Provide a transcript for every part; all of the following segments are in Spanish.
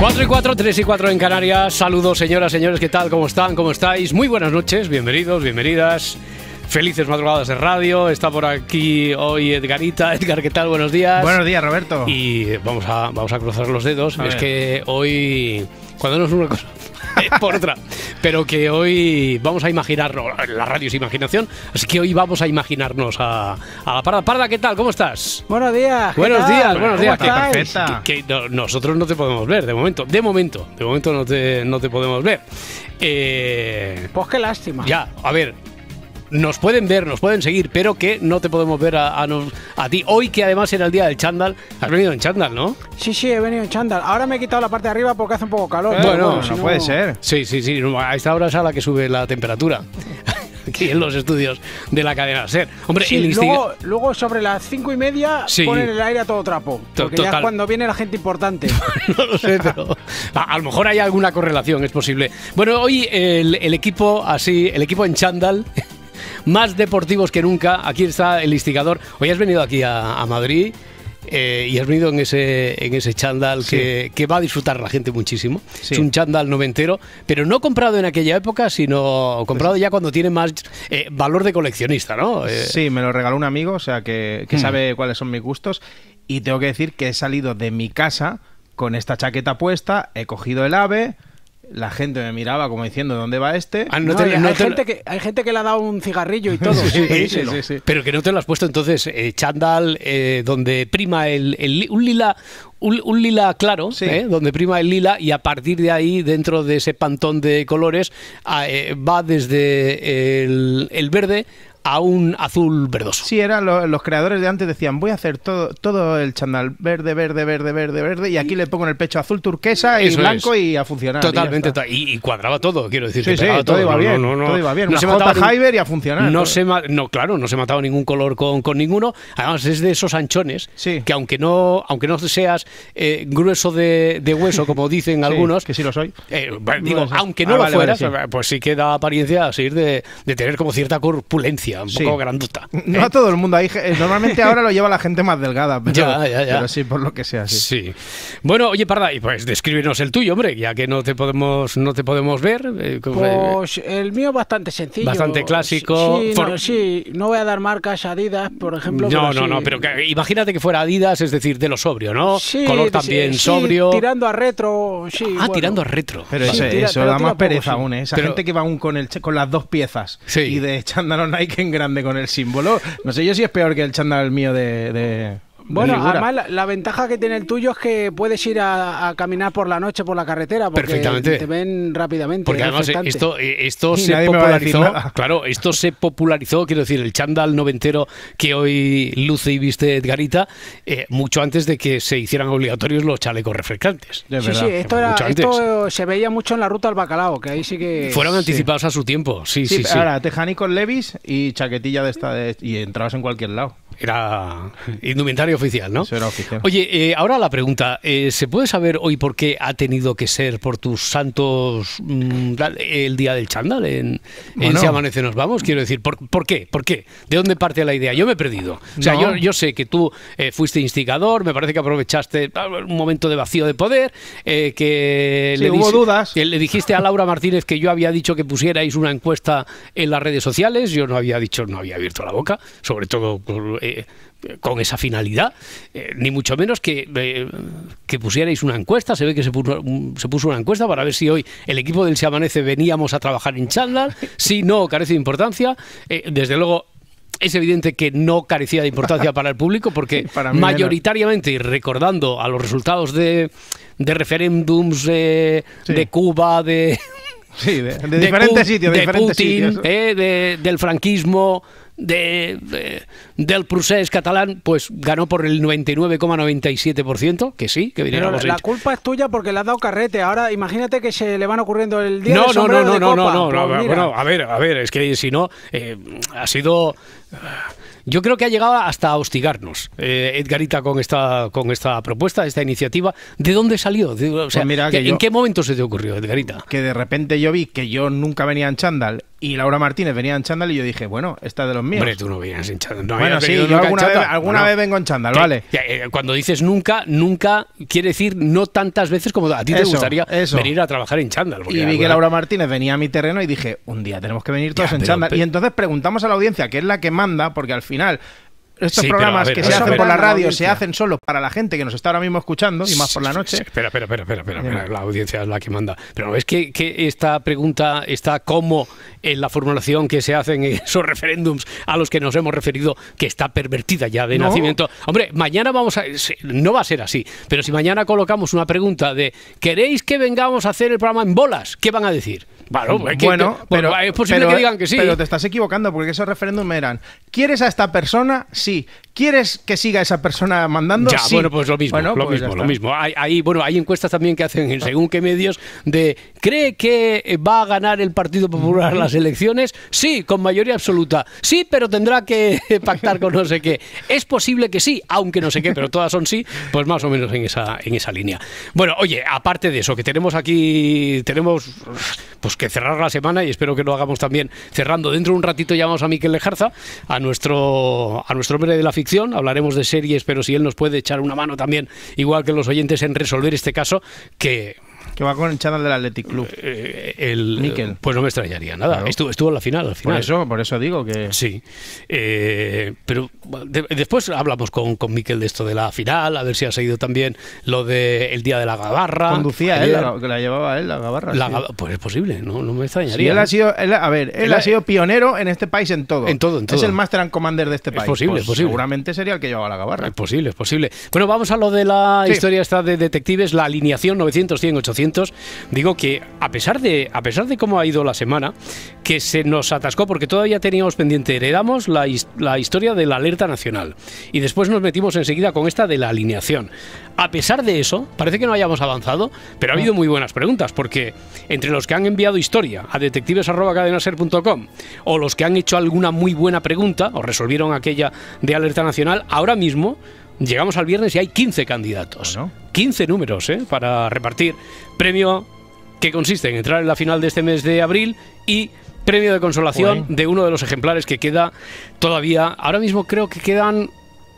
4 y 4, 3 y 4 en Canarias. Saludos, señoras, señores, ¿qué tal? ¿Cómo están? ¿Cómo estáis? Muy buenas noches, bienvenidos, bienvenidas. Felices madrugadas de radio. Está por aquí hoy Edgarita. Edgar, ¿qué tal? Buenos días. Buenos días, Roberto. Y vamos a, vamos a cruzar los dedos. es que hoy, cuando no es una cosa por otra. Pero que hoy vamos a imaginarnos, la radio es imaginación, así que hoy vamos a imaginarnos a, a la Parda. Parda, ¿qué tal? ¿Cómo estás? Buenos días. Buenos días, buenos días. Perfecta. Que, que no- nosotros no te podemos ver, de momento. De momento, de momento no te, no te podemos ver. Eh, Pues qué lástima. ya, a ver. Nos pueden ver, nos pueden seguir, pero que no te podemos ver a, a nos- a ti. Hoy que además era el día del chándal, has venido en chándal, ¿no? Sí, sí, he venido en chándal. Ahora me he quitado la parte de arriba porque hace un poco calor. Eh, bueno, si no puede ser. Sí, sí, sí. A esta hora es a la que sube la temperatura. Aquí en los estudios de la cadena SER. Hombre, Sí, el instiga- luego, luego sobre las cinco y media Sí. ponen el aire a todo trapo. Porque ya total. es cuando viene la gente importante. no lo sé, pero a, a lo mejor hay alguna correlación, es posible. Bueno, hoy el, el equipo así, el equipo en chándal, más deportivos que nunca. Aquí está el instigador. Hoy has venido aquí a, a Madrid. eh, y has venido en ese, en ese chándal que, que va a disfrutar la gente muchísimo. Sí. Es un chándal noventero, pero no comprado en aquella época, sino comprado ya cuando tiene más eh, valor de coleccionista, ¿no? Eh, Sí, me lo regaló un amigo, o sea, que, que Hmm. sabe cuáles son mis gustos. Y tengo que decir que he salido de mi casa con esta chaqueta puesta, he cogido el ave, la gente me miraba como diciendo, ¿dónde va este? Ah, no No, te- y no hay, te- gente que, hay gente que le ha dado un cigarrillo y todo. Sí, sí, sí, sí. Pero que no te lo has puesto entonces, eh, chándal, eh, donde prima el, un lila, un, un lila claro, Sí. eh, donde prima el lila y a partir de ahí, dentro de ese pantón de colores, a- eh, va desde el, el verde a un azul verdoso. Sí, eran lo- los creadores de antes decían, voy a hacer todo, todo el chandal verde, verde, verde, verde, verde, y aquí le pongo en el pecho azul turquesa y Eso blanco es. y a funcionar. Totalmente, y, y cuadraba todo, quiero decir. Sí, que sí, pegaba todo iba No, bien, no, no, todo iba bien. No Una se mataba Hyber y a funcionar. No todo. se no, claro, no se ha matado ningún color con, con ninguno. Además, es de esos anchones Sí. que aunque no, aunque no seas eh, grueso de, de hueso, como dicen algunos, que sí lo soy. eh, digo, aunque Ah, no lo vale, fueras, pues sí que da apariencia así de, de tener como cierta corpulencia, un Sí. poco grandota. No ¿eh? a todo el mundo. Hay, ge- normalmente ahora lo lleva la gente más delgada, pero, Ya, ya, ya. pero sí, por lo que sea. Sí. Sí. Bueno, oye, Parda, y pues descríbenos el tuyo, hombre, ya que no te podemos, no te podemos ver. eh, como- Pues el mío es bastante sencillo. Bastante clásico. Sí, For- no, sí, no voy a dar marcas Adidas, por ejemplo. no, pero no, sí. no, pero que- imagínate que fuera Adidas, es decir, de lo sobrio, ¿no? Sí, Color también sí, sobrio. Tirando a retro, sí. ah, bueno. tirando a retro. Pero Sí, ese- tira- eso pero da más pereza aún, ¿eh? Esa Pero- gente que va aún con, el, con las dos piezas Sí. y de chándal Nike en grande con el símbolo. No sé yo si es peor que el chándal mío de. de- de Bueno, además la, la ventaja que tiene el tuyo es que puedes ir a, a caminar por la noche por la carretera porque Perfectamente. te ven rápidamente. Porque además eh, esto, eh, esto Y se popularizó. Claro, esto se popularizó, quiero decir, el chándal noventero que hoy luce y viste Edgarita, eh, mucho antes de que se hicieran obligatorios los chalecos refrescantes. Es Sí, verdad. sí, esto, era, se veía mucho en la ruta al bacalao, que ahí sí que... Fueron anticipados a su tiempo, sí, sí, Sí, sí. ahora Tejani con Levis y chaquetilla de esta de- y entrabas en cualquier lado. Era indumentario oficial, ¿no? Eso era oficial. Oye, eh, ahora la pregunta, eh, ¿se puede saber hoy por qué ha tenido que ser por tus santos mm, el día del chándal en, en Bueno. Si amanece nos vamos? Quiero decir, ¿por, por qué? ¿Por qué? ¿De dónde parte la idea? Yo me he perdido. O sea, No. yo, yo sé que tú eh, fuiste instigador, me parece que aprovechaste ah, un momento de vacío de poder, que Sí, hubo dudas. que le dijiste a Laura Martínez que yo había dicho que pusierais una encuesta en las redes sociales, yo no había dicho, no había abierto la boca, sobre todo por, eh, con esa finalidad, eh, ni mucho menos que, eh, que pusierais una encuesta, se ve que se puso, se puso una encuesta para ver si hoy el equipo del Se Amanece veníamos a trabajar en chándal, si no carece de importancia, eh, desde luego es evidente que no carecía de importancia para el público porque Para mayoritariamente y recordando a los resultados de, de referéndums eh, Sí. de Cuba, de, Sí, de, de de diferentes sitios, de, diferentes Putin, sitios. eh, de- del franquismo, de, de- del procés catalán, pues ganó por el 99,97%, que sí, que Pero viniéramos la culpa es tuya porque le has dado carrete. Ahora imagínate que se le van ocurriendo el día No, del no, no, sombrero no, de no, no, copa. no, no, Pues mira. bueno, a ver, a ver, es que si no, eh, ha sido... Yo creo que ha llegado hasta a hostigarnos, eh, Edgarita, con esta, con esta propuesta, esta iniciativa. ¿De dónde salió? De- o sea, Pues mira que ¿En yo- qué momento se te ocurrió, Edgarita? Que de repente yo vi que yo nunca venía en chándal y Laura Martínez venía en chándal y yo dije, bueno, esta es de los míos. Hombre, tú no venías en chándal. No bueno, sí, yo alguna, vez, chándal. alguna Bueno, vez vengo en chándal, que- vale. que, eh, Cuando dices nunca, nunca quiere decir no tantas veces como a ti te gustaría eso. venir a trabajar en chándal. Y vi que Laura Martínez venía a mi terreno y dije, un día tenemos que venir todos Ya, en pero- chándal. pero- Y entonces preguntamos a la audiencia, que es la que manda, porque al final estos Sí, programas ver, que se hacen por la La radio se hacen solo para la gente que nos está ahora mismo escuchando, y más por la noche. Sí, Espera, espera, espera, espera, espera. La audiencia es la que manda. Pero es que, que esta pregunta está como en la formulación que se hacen en esos referéndums a los que nos hemos referido, que está pervertida ya de No. nacimiento. Hombre, mañana vamos a. No va a ser así. Pero si mañana colocamos una pregunta de ¿queréis que vengamos a hacer el programa en bolas? ¿Qué van a decir? Bueno, es que- bueno, que- pero es posible pero- que digan que sí. Pero te estás equivocando porque esos referéndums eran ¿Quieres a esta persona? Sí. ¿Quieres que siga esa persona mandando? Ya, sí. bueno, pues lo mismo, Bueno, lo pues mismo, lo mismo. Hay, hay- bueno, hay encuestas también que hacen en según qué medios de ¿cree que va a ganar el Partido Popular las elecciones? Sí, con mayoría absoluta. Sí, pero tendrá que pactar con no sé qué. Es posible que sí, aunque no sé qué, pero todas son sí, pues más o menos en esa en esa línea. Bueno, oye, aparte de eso, que tenemos aquí tenemos pues que cerrar la semana y espero que lo hagamos también cerrando. Dentro de un ratito llamamos a Miquel Lejarza, a nuestro a nuestro de la ficción, hablaremos de series, pero si él nos puede echar una mano también, igual que los oyentes en resolver este caso, que Que va con el chándal del Athletic Club. eh, el Miquel. pues no me extrañaría nada. Claro. Estuvo, estuvo en la final, al Por final. eso, por eso digo que Sí, Eh, pero de- después hablamos con, con Miquel de esto de la final, a ver si ha seguido también lo del día de la gabarra. conducía él, la, que la llevaba él, la gabarra. la sí. gaba- pues es posible, no, no me Sí, extrañaría. él ha ¿eh? sido, él- a ver, él Él ha ha- sido pionero en este país en todo. En todo, en todo. Es el Master and Commander de este Es país. posible, Pues es posible. Seguramente sería el que llevaba la gabarra. Es posible, es posible. Bueno, vamos a lo de la Sí. historia esta de detectives, la alineación 900, 100, 800. Digo que a pesar de a pesar de cómo ha ido la semana, que se nos atascó porque todavía teníamos pendiente, heredamos la, la historia de la alerta nacional y después nos metimos enseguida con esta de la alineación. A pesar de eso, parece que no hayamos avanzado, pero ha habido muy buenas preguntas porque entre los que han enviado historia a detectives@cadenaser.com o los que han hecho alguna muy buena pregunta o resolvieron aquella de alerta nacional, ahora mismo llegamos al viernes y hay 15 candidatos. Bueno. 15 números ¿eh? para repartir premio que consiste en entrar en la final de este mes de abril y premio de consolación de uno de los ejemplares que queda todavía. Ahora mismo creo que quedan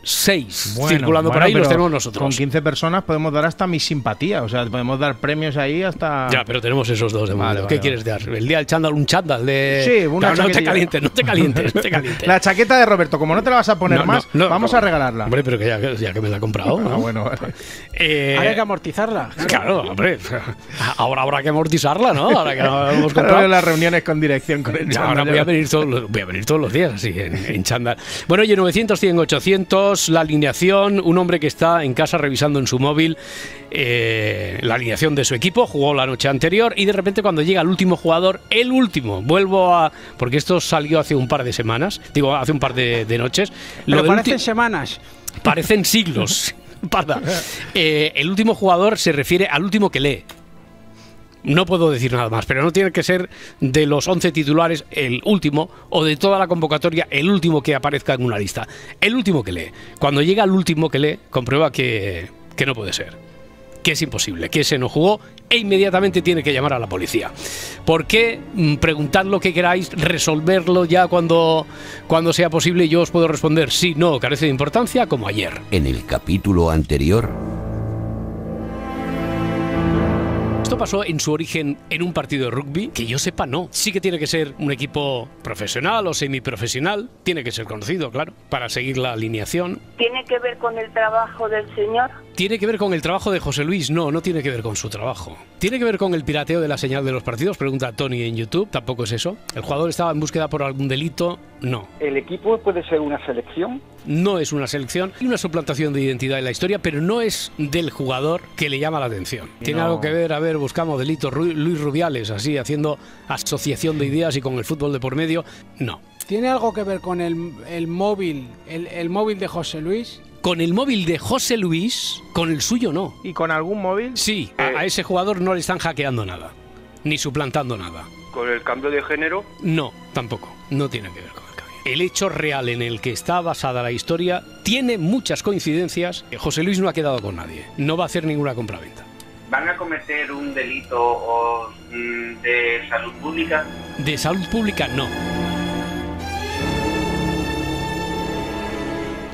seis Bueno, circulando por ahí, los pero tenemos Con nosotros. 15 personas podemos dar hasta mi simpatía. O sea, podemos dar premios ahí hasta. Ya, pero tenemos esos dos de Vale, ¿Qué vale. quieres dar? El día del chándal, un chándal de. Sí, una Claro, no te calientes, no te calientes, no te calientes. La chaqueta de Roberto, como no te la vas a poner No, más, no, vamos no. a regalarla. Hombre, pero que ya, ya que me la he comprado. Ah, ¿no? bueno, vale. Eh, Hay que amortizarla. Claro, hombre. Ahora habrá que amortizarla, ¿no? Ahora que hemos comprado. las reuniones con dirección con el Ya, Ahora chándal. voy a venir todos los, voy a venir todos los días así en, en chándal. Bueno, oye, 900, 100, 800, la alineación, un hombre que está en casa revisando en su móvil eh, la alineación de su equipo, jugó la noche anterior y de repente cuando llega el último jugador, el último, vuelvo a... porque esto salió hace un par de semanas, digo, hace un par de, de noches. Pero del parecen semanas. parecen siglos. Parda. Eh, el último jugador se refiere al último que lee. No puedo decir nada más, pero no tiene que ser de los 11 titulares el último o de toda la convocatoria el último que aparezca en una lista. El último que lee. Cuando llega el último que lee, comprueba que, que no puede ser. Que es imposible, que ese no jugó e inmediatamente tiene que llamar a la policía. ¿Por qué? Mm, Preguntad lo que queráis, resolverlo ya cuando, cuando sea posible y yo os puedo responder sí, no, carece de importancia, como ayer. En el capítulo anterior, Esto pasó en su origen en un partido de rugby, que yo sepa no. Sí que tiene que ser un equipo profesional o semiprofesional, tiene que ser conocido, claro, para seguir la alineación. ¿Tiene que ver con el trabajo del señor? ¿Tiene que ver con el trabajo de José Luis? No, no tiene que ver con su trabajo. ¿Tiene que ver con el pirateo de la señal de los partidos? Pregunta Tony en YouTube. Tampoco es eso. ¿El jugador estaba en búsqueda por algún delito? No. ¿El equipo puede ser una selección? No es una selección, hay una suplantación de identidad en la historia, pero no es del jugador que le llama la atención. Tiene No. algo que ver, a ver, buscamos delitos, Ru- Luis Rubiales, así, haciendo asociación de ideas y con el fútbol de por medio. No. ¿Tiene algo que ver con el, el móvil, el, el móvil de José Luis? Con el móvil de José Luis, con el suyo no. ¿Y con algún móvil? Sí, a, a ese jugador no le están hackeando nada, ni suplantando nada. Con el cambio de género, No, tampoco. No tiene que ver con el cambio. El hecho real en el que está basada la historia tiene muchas coincidencias. José Luis no ha quedado con nadie. No va a hacer ninguna compraventa. van a cometer un delito o, mm, de salud pública De salud pública, no.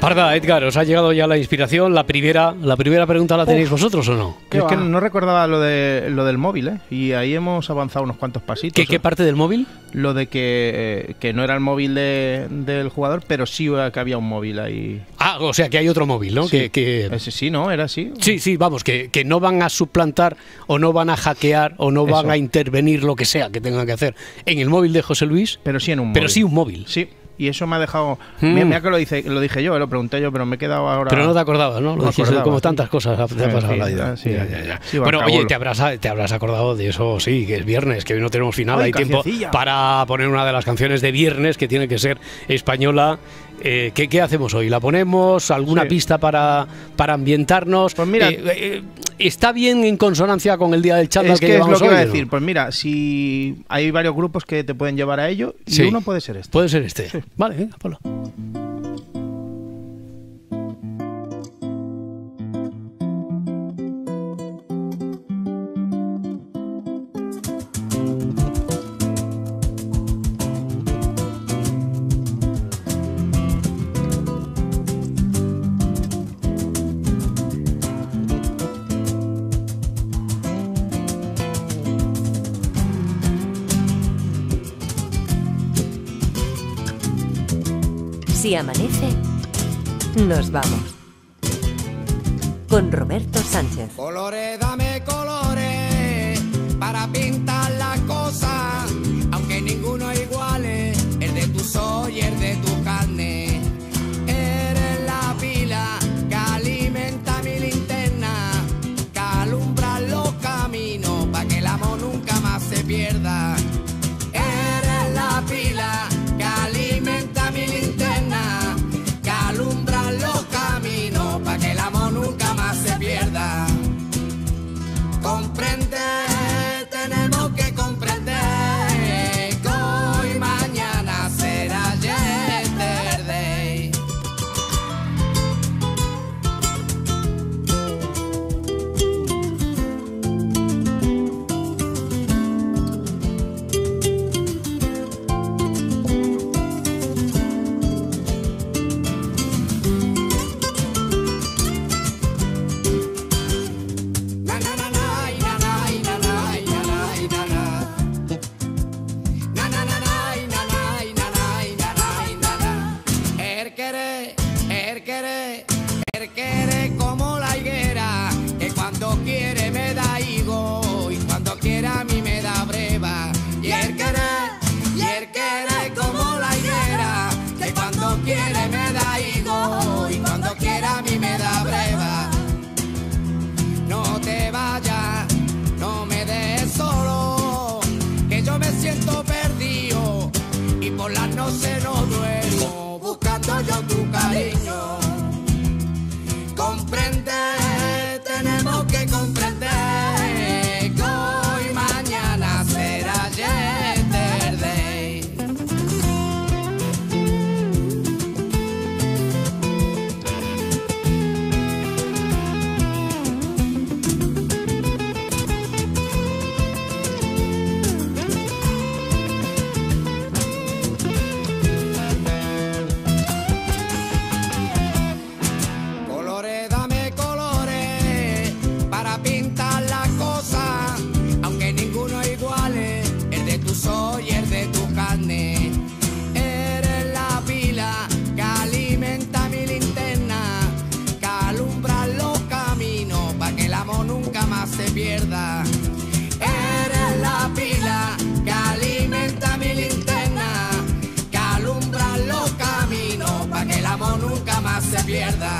Parda, Edgar, ¿os ha llegado ya la inspiración? La primera, la primera pregunta la tenéis vosotros o no? ¿Qué es que no recordaba lo, de, lo del móvil, ¿eh? Y ahí hemos avanzado unos cuantos pasitos. ¿Qué, qué parte del móvil? Lo de que, eh, que no era el móvil de- del jugador, pero sí que había un móvil ahí. Ah, o sea que hay otro móvil, ¿no? Sí. Que, que- Ese sí, ¿no? Era así. Sí, sí, vamos, que, que no van a suplantar o no van a hackear o no van Eso. a intervenir lo que sea que tengan que hacer en el móvil de José Luis, Pero sí en un móvil. pero sí un móvil. Sí. Y eso me ha dejado. Mm. Mira, mira que lo, dice, lo dije yo, lo pregunté yo, pero me he quedado ahora. Pero no te acordabas, ¿no? Lo No me dijiste, acordaba, como tantas cosas te ha pasado la vida. sí, Ya, ya, ya. sí, bueno, oye, te habrás, te habrás acordado de eso, sí, que es viernes, que hoy no tenemos final, Ay, hay tiempo para poner una de las canciones de viernes que tiene que ser española. Eh, ¿qué, qué hacemos hoy? ¿La ponemos? ¿Alguna Sí. pista para, para ambientar?nos Pues mira- Eh, eh, ¿Está bien en consonancia con el día del chándal Es que, que es lo que iba a hoy, o no? decir. Pues mira, si hay varios grupos que te pueden llevar a ello, y Sí. uno puede ser este. Puede ser este. Vale, venga, ponlo. Si amanece, nos vamos. Con Roberto Sánchez. Dame colores para pintar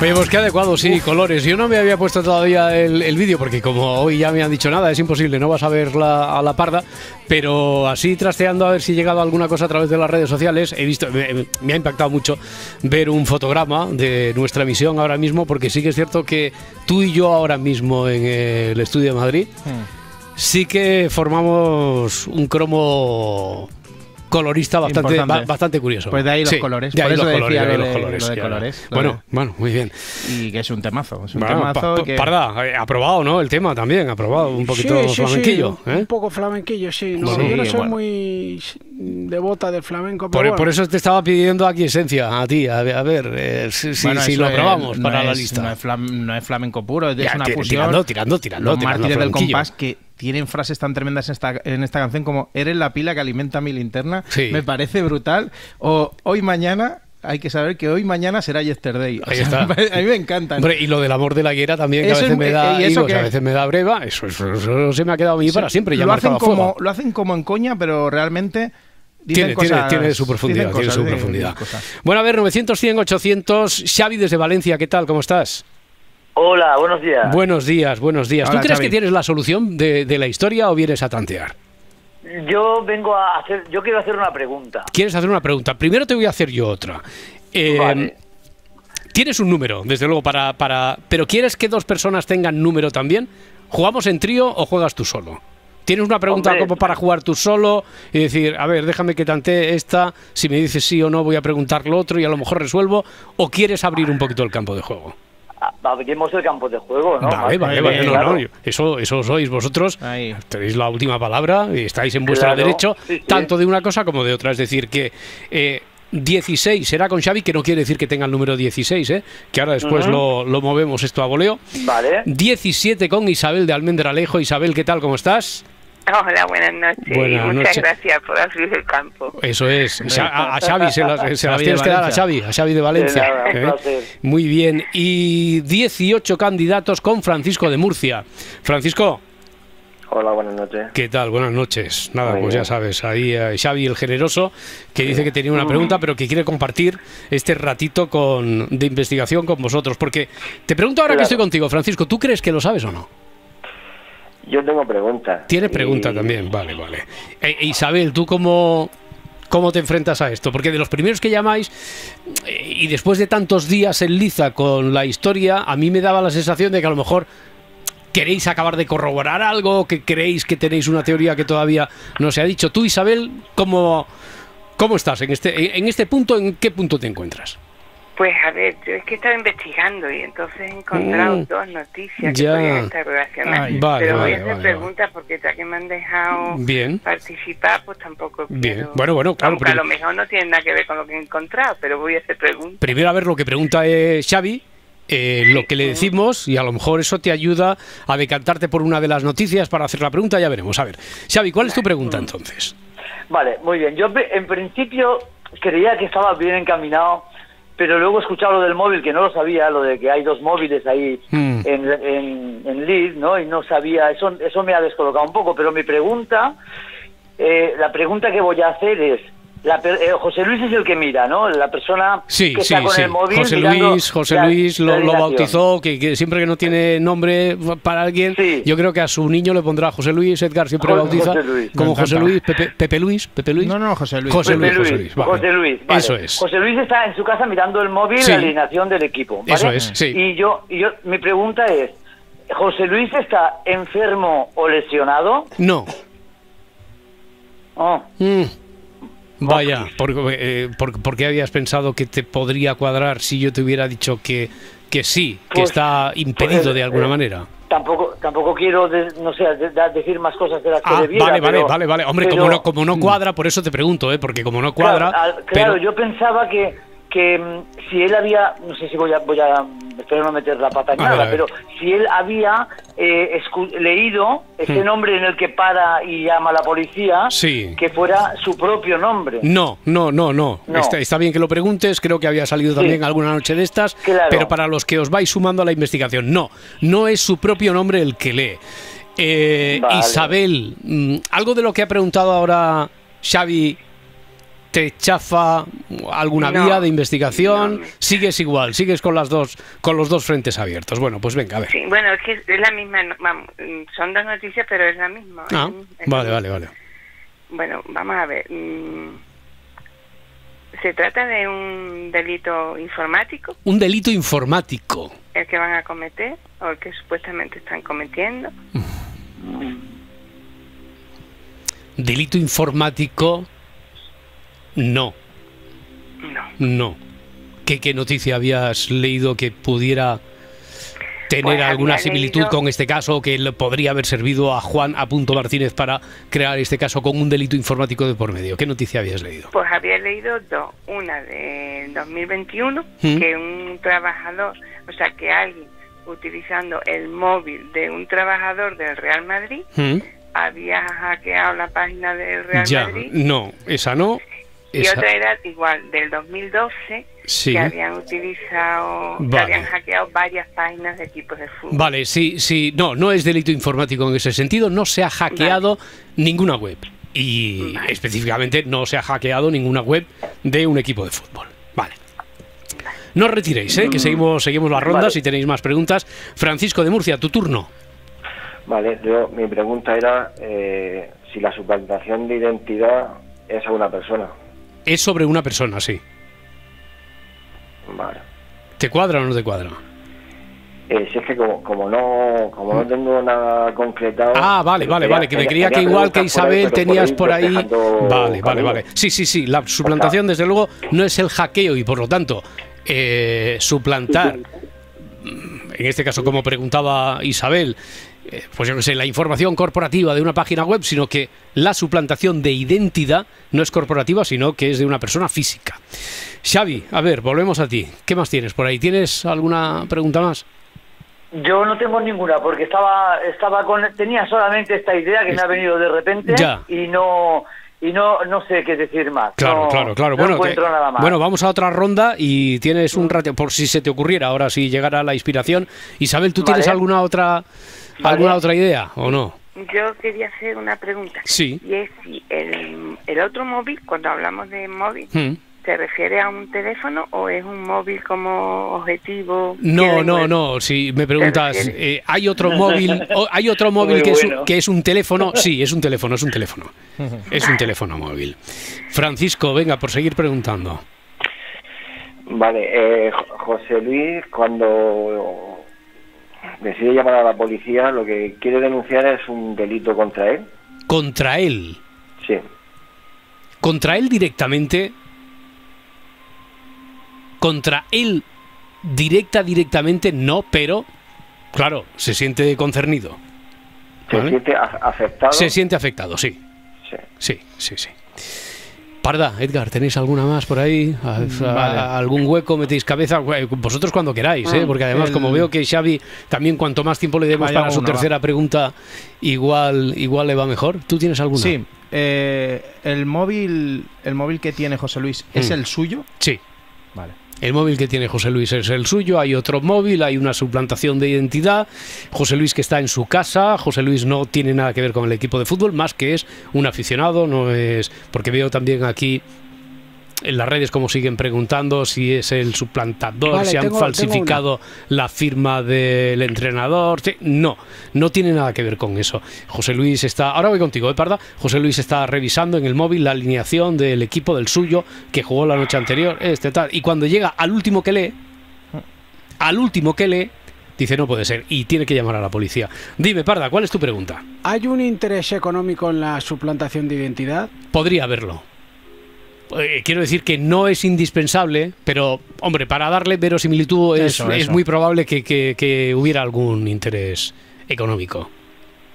Oye, pues qué adecuado, sí, colores. Yo no me había puesto todavía el, el vídeo porque como hoy ya me han dicho nada, es imposible, no vas a ver la- a la parda, pero así trasteando a ver si ha llegado alguna cosa a través de las redes sociales, he visto, me, me ha impactado mucho ver un fotograma de nuestra emisión ahora mismo, porque sí que es cierto que tú y yo ahora mismo en el estudio de Madrid, sí que formamos un cromo colorista bastante, ba- bastante curioso. Pues de ahí los Sí, colores. de Por ahí eso los colores, de los colores, lo de ya. colores, lo Bueno, bueno, muy bien. Y que es un temazo. Es un Bueno, temazo pa- pa- que... Parda, eh, aprobado, ¿no? El tema también, aprobado, un poquito Sí, flamenquillo. un ¿eh? poco flamenquillo, sí. No, yo no soy bueno. muy... devota del flamenco. Por, pero por bueno. eso te estaba pidiendo aquí esencia a ti, a ver, a ver, eh, si, lo es- probamos no para la es- lista. No es, flamenco puro, es Ya, una fusión. tirando, tirando, tirando, Los tirando mártires del compás que tienen frases tan tremendas en esta, en esta canción como Eres la pila que alimenta mi linterna. Sí. Me parece brutal. O hoy mañana, hay que saber que hoy mañana será yesterday. O Ahí sea, está. A mí me encantan. Hombre, y lo del amor de la guerra también, que a veces es- me da eso a veces me da breva, eso, eso- eso se me ha quedado a mí para siempre, ya lo hacen, como, fuego. lo hacen como en coña, pero realmente Tiene, cosas, tiene, tiene su profundidad, tiene cosas, su profundidad. Bueno, a ver, 900, 100, 800. Xavi desde Valencia, ¿qué tal? ¿Cómo estás? Hola, buenos días. Buenos días, buenos días. ¿Tú crees Xavi. que tienes la solución de, de la historia o vienes a tantear? Yo vengo a hacer, yo quiero hacer una pregunta. ¿Quieres hacer una pregunta? Primero te voy a hacer yo otra. Eh, Vale. Tienes un número, desde luego, para, para. Pero ¿quieres que dos personas tengan número también? ¿Jugamos en trío o juegas tú solo? ¿Tienes una pregunta Hombre. como para jugar tú solo y decir, a ver, déjame que tantee esta, si me dices sí o no voy a preguntar lo otro y a lo mejor resuelvo? ¿O quieres abrir un poquito el campo de juego? Abrimos el campo de juego, ¿no? Vale, vale, vale. No, claro. no, yo- eso, eso sois vosotros. Ahí. Tenéis la última palabra y estáis en vuestro Claro, derecho, sí, sí. tanto de una cosa como de otra. Es decir, que eh, 16 será con Xavi, que no quiere decir que tenga el número 16, ¿eh? que ahora después lo, lo movemos esto a voleo. Vale. 17 con Isabel de Almendralejo. Isabel, ¿qué tal? ¿Cómo estás? Hola, buenas noches. Buenas y muchas noches. gracias por abrir el campo. Eso es. A, a Xavi se las, se las tienes que dar a. Xavi, a Xavi de Valencia. De nada, un ¿eh? Muy bien. Y 18 candidatos con Francisco de Murcia. Francisco, Hola, buenas noches. ¿Qué tal? Buenas noches. Nada, Muy pues bien. ya sabes, ahí eh, Xavi el generoso, que dice que tenía una pregunta, pero que quiere compartir este ratito con, de investigación con vosotros. Porque te pregunto ahora que estoy contigo, Francisco, ¿tú crees que lo sabes o no? Yo tengo preguntas. Tienes pregunta Y- también, vale, vale. E- e Isabel, ¿tú cómo, cómo te enfrentas a esto? Porque de los primeros que llamáis, eh, y después de tantos días en liza con la historia, a mí me daba la sensación de que a lo mejor queréis acabar de corroborar algo, que creéis que tenéis una teoría que todavía no se ha dicho. Tú, Isabel, ¿cómo, cómo estás en este, en este punto? ¿En qué punto te encuentras? Pues a ver, yo es que estaba investigando y entonces he encontrado Mm. dos noticias que Ya. podrían estar relacionadas. Ay, vale, pero vale, voy a hacer vale, preguntas porque ya que me han dejado Bien. participar, pues tampoco Bien. quiero- Bueno, bueno, claro, Aunque a lo mejor no tiene nada que ver con lo que he encontrado, pero voy a hacer preguntas. Primero a ver lo que pregunta eh, Xavi, eh, lo que le decimos, y a lo mejor eso te ayuda a decantarte por una de las noticias para hacer la pregunta, ya veremos. A ver, Xavi, ¿cuál es tu pregunta entonces? Vale, muy bien. Yo en principio creía que estaba bien encaminado, pero luego he escuchado lo del móvil, que no lo sabía, lo de que hay dos móviles ahí Mm. en, en, en Leeds, ¿no? Y no sabía, eso, eso me ha descolocado un poco, pero mi pregunta, eh, la pregunta que voy a hacer es, la eh, José Luis es el que mira, ¿no? La persona Sí, que sí, está con sí. el móvil José Luis, José la- Luis lo, lo bautizó, que, que siempre que no tiene nombre para alguien, Sí. yo creo que a su niño le pondrá José Luis, Edgar siempre José- bautiza José Luis. como José. Luis, Pepe, Pepe Luis, Pepe Luis. No, no, José Luis. José Luis, José José Luis, Luis, vale. José Luis, vale. Eso es. José Luis está en su casa mirando el móvil, Sí. la alineación del equipo. ¿vale? Eso es, sí. Y yo, y yo, mi pregunta es, ¿José Luis está enfermo o lesionado? No. Oh, Mm. Vaya, porque, eh, por, ¿por qué habías pensado que te podría cuadrar si yo te hubiera dicho que, que sí, que Pues- está impedido pues, de alguna eh, manera? tampoco, tampoco quiero, de- no sé, de- de- decir más cosas de las que Ah, debiera, vale, vale, pero- vale, vale. Hombre, pero- como, no, como no cuadra, por eso te pregunto, ¿eh? Porque como no cuadra... Claro, al- claro, pero- yo pensaba que, que mm, si él había, no sé si voy a, voy a espero no meter la pata en nada, pero si él había eh, leído ese Hmm. nombre en el que para y llama a la policía, Sí. que fuera su propio nombre. No, no, no, no. No. Está, está bien que lo preguntes, creo que había salido Sí. también alguna noche de estas, Claro. pero para los que os vais sumando a la investigación, no, no es su propio nombre el que lee. Eh, Vale. Isabel, mm, algo de lo que ha preguntado ahora Xavi te chafa alguna No, vía de investigación, no. sigues igual, sigues con las dos, con los dos frentes abiertos. Bueno, pues venga, a ver. Sí, bueno, es que es la misma, vamos, son dos noticias, pero es la misma. Ah, Es- vale, vale, vale. Bueno, vamos a ver. mm, ¿Se trata de un delito informático Un delito informático. el que van a cometer o el que supuestamente están cometiendo? Delito informático, no. No. No. ¿Qué, qué noticia habías leído que pudiera tener Pues alguna similitud leído- con este caso que le podría haber servido a Juan A. Martínez para crear este caso con un delito informático de por medio. ¿Qué noticia habías leído? Pues había leído dos. Una de 2021, ¿Mm? que un trabajador, o sea, que alguien utilizando el móvil de un trabajador del Real Madrid ¿Mm? había hackeado la página del Real Ya, Madrid. no, esa no. Y esa- otra era igual, del 2012, Sí. que habían utilizado, que habían hackeado varias páginas de equipos de fútbol. Vale, sí, sí, no, no es delito informático en ese sentido, no se ha hackeado ninguna web y Vale. específicamente no se ha hackeado ninguna web de un equipo de fútbol. Vale. No os retiréis, ¿eh? que seguimos, seguimos las rondas Vale. si tenéis más preguntas. Francisco de Murcia, tu turno. Vale, yo, mi pregunta era eh, si la suplantación de identidad es a una persona. Es sobre una persona, sí. Vale. ¿Te cuadra o no te cuadra? Eh, si es que como, como no como no tengo nada concretado... Ah, vale, vale, vale, que me creía que igual que Isabel tenías por ahí... Vale, vale, vale. Sí, sí, sí, la suplantación desde luego no es el hackeo y por lo tanto eh, suplantar, mm, en este caso como preguntaba Isabel, eh, pues yo que sé, la información corporativa de una página web, sino que la suplantación de identidad no es corporativa, sino que es de una persona física. Xavi, a ver, volvemos a ti. ¿Qué más tienes por ahí? ¿Tienes alguna pregunta más? Yo no tengo ninguna porque estaba estaba con tenía solamente esta idea que me ha venido de repente Ya. y no y no no sé qué decir más. Claro, No- claro, claro. No bueno, encuentro que- nada más. bueno, vamos a otra ronda y tienes un rato, por si se te ocurriera, ahora si llegara la inspiración. Isabel, ¿tú tienes alguna otra Vale. alguna otra idea o no? Yo quería hacer una pregunta. Sí. Y es si el, el otro móvil, cuando hablamos de móvil, Hmm. ¿se refiere a un teléfono o es un móvil como objetivo? No, no, web. no. Si me preguntas, eh, ¿hay otro móvil? o- ¿Hay otro móvil Muy que, es un, que es un teléfono? Sí, es un teléfono, es un teléfono. Es un teléfono móvil. Francisco, venga, por seguir preguntando. Vale, eh, Jo- José Luis cuando decide llamar a la policía lo que quiere denunciar es un delito contra él. Contra él. Sí. Contra él directamente. Contra él directa, directamente no, pero claro, se siente concernido. ¿Se siente afectado? Se siente afectado, sí. Sí. Sí, sí, sí. Parda, Edgar, ¿tenéis alguna más por ahí? ¿A- a- Vale. ¿Algún hueco metéis cabeza? Vosotros cuando queráis, ¿eh? Ah, porque además el- como veo que Xavi también cuanto más tiempo le demos para su tercera pregunta, igual, igual le va mejor. ¿Tú tienes alguna? Sí, eh, el móvil el móvil que tiene José Luis es Mm. el suyo. Sí. Vale. El móvil que tiene José Luis es el suyo, hay otro móvil, hay una suplantación de identidad. José Luis que está en su casa, José Luis no tiene nada que ver con el equipo de fútbol, más que es un aficionado, no es. Porque veo también aquí en las redes como siguen preguntando si es el suplantador, Vale, si han tengo- tengo falsificado la firma del entrenador. Sí, No, no tiene nada que ver con eso. José Luis está, ahora voy contigo, ¿eh, Parda? José Luis está revisando en el móvil la alineación del equipo del suyo que jugó la noche anterior, este tal. Y cuando llega al último que lee, al último que lee, dice no puede ser y tiene que llamar a la policía. Dime, Parda, ¿cuál es tu pregunta? ¿Hay un interés económico en la suplantación de identidad? Podría haberlo. Eh, quiero decir que no es indispensable, pero, hombre, para darle verosimilitud es, Eso, es eso. muy probable que, que- que hubiera algún interés económico.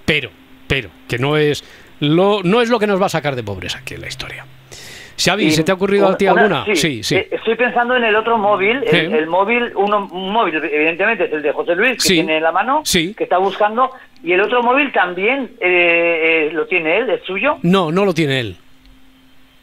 Pero, pero, que no es lo, no es lo que nos va a sacar de pobres aquí en la historia. Xavi, ¿se te ha ocurrido a ti una- alguna? Sí, Sí, sí. eh, Estoy pensando en el otro móvil, el, móvil, uno, un móvil, evidentemente es el de José Luis, que Sí. tiene en la mano, Sí. que está buscando, y el otro móvil también eh, eh, lo tiene él, es suyo. No, no lo tiene él.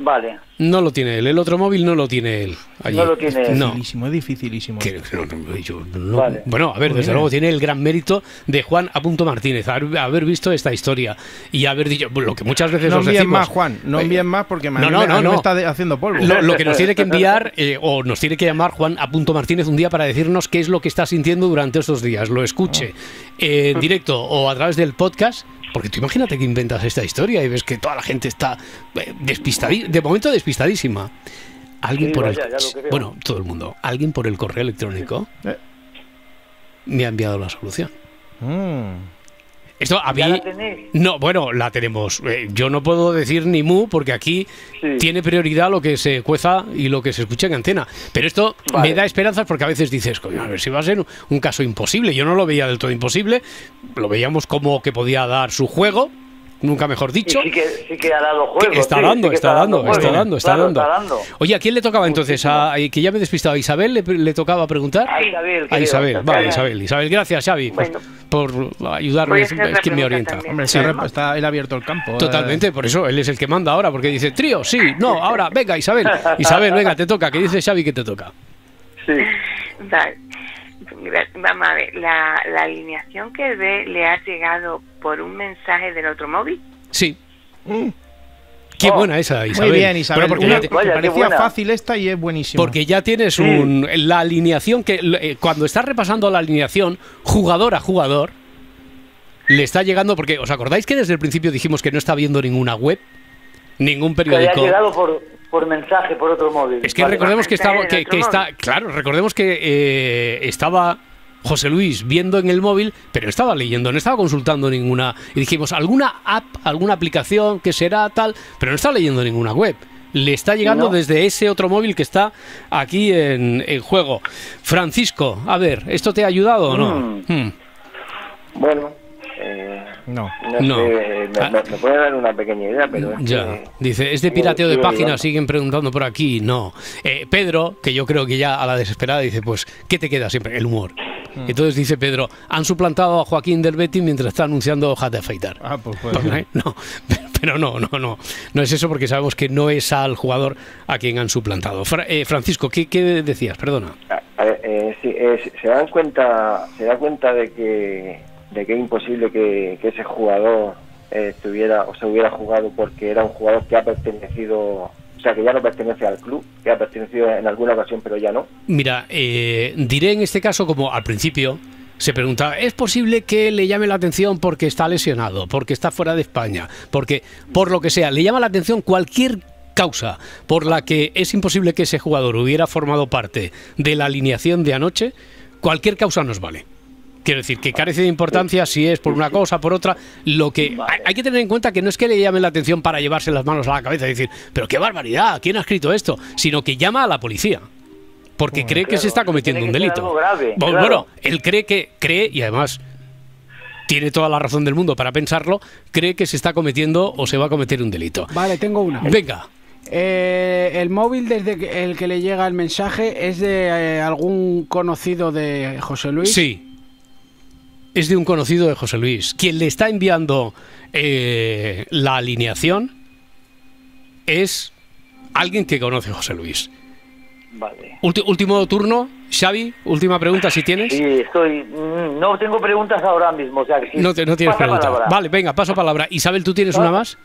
Vale. No lo tiene él. El otro móvil no lo tiene él. allí. No lo tiene él. No. Dificilísimo, es dificilísimo. Que- no, no, yo no- Vale. Bueno, a ver, desde luego tiene el gran mérito de Juan A. Martínez, haber, haber visto esta historia y haber dicho lo que muchas veces No os envíen decimos. más, Juan. No Eh, envíen más porque me, no, no, me- está haciendo polvo. Lo, lo que nos tiene que enviar eh, o nos tiene que llamar Juan A. Martínez un día para decirnos qué es lo que está sintiendo durante estos días. Lo escuche eh, en directo o a través del podcast. Porque tú imagínate que inventas esta historia y ves que toda la gente está eh, despistadi- de momento despistadísima. Alguien Sí, por el vaya, ya lo que veo. bueno, todo el mundo. Alguien por el correo electrónico Eh. me ha enviado la solución. Mm. Esto a ¿Ya mí. la? No, bueno, la tenemos. Eh, yo no puedo decir ni mu porque aquí Sí. tiene prioridad lo que se cueza y lo que se escucha en antena. Pero esto Vale. me da esperanzas porque a veces dices, coño, a ver si va a ser un caso imposible. Yo no lo veía del todo imposible. Lo veíamos como que podía dar su juego, nunca mejor Y dicho. sí que, sí que ha dado juego. está, sí, dando, sí que está, dando, juego. está dando, está Claro, dando, está dando. Oye, ¿a quién le tocaba entonces? A, que ya me he despistado. ¿A Isabel le, le tocaba preguntar? A Isabel, A. Isabel, vale, Claro. Isabel. Isabel, gracias, Xavi, por- Bueno. por, ayudarme. Es, quien me orienta. también. Hombre, está él abierto el campo. eh. Totalmente, por eso él es el que manda ahora, porque dice trío, sí, no, ahora, venga, Isabel. Isabel, venga, te toca. ¿Qué dice Xavi que te toca? Sí. Vale. Vamos a ver, la, la alineación que ve le ha llegado por un mensaje del otro móvil. Sí. Qué Oh, buena esa, Isabel. Muy bien, Isabel. Porque, Una- te- Vaya, parecía fácil esta y es buenísima. porque ya tienes un, la alineación que eh, cuando estás repasando la alineación, jugador a jugador, le está llegando, porque ¿os acordáis que desde el principio dijimos que no está viendo ninguna web? Ningún Que periódico. llegado por, por mensaje, por otro móvil. Es que Vale. recordemos que estaba, que, está, claro, recordemos que eh, estaba José Luis viendo en el móvil, pero no estaba leyendo, no estaba consultando ninguna. Y dijimos, alguna app, alguna aplicación que será tal, pero no está leyendo ninguna web. Le está llegando No. desde ese otro móvil que está aquí en, en juego. Francisco, a ver, ¿esto te ha ayudado o no? Mm. Hmm. Bueno, eh, No. no, No. sé, me, Ah. me- me puede dar una pequeña idea, pero es Ya, que- dice, es de pirateo de páginas, siguen preguntando por aquí. No. Eh, Pedro, que yo creo que ya a la desesperada dice, pues, ¿qué te queda siempre? El humor. Mm. Entonces dice Pedro, han suplantado a Joaquín del Betty mientras está anunciando hojas de afeitar. Ah, pues puede Pues, ser. ¿eh? No, pero no, no, no. No es eso porque sabemos que no es al jugador a quien han suplantado. Fra- eh, Francisco, ¿qué, qué decías? Perdona. A- a ver, eh, sí, eh, se- se dan cuenta, se da cuenta de que, de que es imposible que, ese jugador eh, estuviera o se hubiera jugado porque era un jugador que ha pertenecido, o sea, que ya no pertenece al club, que ha pertenecido en alguna ocasión, pero ya no. Mira, eh, diré en este caso como al principio se preguntaba, ¿es posible que le llame la atención porque está lesionado, porque está fuera de España, porque por lo que sea, le llama la atención cualquier causa por la que es imposible que ese jugador hubiera formado parte de la alineación de anoche, cualquier causa nos vale. Quiero decir, que carece de importancia si es por una cosa, por otra. Lo que hay, hay que tener en cuenta que no es que le llame la atención para llevarse las manos a la cabeza y decir, pero qué barbaridad, ¿quién ha escrito esto? Sino que llama a la policía. Porque cree que se está cometiendo tiene un delito. algo grave, bueno, claro. bueno, él cree que, cree, y además tiene toda la razón del mundo para pensarlo, cree que se está cometiendo o se va a cometer un delito. Vale, tengo una. Venga, Eh, el móvil desde que- el que le llega el mensaje es de eh, algún conocido de José Luis. sí. Es de un conocido de José Luis. Quien le está enviando eh, la alineación es alguien que conoce a José Luis. Vale. Ulti- último turno, Xavi, última pregunta si tienes. Sí, estoy. mm, No tengo preguntas ahora mismo. O sea, que sí. No, te- no tienes Pasa pregunta. palabra. Vale, venga, paso palabra. Isabel, ¿tú tienes una más?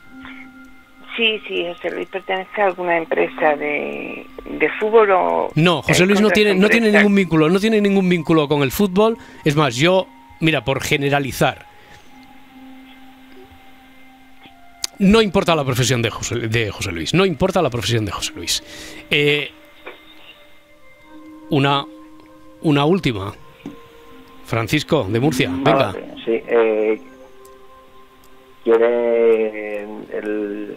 Sí, sí, José Luis pertenece a alguna empresa de, de fútbol o... No, José eh, Luis no tiene, no tiene ningún vínculo, no tiene ningún vínculo con el fútbol. Es más, yo, mira, por generalizar, no importa la profesión de José, de José Luis, no importa la profesión de José Luis. Eh, una, una última. Francisco, de Murcia, venga. Vale, sí, eh, quiere el-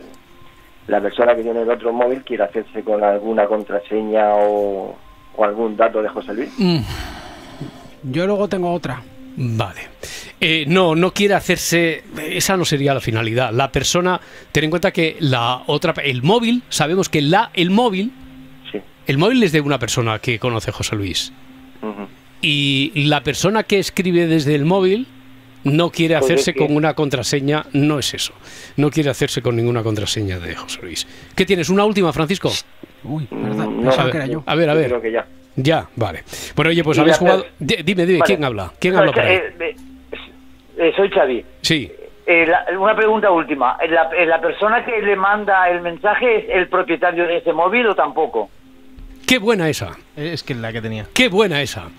la persona que tiene el otro móvil quiere hacerse con alguna contraseña o, o algún dato de José Luis. Mm, Yo luego tengo otra. Vale. Eh, no, no quiere hacerse. Esa no sería la finalidad. La persona. Ten en cuenta que la otra. El móvil, sabemos que la, el móvil. Sí. El móvil es de una persona que conoce a José Luis. Y la persona que escribe desde el móvil no quiere Pues hacerse con una contraseña. No es eso. No quiere hacerse con ninguna contraseña de José Luis. ¿Qué tienes? ¿Una última, Francisco? Uy, verdad, no, pensaba a ver, que era yo. A ver, a Yo ver. creo que ya. Ya, vale. Bueno, oye, pues habéis jugado. Di- Dime, dime, Vale. ¿quién habla? ¿Quién No, habla es que, por ahí? eh, eh, eh, soy Xavi. Sí. Eh, la- una pregunta última. ¿La, eh, ¿La persona que le manda el mensaje es el propietario de ese móvil o tampoco? Qué buena esa. Es que es la que tenía. Qué buena esa.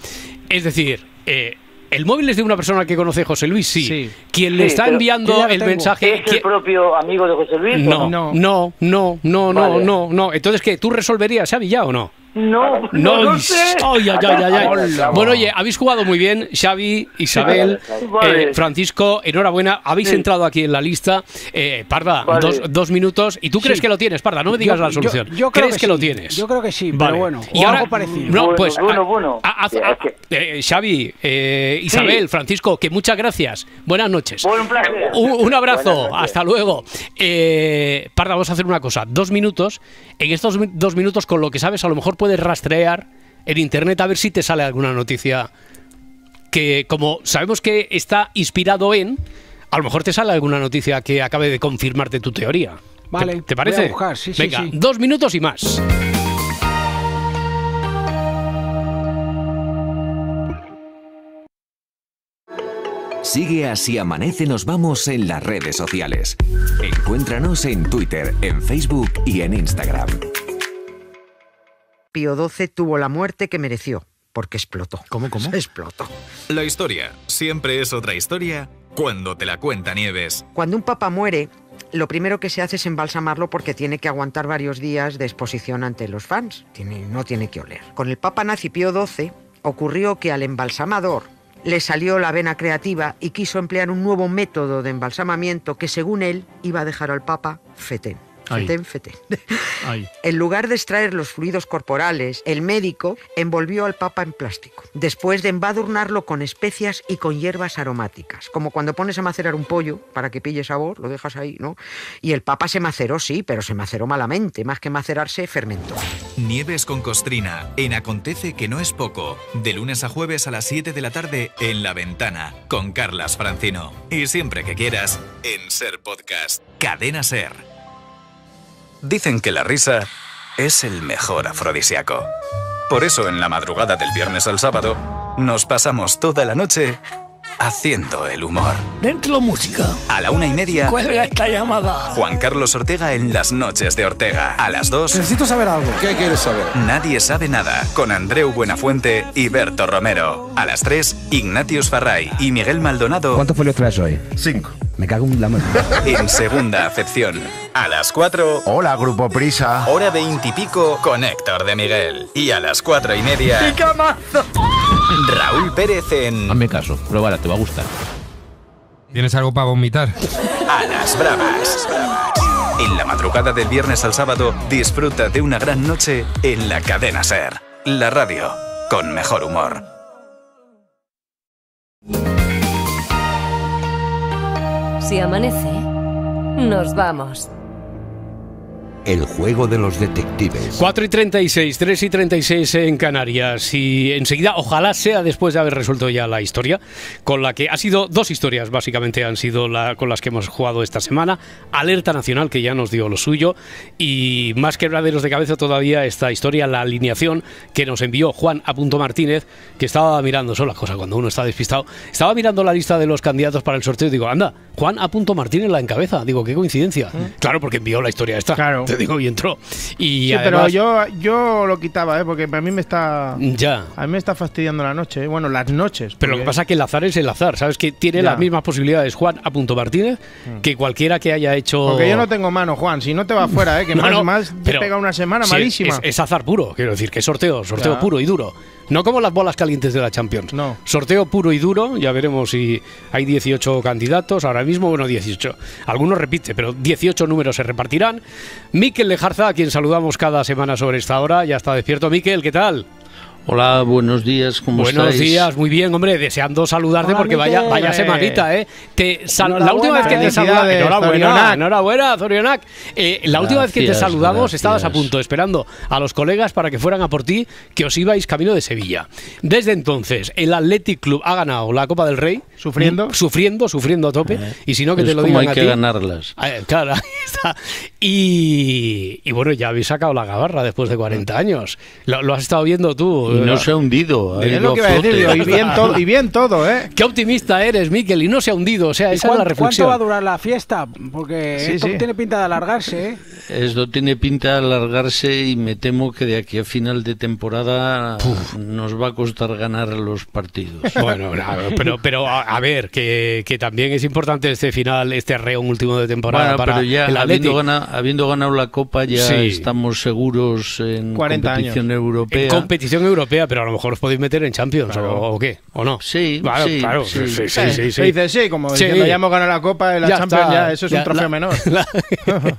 Es decir, eh, el móvil es de una persona que conoce a José Luis, sí. Sí. Quien le Sí, está enviando el tengo. mensaje. ¿Es el ¿quién- propio amigo de José Luis No, no? no, no, no, no, no, Vale. no, no. Entonces, ¿qué? ¿Tú resolverías, Xavi, ya o no? No, no, No, sé. ay, ay, ay, ay, ay. Hola. Bueno, oye, habéis jugado muy bien, Xavi, Isabel, Vale. eh, Francisco, enhorabuena, habéis Sí. entrado aquí en la lista. Eh, Parda, Vale. dos, dos minutos. ¿Y tú crees Sí. que lo tienes, Parda? No me digas Yo- la solución. yo- yo creo ¿Crees que que, lo sí. tienes? Yo creo que sí, pero Vale. bueno, Y ahora, algo parecido. No, Bueno, pues, bueno, ah, bueno. Sí, es que- eh, Xavi, eh, Isabel, Francisco, que muchas gracias. Buenas noches. Bueno, un placer. Un, un abrazo, hasta luego. Eh, Parda, vamos a hacer una cosa. Dos minutos. En estos dos minutos, con lo que sabes, a lo mejor puedes rastrear en internet a ver si te sale alguna noticia que, como sabemos que está inspirado en, a lo mejor te sale alguna noticia que acabe de confirmarte tu teoría. Vale, ¿Te, te voy a parece? buscar, sí, sí, Venga, sí. dos minutos y más. Sigue así amanece nos vamos en las redes sociales. Encuéntranos en Twitter, en Facebook y en Instagram. Pío XII tuvo la muerte que mereció, porque explotó. ¿Cómo, cómo? Explotó. La historia siempre es otra historia cuando te la cuenta Nieves. Cuando un papa muere, lo primero que se hace es embalsamarlo porque tiene que aguantar varios días de exposición ante los fans. Tiene- no tiene que oler. Con el papa nazi Pío XII ocurrió que al embalsamador le salió la vena creativa y quiso emplear un nuevo método de embalsamamiento que según él iba a dejar al papa fetén. Fetén. En lugar de extraer los fluidos corporales, el médico envolvió al papa en plástico, después de embadurnarlo con especias y con hierbas aromáticas, como cuando pones a macerar un pollo para que pille sabor, lo dejas ahí, ¿no? Y el papa se maceró, sí, pero se maceró malamente, más que macerarse, fermentó. Nieves con Costrina en Acontece que no es poco. De lunes a jueves a las 7 de la tarde en La Ventana con Carlas Francino. Y siempre que quieras en Ser Podcast. Cadena Ser. Dicen que la risa es el mejor afrodisíaco. Por eso en la madrugada del viernes al sábado nos pasamos toda la noche haciendo el humor. Dentro música. A la una y media, Cuelga esta llamada. Juan Carlos Ortega en las noches de Ortega. A las dos, Necesito saber algo. ¿Qué quieres saber? Nadie sabe nada, con Andreu Buenafuente y Berto Romero. A las 3, Ignatius Farray y Miguel Maldonado. ¿Cuántos folios traes hoy? Cinco. Me cago en la mano. En segunda acepción. A las 4. Hola, Grupo Prisa. Hora veintipico con Héctor de Miguel. Y a las cuatro y media. Raúl Pérez en. Hazme caso, pruébala, te va a gustar. ¿Tienes algo para vomitar? A las Bravas. En la madrugada del viernes al sábado, disfruta de una gran noche en la cadena Ser. La radio con mejor humor. Si amanece, nos vamos. El juego de los detectives. 4 y 36, 3 y 36 en Canarias. Y enseguida, ojalá sea después de haber resuelto ya la historia, con la que ha sido dos historias, básicamente han sido la, con las que hemos jugado esta semana. Alerta Nacional, que ya nos dio lo suyo, y más quebraderos de cabeza todavía esta historia, la alineación que nos envió Juan A. Martínez, que estaba mirando, son las cosas cuando uno está despistado, estaba mirando la lista de los candidatos para el sorteo y digo, anda, Juan A. Martínez la encabeza. Digo, qué coincidencia. Claro, porque envió la historia esta. Claro. Te digo, y entró. Y Sí, además- pero yo, yo lo quitaba, ¿eh? porque a mí me está. Ya. A mí me está fastidiando la noche, ¿eh? bueno, las noches. Pero lo que pasa es que el azar es el azar, ¿sabes? Que tiene Ya. Mm. las mismas posibilidades Juan A. Martínez que cualquiera que haya hecho. Porque yo no tengo mano, Juan. Si no te vas fuera, ¿eh? que No, más, no, más te pero- pega una semana Sí, malísima. Es, es azar puro, quiero decir, que es sorteo, sorteo Ya. puro y duro. No como las bolas calientes de la Champions. No. Sorteo puro y duro, ya veremos si hay 18 candidatos. Ahora mismo, bueno, 18. Algunos repite, pero 18 números se repartirán. Miquel Lejarza, a quien saludamos cada semana sobre esta hora, ya está despierto. Miquel, ¿qué tal? Hola, buenos días, ¿cómo Buenos estáis? días, muy bien, hombre, deseando saludarte Hola, porque vaya, vaya semanita, ¿eh? Te sal- la última vez que te saludamos, enhorabuena, Zorionak. enhorabuena, Zorionak. Eh, la última vez que te Gracias, saludamos estabas a punto esperando a los colegas para que fueran a por ti, que os ibais camino de Sevilla. Desde entonces, el Athletic Club ha ganado la Copa del Rey. ¿Sufriendo? Sufriendo, sufriendo a tope. y si no, que te lo como digan hay a que ti. ganarlas. Eh, Claro, ahí está. Y, y bueno, ya habéis sacado la gabarra después de 40 años. Lo, lo has estado viendo tú. Y no eh, se ha hundido. ha Es ido lo a que iba a decir, flote. digo, y bien, todo, y bien todo, ¿eh? Qué optimista eres, Miquel, y no se ha hundido. O sea, ¿Y esa es la reflexión. ¿Cuánto va a durar la fiesta? Porque Sí, esto sí. tiene pinta de alargarse, ¿eh? Esto tiene pinta de alargarse y me temo que de aquí a final de temporada nos va a costar ganar los partidos. Bueno, no, pero, pero a, ver, que, que también es importante este final, este arreo último de temporada Bueno, para pero ya el habiendo ganado, habiendo ganado la Copa ya Sí. estamos seguros en 40 competición europea. En competición europea, pero a lo mejor os podéis meter en Champions Claro. o, o qué, o no. Sí, claro, sí, claro. sí. Sí, sí, Eh, sí, dice sí, como diciendo, ya hemos ganado la Copa la Ya Champions, está, ya, eso es ya, un trofeo la- menor.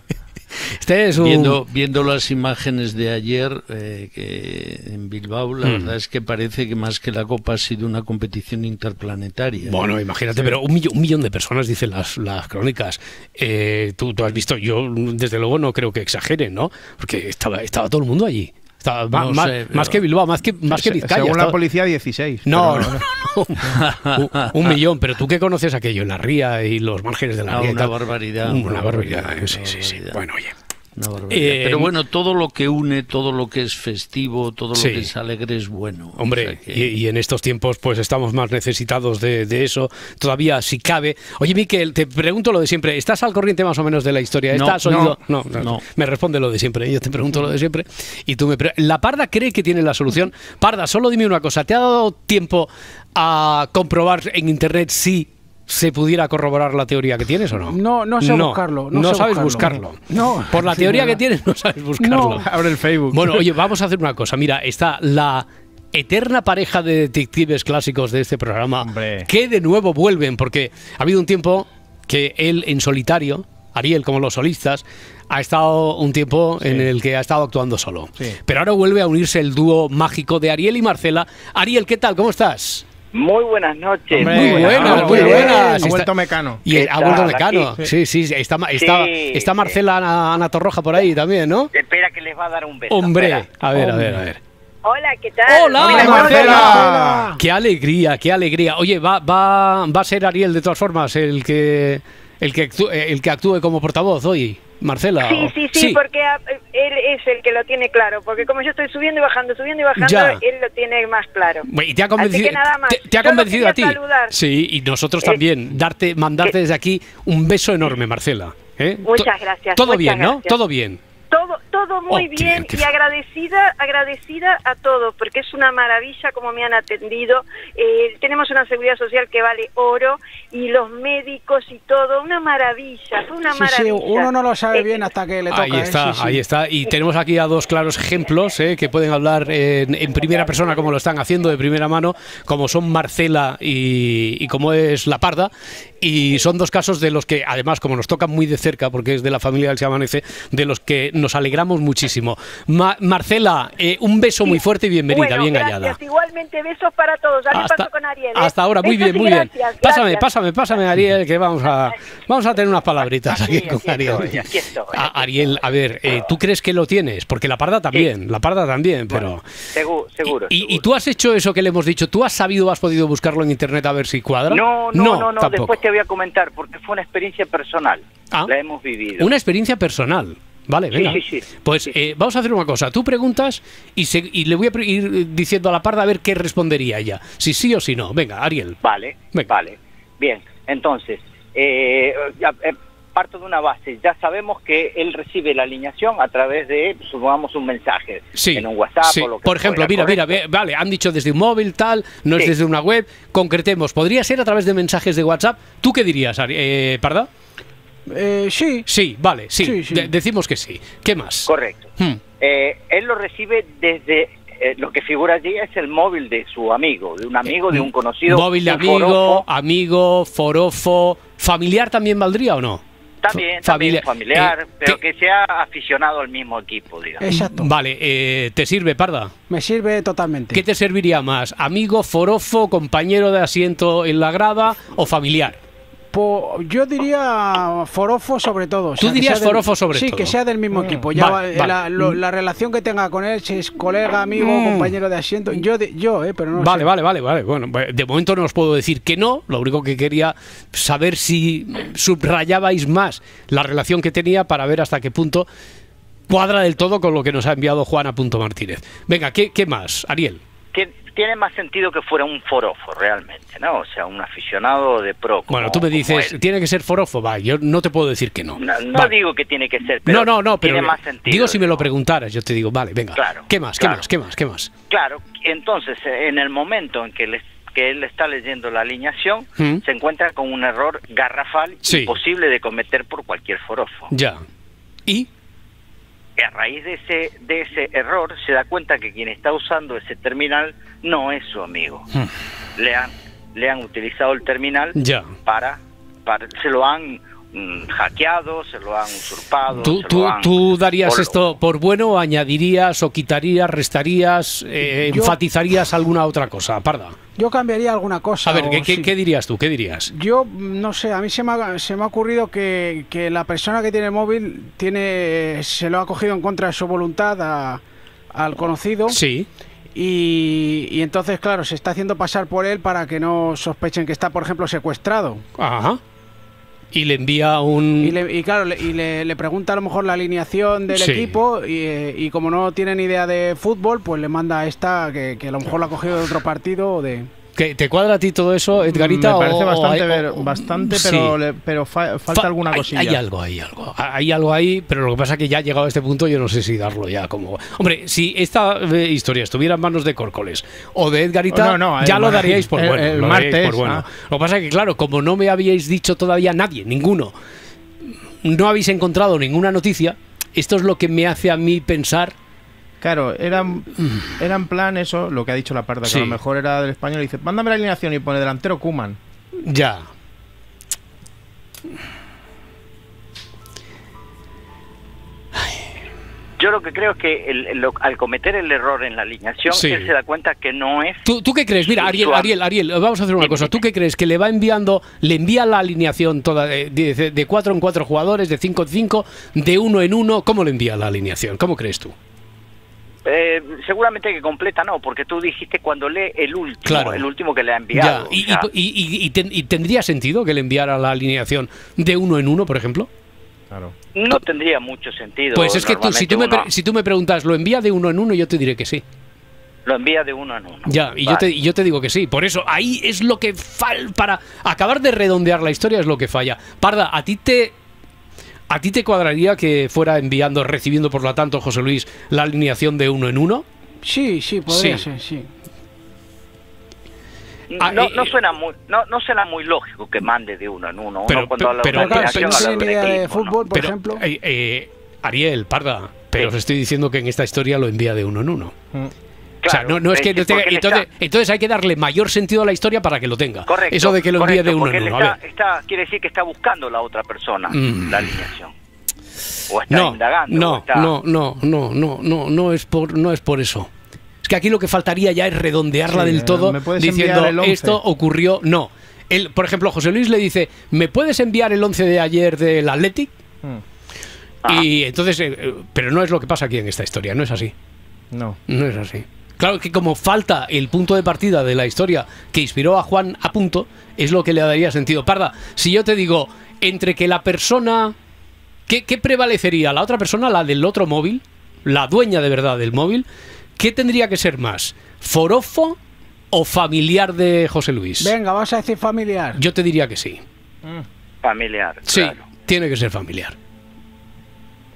Este es un... Viendo, viendo las imágenes de ayer eh, que en Bilbao, la Mm. verdad es que parece que más que la Copa ha sido una competición interplanetaria. Bueno, imagínate, pero un millón, un millón de personas dicen las, las crónicas. Eh, tú, tú has visto, yo desde luego no creo que exageren, ¿no? Porque estaba, estaba todo el mundo allí. Ma- No ma- sé, más, pero- que Bilbao, más que, más que Se- Vizcaya. Según la estaba- policía, 16. No, pero- no, no. un, un millón, pero tú que conoces aquello, la ría y los márgenes de la Ah, ría. una barbaridad, Una, una barbaridad, barbaridad, sí, sí, sí. barbaridad. Bueno, oye. Eh, Pero bueno, todo lo que une, todo lo que es festivo, todo Sí. lo que es alegre es bueno. Hombre, O sea que- y, y en estos tiempos pues estamos más necesitados de, de eso, todavía si cabe. Oye, Miquel, te pregunto lo de siempre, ¿estás al corriente más o menos de la historia? No, ¿Estás oído? no, no, no. Me responde lo de siempre, yo te pregunto lo de siempre y tú me... pre- ¿La Parda cree que tiene la solución? Parda, solo dime una cosa, ¿te ha dado tiempo a comprobar en internet si se pudiera corroborar la teoría que tienes o no? No, no sé buscarlo. No, sé sabes buscarlo. No. Por la Sí, teoría que tienes no sabes buscarlo. No. Abre el Facebook. Bueno, oye, vamos a hacer una cosa. Mira, está la eterna pareja de detectives clásicos de este programa que de nuevo vuelven, porque ha habido un tiempo que él en solitario, Ariel como los solistas, ha estado un tiempo en el que ha estado actuando solo. Sí. Pero ahora vuelve a unirse el dúo mágico de Ariel y Marcela. Ariel, ¿qué tal? ¿Cómo estás? Muy buenas noches. Hombre, muy buenas, muy buenas. Ha vuelto Mecano. Y ¿Qué ha vuelto? Mecano. Sí, sí, sí, está, está, Sí, está Marcela Ana, Ana Torroja por ahí también, ¿no? Espera que les va a dar un beso. Hombre, espera. a ver, a ver, a ver. Hola, ¿qué tal? ¡Hola, Mira, Marcela! ¡Qué alegría, qué alegría! Oye, ¿va, va, va a ser Ariel de todas formas el que el que actúe, el que actúe como portavoz hoy, Marcela? Sí, sí, sí, porque ah, él es el que lo tiene claro, porque como yo estoy subiendo y bajando, subiendo y bajando, Ya. él lo tiene más claro. ¿Y te ha Así convencido, que nada más. te, te ha convencido a ti? saludar. Sí, y nosotros Eh, también. Darte, mandarte desde aquí un beso enorme, Marcela. ¿eh? Muchas gracias, Todo muchas bien, ¿no? Todo bien. Todo, todo muy Oh, bien qué y agradecida, agradecida a todo, porque es una maravilla como me han atendido. Eh, tenemos una seguridad social que vale oro y los médicos y todo, una maravilla, fue una Sí, maravilla. sí, uno no lo sabe bien hasta que le toca. Ahí ¿eh? está, sí. ahí está. Y tenemos aquí a dos claros ejemplos eh, que pueden hablar en, en primera persona, como lo están haciendo de primera mano, como son Marcela y, y como es La Parda. Y son dos casos de los que, además, como nos tocan muy de cerca, porque es de la familia del Se Amanece, de los que nos alegramos muchísimo. Ma- Marcela, eh, un beso muy fuerte y bienvenida, Bueno, bien gracias, hallada. Igualmente, besos para todos. Ya Hasta- paso con Ariel. ¿eh? Hasta ahora, muy Besos bien, muy bien. gracias, Pásame, pásame, pásame, Ariel, que vamos a, vamos a tener unas palabritas aquí, con Ariel. estoy, aquí estoy. A- Ariel, a ver, eh, ¿tú crees que lo tienes? Porque la parda también, la parda también, pero... Seguro, seguro. Y, y tú has hecho eso que le hemos dicho? ¿Tú has sabido, has podido buscarlo en internet a ver si cuadra? No, no, no, no, tampoco. después te voy a comentar porque fue una experiencia personal. Ah. La hemos vivido. Una experiencia personal. Vale, Sí, venga. sí, sí. Pues eh, vamos a hacer una cosa. Tú preguntas y, se- y le voy a ir diciendo a la parda a ver qué respondería ella. Si sí o si no. Venga, Ariel. Vale, vale. Bien, entonces, eh, eh, parto de una base. Ya sabemos que él recibe la alineación a través de, supongamos, un mensaje Sí, en un WhatsApp sí. o lo que Por ejemplo, mira, mira, ¿correcto? ve- vale, han dicho desde un móvil, tal, no es desde una web. Concretemos, ¿podría ser a través de mensajes de WhatsApp? ¿Tú qué dirías, Ari- eh, Parda? sí. Sí, vale, sí. Sí, sí. De- decimos que sí. ¿Qué más? Correcto. Hmm. Eh, él lo recibe desde eh, lo que figura allí es el móvil de su amigo, de un amigo, de un conocido. Móvil de amigo, forofo. amigo, forofo. ¿Familiar también valdría o no? También, Familia- también familiar, eh, pero que sea aficionado al mismo equipo, digamos. Exacto. Vale, eh, ¿te sirve, Parda? Me sirve totalmente. ¿Qué te serviría más? ¿Amigo, forofo, compañero de asiento en la grada o familiar? Po- yo diría forofo sobre todo. o Tú dirías del- forofo sobre sí, todo. que sea del mismo equipo. Ya Vale, va- vale. La, lo- la relación que tenga con él, si es colega, amigo, Mm. compañero de asiento. Yo, de- yo eh, pero no Vale, sé. vale, vale, vale. Bueno, de momento no os puedo decir que no. Lo único que quería saber si subrayabais más la relación que tenía para ver hasta qué punto cuadra del todo con lo que nos ha enviado Juana Punto Martínez. Venga, ¿qué, qué más, Ariel? Tien- Tiene más sentido que fuera un forofo realmente, ¿no? O sea, un aficionado de pro. como- Bueno, tú me dices, tiene que ser forofo, va, yo no te puedo decir que no. No, no Vale. digo que tiene que ser, pero no, no, no, pero tiene más sentido. digo si me lo preguntaras, yo te digo, vale, venga. Claro, ¿Qué más? claro. ¿Qué más? ¿Qué más? ¿Qué más? Claro, entonces, en el momento en que les que él está leyendo la alineación, Mm. se encuentra con un error garrafal Sí. imposible de cometer por cualquier forofo. Ya. ¿Y? A raíz de ese, de ese error se da cuenta que quien está usando ese terminal no es su amigo. Le han, le han utilizado el terminal Ya. para, para se lo han hackeado, se lo han usurpado. ¿Tú, se tú, lo han- tú darías lo- esto por bueno o añadirías o quitarías, restarías, eh, Yo- enfatizarías alguna otra cosa? Parda. Yo cambiaría alguna cosa. A ver, ¿qué, qué- sí. qué dirías tú? ¿Qué dirías? Yo mm, no sé, a mí se me ha, se me ha ocurrido que, que la persona que tiene el móvil tiene se lo ha cogido en contra de su voluntad a- al conocido. Sí. Y, y entonces, claro, se está haciendo pasar por él para que no sospechen que está, por ejemplo, secuestrado. Ajá. Y le envía un... Y, le- y claro, le, y le, le pregunta a lo mejor la alineación del Sí. equipo y, y como no tiene ni idea de fútbol, pues le manda esta que, que a lo mejor la ha cogido de otro partido o de... ¿Qué- ¿Te cuadra a ti todo eso, Edgarita? Me parece o- bastante, o- bastante sí. pero, le- pero fa- falta Fa- alguna cosilla. Hay, algo, hay algo. Hay algo ahí, pero lo que pasa es que ya llegado a este punto yo no sé si darlo ya como... Hombre, si esta eh, historia estuviera en manos de Córcoles o de Edgarita, No, no, ya el lo daríais por el- bueno. el lo martes, por bueno. ah. Lo que pasa es que, claro, como no me habíais dicho todavía nadie, ninguno, no habéis encontrado ninguna noticia, esto es lo que me hace a mí pensar... Claro, era, era en plan eso, lo que ha dicho la parda, que a lo mejor era del español y dice, mándame la alineación y pone delantero Kuman. Ya. Yo lo que creo es que el- el- lo- al cometer el error en la alineación, Sí. él se da cuenta que no es... ¿Tú, tú qué crees? Mira, Ariel, Ariel, Ariel, vamos a hacer una cosa. ¿Tú qué crees? ¿Que le va enviando, le envía la alineación toda de, de, de cuatro en cuatro jugadores, de cinco en cinco, de uno en uno? ¿Cómo le envía la alineación? ¿Cómo crees tú? Eh, seguramente que completa no, porque tú dijiste cuando lee el último, Claro. el último que le ha Ya, enviado. ¿Y, o sea, y- y- y ten- y tendría sentido que le enviara la alineación de uno en uno, por ejemplo? Claro. no tendría mucho sentido. Pues es que tú, si, tú me, si tú me preguntas, ¿lo envía de uno en uno? Yo te diré que sí. Lo envía de uno en uno. Ya, y yo, te, y yo te digo que sí. Por eso, ahí es lo que falta. Para acabar de redondear la historia es lo que falla. Parda, ¿a ti te. ¿A ti te cuadraría que fuera enviando, recibiendo por lo tanto, José Luis, la alineación de uno en uno? Sí, sí, podría Sí. ser, sí. Ah, no, eh, no suena muy no, no suena muy lógico que mande de uno en uno. Uno Pero- cuando habla de pero- una pero- alineación pero- habla de un idea de equipo, ¿no? fútbol, por Pero, ejemplo. eh, eh, Ariel, Parda, pero os estoy diciendo que en esta historia lo envía de uno en uno. O sea, Claro, no, no es que no tenga- porque le entonces, está- entonces hay que darle mayor sentido a la historia para que lo tenga. Correcto, Eso de que lo envíe correcto, de uno en uno. Está, quiere decir que está buscando la otra persona Mm. la alineación. O está No, indagando. o no, está- no, no, no, no, no, no es por, no es por eso. Es que aquí lo que faltaría ya es redondearla Sí, del eh, todo ¿me puedes diciendo esto ocurrió. No. Él, por ejemplo, José Luis le dice, ¿me puedes enviar el 11 de ayer del Athletic? Hmm. Y entonces, eh, eh, pero no es lo que pasa aquí en esta historia, no es así. No. No es así. Claro que como falta el punto de partida de la historia que inspiró a Juan a punto, es lo que le daría sentido. Parda, si yo te digo, entre que la persona... ¿Qué, qué prevalecería? ¿La otra persona, la del otro móvil? ¿La dueña de verdad del móvil? ¿Qué tendría que ser más? ¿Forofo o familiar de José Luis? Venga, vas a decir familiar. Yo te diría que sí. Familiar. Sí, claro. tiene que ser familiar.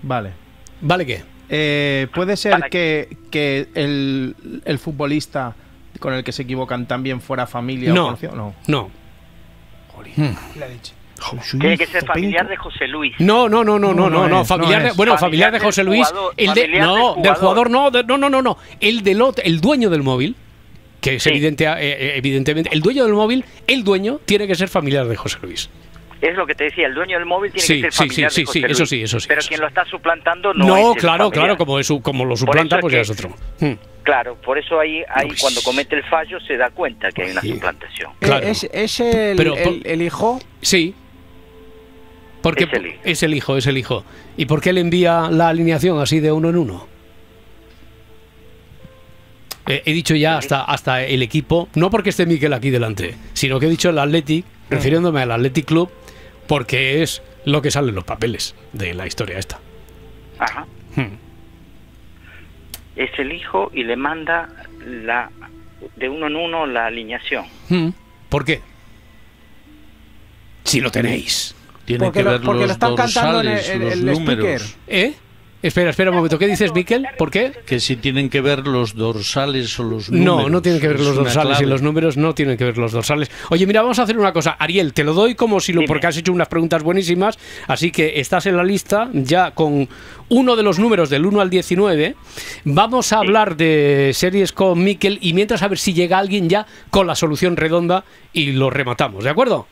Vale. ¿Vale qué? Eh, puede ser que, que el, el futbolista con el que se equivocan también fuera familia o No, conocido? No. no. La leche. Tiene que ser familiar de José Luis. No, no, no, no, no, No, no, no no, es, familiar no de, es. bueno, Familiar familiar de José Luis, jugador, el de no, del del jugador. jugador no, de- no, no, no, no, el del ot- el dueño del móvil, que es Sí. evidente, eh, eh, evidentemente, el dueño del móvil, el dueño tiene que ser familiar de José Luis. Es lo que te decía, el dueño del móvil tiene Sí, que ser sí, familiar sí, de sí, sí, José eso Luis. sí, eso sí, Pero eso quien sí. lo está suplantando no, No, es claro, claro, como es su- como lo suplanta, eso es pues ya es otro. Hmm. Claro, por eso ahí, ahí Uy. cuando comete el fallo se da cuenta que hay una suplantación. Eh, Claro. ¿Es, es el, Pero, el- el hijo? Sí. Porque Es el hijo. es el hijo, es el hijo. ¿Y por qué le envía la alineación así de uno en uno? Eh, he dicho ya hasta, hasta el equipo, no porque esté Miquel aquí delante, sino que he dicho el Athletic, refiriéndome al Athletic Club, porque es lo que sale en los papeles de la historia esta. Ajá. Hmm. Es el hijo y le manda la de uno en uno la alineación. Hmm. ¿Por qué? Si lo tenéis. Tiene Porque que lo- ver porque lo están cantando en el- dorsales, el- los el números. speaker. ¿Eh? Espera, espera un momento. ¿Qué dices, Miquel? ¿Por qué? Que si tienen que ver los dorsales o los números. No, no tienen que ver los dorsales y los números no tienen que ver los dorsales. Oye, mira, vamos a hacer una cosa. Ariel, te lo doy como si lo. porque has hecho unas preguntas buenísimas. Así que estás en la lista ya con uno de los números del 1 al 19. Vamos a hablar de series con Miquel y mientras a ver si llega alguien ya con la solución redonda y lo rematamos, ¿de acuerdo?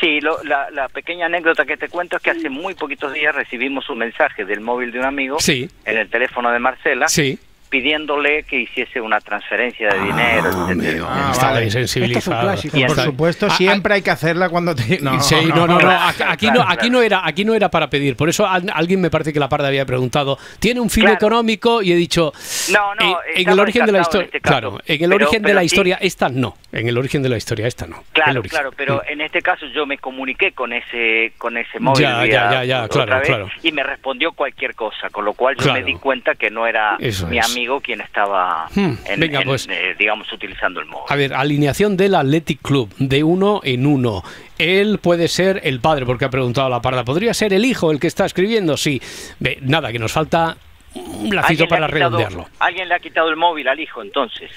Sí, lo- la, la pequeña anécdota que te cuento es que hace muy poquitos días recibimos un mensaje del móvil de un amigo Sí. en el teléfono de Marcela Sí. Pidiéndole que hiciese una transferencia de dinero, etcétera. Ah, Está vale. sensibilizado. Y Por supuesto, Ah, siempre hay que hacerla cuando te. No, Sí, no, no, no. Aquí, no, Claro, aquí no era, aquí no era para pedir. Por eso al- alguien me parece que la parda había preguntado. ¿Tiene un fin Claro. económico? Y he dicho. No, no, eh, en el origen de la historia. en este claro, en el Pero- origen de la sí- historia, esta no. En el origen de la historia, esta no. Claro, claro, pero en este caso yo me comuniqué con ese con ese móvil Ya, ya, ya, ya, otra claro, vez claro. y me respondió cualquier cosa, con lo cual yo me di cuenta que no era Eso mi es. Amigo quien estaba Hmm, en, venga, en, pues. eh, digamos utilizando el móvil. A ver, alineación del Athletic Club, de uno en uno. Él puede ser el padre, porque ha preguntado la parda. ¿Podría ser el hijo el que está escribiendo? Sí. Ve, nada, que nos falta un lacito ¿Alguien le ha para quitado- redondearlo. Alguien le ha quitado el móvil al hijo, entonces.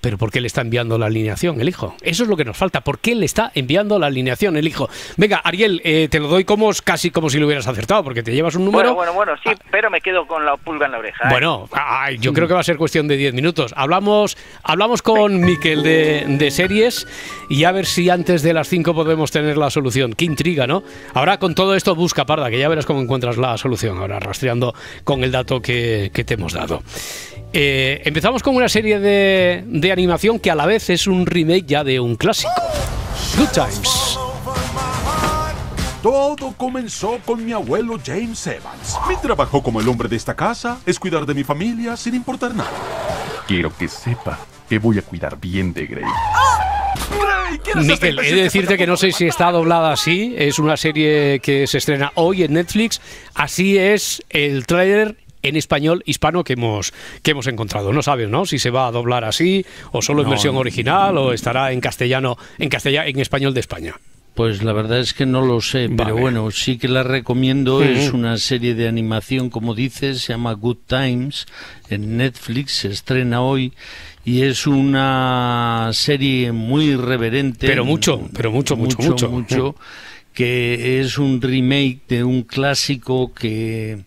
Pero ¿por qué le está enviando la alineación el hijo? Eso es lo que nos falta. ¿Por qué le está enviando la alineación el hijo? Venga, Ariel, eh, te lo doy como casi como si lo hubieras acertado, porque te llevas un número. Bueno, bueno, bueno, sí, pero me quedo con la pulga en la oreja. ¿eh? Bueno, ay, yo creo que va a ser cuestión de 10 minutos. Hablamos, hablamos con Miquel de, de series y a ver si antes de las 5 podemos tener la solución. Qué intriga, ¿no? Ahora con todo esto busca, Parda, que ya verás cómo encuentras la solución, ahora rastreando con el dato que, que te hemos dado. Eh, empezamos con una serie de, de animación que a la vez es un remake ya de un clásico. Good Times. Todo comenzó con mi abuelo James Evans. Mi trabajo como el hombre de esta casa es cuidar de mi familia sin importar nada. Quiero que sepa que voy a cuidar bien de Grey. Miquel, he de decirte que no sé si está doblada así. Es una serie que se estrena hoy en Netflix. Así es el tráiler en español hispano que hemos que hemos encontrado. No sabes, ¿no? Si se va a doblar así o solo en No. versión original o estará en castellano, en castellano, en español de España. Pues la verdad es que no lo sé, pero bueno, sí que la recomiendo. Es una serie de animación, como dices, se llama Good Times en Netflix, se estrena hoy y es una serie muy irreverente. Pero mucho, pero mucho, mucho, mucho. mucho, que es un remake de un clásico que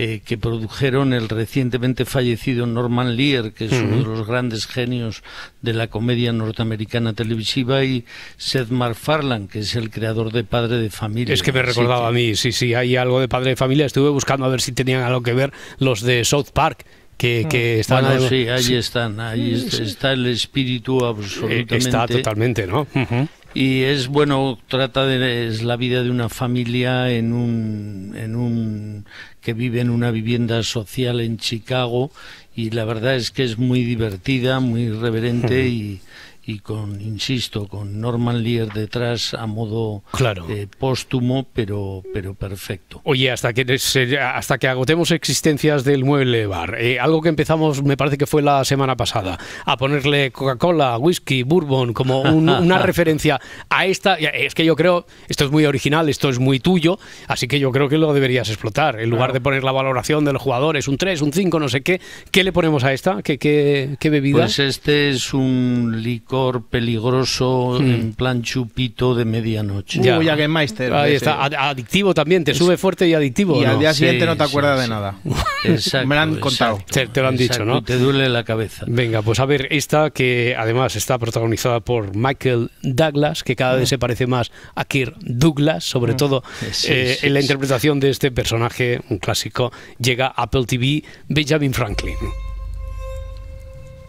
eh, que produjeron el recientemente fallecido Norman Lear, que es uno de Ujú. los grandes genios de la comedia norteamericana televisiva, y Seth MacFarlane, que es el creador de Padre de Familia. Es que me recordaba a mí, sí, sí, hay algo de padre de familia. Estuve buscando a ver si tenían algo que ver los de South Park. Que, que están Bueno, sí, ahí sí. están, ahí es- Sí. está el espíritu absolutamente. Eh, Está totalmente, ¿no? Ujú. Y es bueno, trata de es la vida de una familia en un en un que vive en una vivienda social en Chicago y la verdad es que es muy divertida, muy irreverente y y con insisto con Norman Lear detrás a modo Claro. eh, póstumo pero pero perfecto. Oye, hasta que se- hasta que agotemos existencias del mueble bar, eh, algo que empezamos, me parece que fue la semana pasada, a ponerle Coca-Cola, whisky, bourbon como un- una referencia a esta. Es que yo creo, esto es muy original, esto es muy tuyo, así que yo creo que lo deberías explotar. En lugar Claro. de poner la valoración de los jugadores, un 3, un 5, no sé qué, ¿qué le ponemos a esta? ¿Qué, qué, qué bebida? Pues este es un licor peligroso Mm. en plan chupito de medianoche. Ya. Uy, Jägermeister, Ahí ese. está, ad- adictivo también, te sube fuerte y adictivo. Y al día siguiente no te Sí, acuerdas sí, de sí. nada. Exacto, Me lo han contado. exacto, Te, te lo han dicho, ¿no? te duele la cabeza. Venga, pues a ver, esta que además está protagonizada por Michael Douglas, que cada vez se parece más a Kirk Douglas, sobre Mm. todo Sí, eh, sí, en la sí. interpretación de este personaje, un clásico, llega a Apple TV Benjamin Franklin.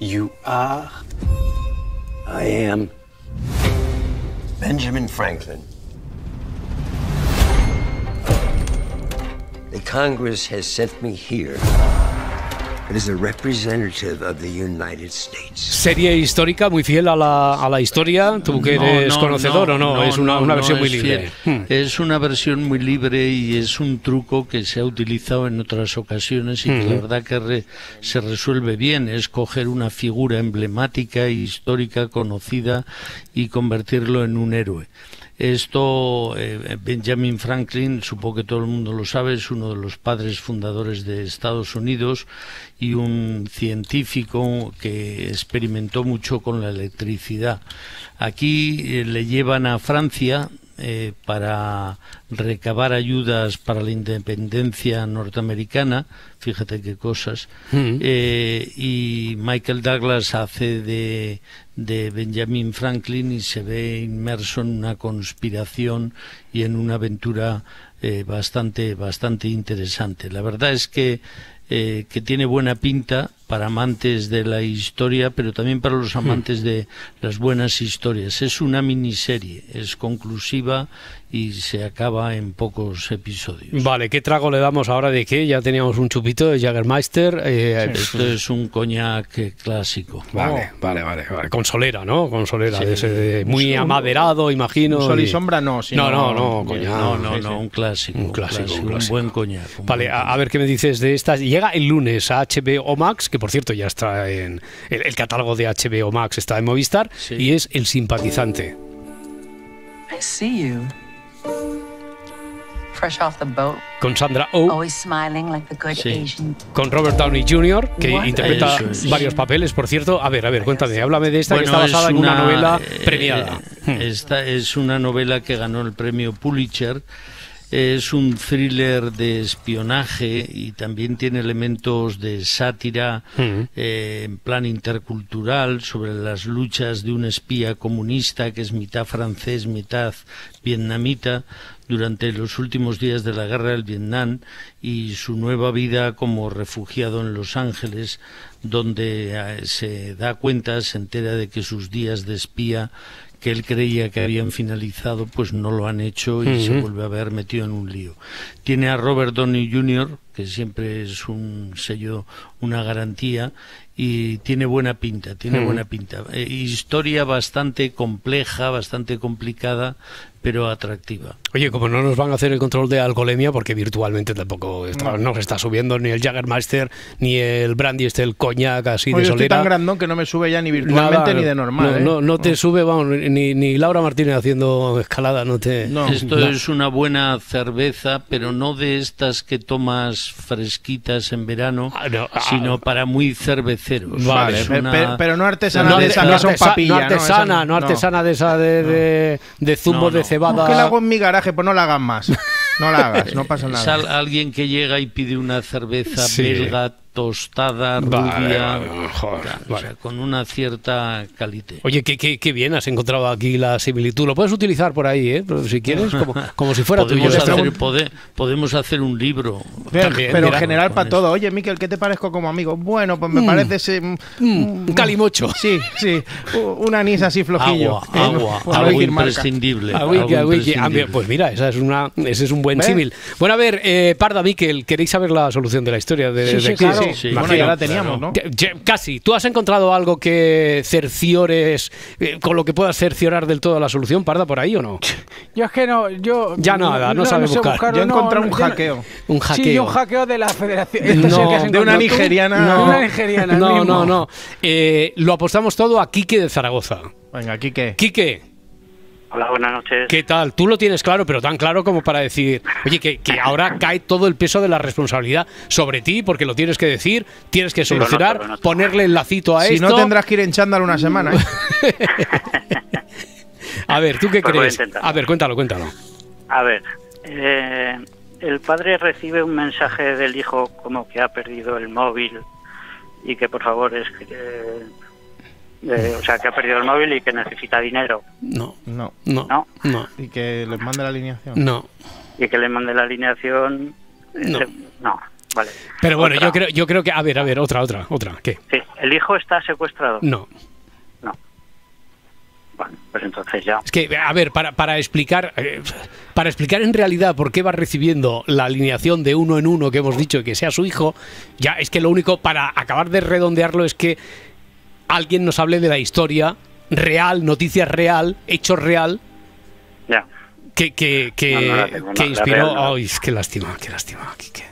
You are. I am. Benjamin Franklin. The Congress has sent me here Serie histórica, muy fiel a la, a la historia. ¿Tú que No, eres no, conocedor o no? es una, no, una no versión muy libre. Hmm. fiel. Es una versión muy libre y es un truco que se ha utilizado en otras ocasiones y que la verdad que re- se resuelve bien. Es coger una figura emblemática, histórica, conocida y convertirlo en un héroe. Esto, eh, Benjamin Franklin, supongo que todo el mundo lo sabe, es uno de los padres fundadores de Estados Unidos y un científico que experimentó mucho con la electricidad. Aquí eh, le llevan a Francia eh, para recabar ayudas para la independencia norteamericana, fíjate qué cosas, Mm. eh, y Michael Douglas hace de, de Benjamin Franklin y se ve inmerso en una conspiración y en una aventura eh, bastante, bastante interesante. La verdad es que eh, que tiene buena pinta para amantes de la historia, pero también para los amantes de las buenas historias. Es una miniserie, es conclusiva y se acaba en pocos episodios. Vale, ¿qué trago le damos ahora de qué? Ya teníamos un chupito de Jagermeister. eh, Esto es un coñac eh, clásico. Vale, vale, vale, vale. Con solera, ¿no? Con solera, Sí. de ese de- muy Un- amaderado, imagino. un sol y sombra no, sino- No, no, no, coñac. No, no, Sí, no, sí. un clásico. Un clásico, un un clásico. buen coñac. un Vale, buen a, a ver qué me dices de estas. Llega el lunes a HBO Max, que por cierto ya está en. El, el catálogo de HBO Max está en Movistar, y es El Simpatizante. I see you. Con Sandra Oh, Always smiling like the good Asian. con Robert Downey Jr., que What? interpreta es. varios papeles, por cierto. A ver, a ver, cuéntame, háblame de esta que Bueno, está es basada en una novela eh, premiada. Hmm. Esta es una novela que ganó el premio Pulitzer. Es un thriller de espionaje y también tiene elementos de sátira Hmm. eh, en plan intercultural sobre las luchas de un espía comunista que es mitad francés, mitad vietnamita durante los últimos días de la guerra del Vietnam y su nueva vida como refugiado en Los Ángeles, donde eh, se da cuenta, se entera de que sus días de espía que él creía que habían finalizado, pues no lo han hecho y se vuelve a ver metido en un lío. Tiene a Robert Downey Jr., que siempre es un sello, una garantía, y tiene buena pinta, tiene buena pinta. Eh, historia bastante compleja, bastante complicada, pero atractiva. Oye, como no nos van a hacer el control de alcoholemia, porque virtualmente tampoco está, no. se está subiendo ni el Jagermeister, ni el brandy, este, el coñac así Oye, de yo estoy solera. tan grandón que no me sube ya ni virtualmente Nada, ni de normal. No, ¿eh? no, no te sube, vamos, ni, ni Laura Martínez haciendo escalada, no te. Esto es una buena cerveza, pero no de estas que tomas fresquitas en verano, sino para muy cerveceros. Vale, una- pero no artesana No de Esa- no no. artesana de esa de, de, de zumo No, de. Cebada. Es que la hago en mi garaje, pues no la hagas más. No la hagas, no pasa Es nada. al- alguien que llega y pide una cerveza Sí. belga tostada, Vale, rubia, vale, joder, o sea, con una cierta calidad. Oye, qué, qué, qué bien has encontrado aquí la similitud. Lo puedes utilizar por ahí, ¿eh? Pero si quieres, como, como si fuera tuyo. podemos, hacer, pode- podemos hacer un libro. Pero, También, pero en mira, general para todo. Oye, Miquel, ¿qué te parezco como amigo? Bueno, pues me Mm. parece ese... mm, Un calimocho. Sí, sí. Un anís así flojillo. Agua, no- agua, no algo imprescindible. Algo ah, imprescindible. pues mira, esa es una, ese es un buen símil. Bueno, a ver, eh, Parda, Miquel, ¿queréis saber la solución de la historia? De, Sí, de sí, aquí? claro. Sí, sí. Bueno, ya la teníamos, ¿no? Casi. ¿Tú has encontrado algo que cerciores, eh, con lo que puedas cerciorar del todo la solución, Parda, por ahí o no? Yo es que no, yo... Ya nada, no sabe sé buscar. buscarlo, Yo he no, encontrado no, un no- hackeo. Un Sí, hackeo. un hackeo de la federación. Este No, de una nigeriana. De una nigeriana, No, mismo. no, no. Eh, lo apostamos todo a Quique de Zaragoza. Venga, aquí qué. Quique, Hola, buenas noches. ¿qué tal? Tú lo tienes claro, pero tan claro como para decir, oye, que, que ahora cae todo el peso de la responsabilidad sobre ti, porque lo tienes que decir, tienes que Sí, lo noto, solucionar, lo noto. ponerle el lacito a Si esto. no tendrás que ir en chándal una semana. ¿eh? A ver, ¿tú qué Pues crees? A ver, cuéntalo, cuéntalo. A ver, eh, el padre recibe un mensaje del hijo como que ha perdido el móvil y que por favor es que... eh, eh, o sea, que ha perdido el móvil y que necesita dinero. No, No. no, No. no, Y que les mande la alineación. no. Y que le mande la alineación. No. Eh, no, vale. Pero bueno, Otra. yo creo, yo creo que, a ver, a ver, otra, otra, otra. ¿Qué? Sí, el hijo está secuestrado. No. No. Bueno, pues entonces ya. Es que, a ver, para, para explicar, eh, para explicar en realidad por qué va recibiendo la alineación de uno en uno que hemos dicho que sea su hijo, ya es que lo único para acabar de redondearlo es que alguien nos hable de la historia real, noticia real, hecho real, Ya. que, que, que, No, no la tengo, no, que inspiró. real no. Ay, qué lástima, qué lástima. Quique.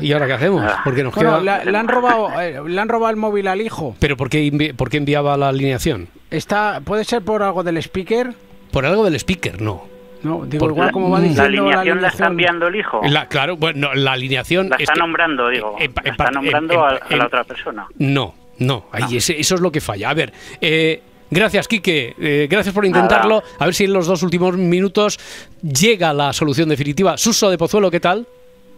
¿Y ahora qué hacemos? Ah. Porque nos Bueno, queda... le, le han robado, eh, le han robado el móvil al hijo. ¿Pero por qué, envi- por qué enviaba la alineación? Está, ¿Puede ser por algo del speaker? Por algo del speaker, no. No, digo, igual como va La diciendo ¿La alineación la está enviando el hijo? La- claro, bueno, la alineación. La es está que- nombrando, digo. en la en está nombrando en- a, en- a la otra persona. No, no, ahí ese- eso es lo que falla. A ver, eh, gracias, Quique. eh, gracias por intentarlo. A ver si en los dos últimos minutos llega la solución definitiva. Suso de Pozuelo, ¿qué tal?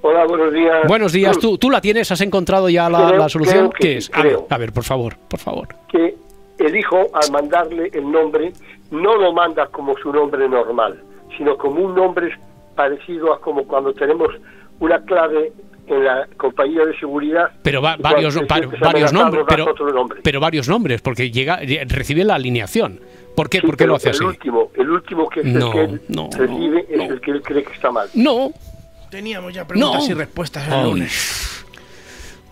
Hola, buenos días. Buenos días. ¿Tú, ¿Tú la tienes? ¿Has encontrado ya la, Creo- la solución? creo que ¿Qué es? A ver, a ver, por favor, por favor. Que el hijo, al mandarle el nombre, no lo manda como su nombre normal, sino como un nombre parecido a como cuando tenemos una clave en la compañía de seguridad. Pero va- varios, va- nombres, pero, otro nombre. pero varios nombres, porque llega, recibe la alineación. ¿Por qué, Sí, ¿por qué lo hace el así? último, el último que es No, el que él no, recibe es el que él cree que está mal. No. Teníamos ya preguntas No. y respuestas el Ay. lunes.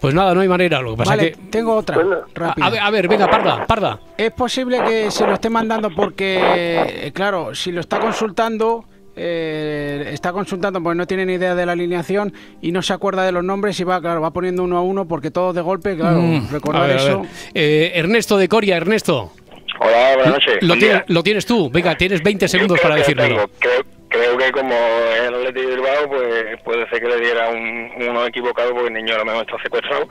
Pues nada, no hay manera. Lo que pasa Vale, que. tengo otra. rápida. A ver, a ver, venga, parda, parda. Es posible que se lo esté mandando porque, eh, claro, si lo está consultando, eh, está consultando porque no tiene ni idea de la alineación y no se acuerda de los nombres y va, claro, va poniendo uno a uno porque todo de golpe, claro, Mm, recordar a ver, a eso. ver. Eh, Ernesto de Coria, Ernesto. Hola, buenas noches. Lo, tienes, lo tienes tú. Venga, tienes 20 segundos para tengo. Creo, creo que como es el Atlético de Bilbao, pues puede ser que le diera un, uno equivocado porque el niño a lo mejor está secuestrado.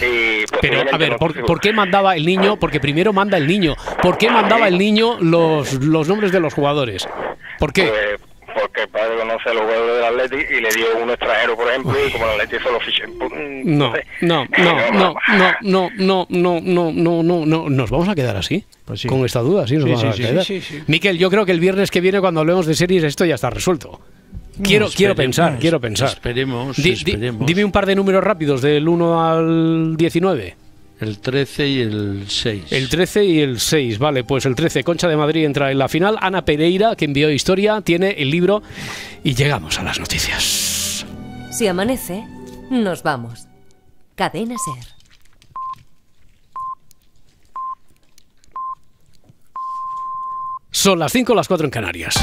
Y Pero, a ver, no ¿por, esté por qué mandaba el niño? Porque primero manda el niño. ¿Por qué mandaba el niño los, los nombres de los jugadores? ¿Por qué? Pues, porque el padre conoce a los jugadores del Atlético y le dio uno extranjero, por ejemplo, y como el Atlético solo ficha. No, no, no, no, no, no, no, no, no, no, no, no. ¿Nos vamos a quedar así? Con esta duda, sí, nos Sí, vamos sí, a sí, quedar. sí, sí, sí. Miquel, yo creo que el viernes que viene, cuando hablemos de series, esto ya está resuelto. Quiero, quiero esperemos, pensar, quiero pensar. esperemos, Di- di- esperemos. dime un par de números rápidos, del 1 al 19. El 13 y el 6. El 13 y el 6, vale, pues el 13, Concha de Madrid entra en la final. Ana Pereira, que envió historia, tiene el libro y llegamos a las noticias. Si amanece, nos vamos. Cadena Ser. Son las 5 las 4 en Canarias.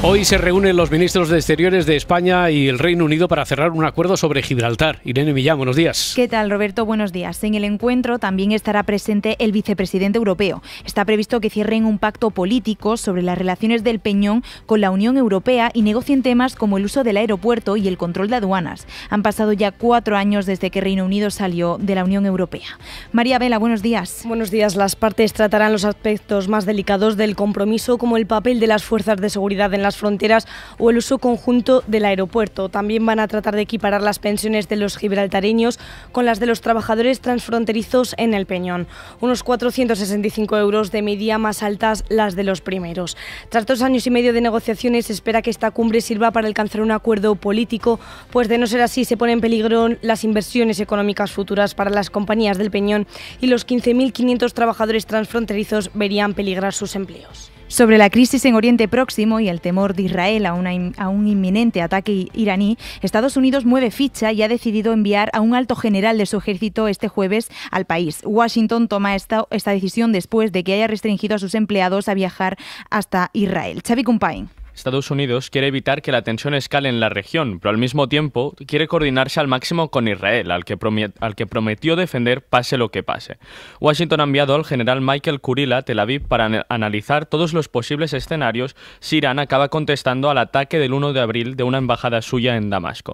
Hoy se reúnen los ministros de Exteriores de España y el Reino Unido para cerrar un acuerdo sobre Gibraltar. Irene Millán, buenos días. ¿Qué tal, Roberto? Buenos días. En el encuentro también estará presente el vicepresidente europeo. Está previsto que cierren un pacto político sobre las relaciones del Peñón con la Unión Europea y negocien temas como el uso del aeropuerto y el control de aduanas. Han pasado ya cuatro años desde que Reino Unido salió de la Unión Europea. María Vela, buenos días. Buenos días. Las partes tratarán los aspectos más delicados del compromiso, como el papel de las fuerzas de seguridad en las fronteras o el uso conjunto del aeropuerto. También van a tratar de equiparar las pensiones de los gibraltareños con las de los trabajadores transfronterizos en el Peñón. Unos 465 euros de media más altas las de los primeros. Tras dos años y medio de negociaciones, se espera que esta cumbre sirva para alcanzar un acuerdo político, pues de no ser así se pone en peligro las inversiones económicas futuras para las compañías del Peñón y los 15.500 trabajadores transfronterizos verían peligrar sus empleos. Sobre la crisis en Oriente Próximo y el temor de Israel a, una a un inminente ataque iraní, Estados Unidos mueve ficha y ha decidido enviar a un alto general de su ejército este jueves al país. Washington toma esta, esta decisión después de que haya restringido a sus empleados a viajar hasta Israel. Xavi Kumpain. Estados Unidos quiere evitar que la tensión escale en la región, pero al mismo tiempo quiere coordinarse al máximo con Israel, al que, al que prometió defender pase lo que pase. Washington ha enviado al general Michael Kurila a Tel Aviv para analizar todos los posibles escenarios si Irán acaba contestando al ataque del 1 de abril de una embajada suya en Damasco.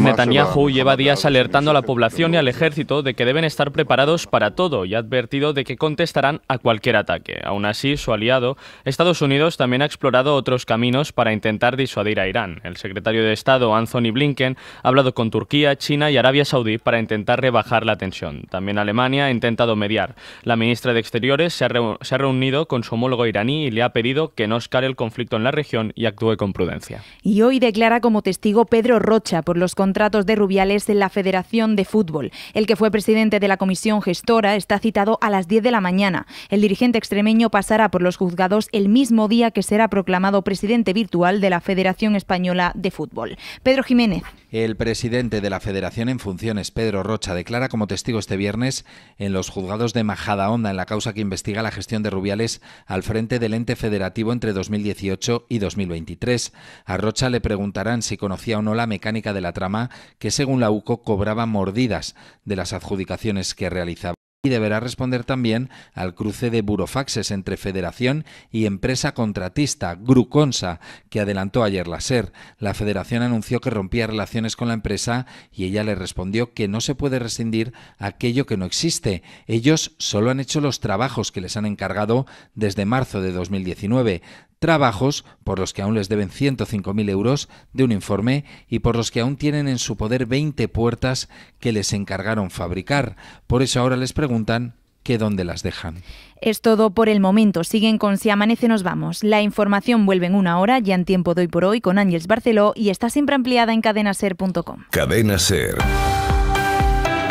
Netanyahu lleva días alertando a la población y al ejército de que deben estar preparados para todo y ha advertido de que contestarán a cualquier ataque. Aún así, su aliado Estados Unidos, también ha explorado otros caminos para intentar disuadir a Irán. El secretario de Estado, Anthony Blinken, ha hablado con Turquía, China y Arabia Saudí para intentar rebajar la tensión. También Alemania ha intentado mediar. La ministra de Exteriores se ha, se ha reunido con su homólogo iraní y le ha pedido que no escale el conflicto en la región y actúe con prudencia. Y hoy declara como testigo Pedro Rocha por los contratos de Rubiales en la Federación de Fútbol. El que fue presidente de la comisión gestora está citado a las 10 de la mañana. El dirigente extremeño pasará por los juzgados el mismo día que será proclamado presidente virtual de la Federación Española de Fútbol. Pedro Jiménez. El presidente de la Federación en funciones, Pedro Rocha, declara como testigo este viernes en los juzgados de Majadahonda en la causa que investiga la gestión de Rubiales al frente del ente federativo entre 2018 y 2023. A Rocha le preguntarán si conocía o no la mecánica de la trama que según la UCO cobraba mordidas de las adjudicaciones que realizaba y deberá responder también al cruce de burofaxes entre Federación y empresa contratista, Gruconsa, que adelantó ayer la SER. La Federación anunció que rompía relaciones con la empresa y ella le respondió que no se puede rescindir aquello que no existe. Ellos solo han hecho los trabajos que les han encargado desde marzo de 2019 trabajos por los que aún les deben 105.000 euros de un informe y por los que aún tienen en su poder 20 puertas que les encargaron fabricar. Por eso ahora les preguntan que dónde las dejan. Es todo por el momento. Siguen con Si Amanece Nos Vamos. La información vuelve en una hora, ya en tiempo de hoy por hoy, con Ángeles Barceló y está siempre ampliada en cadenaser.com. Cadena Ser.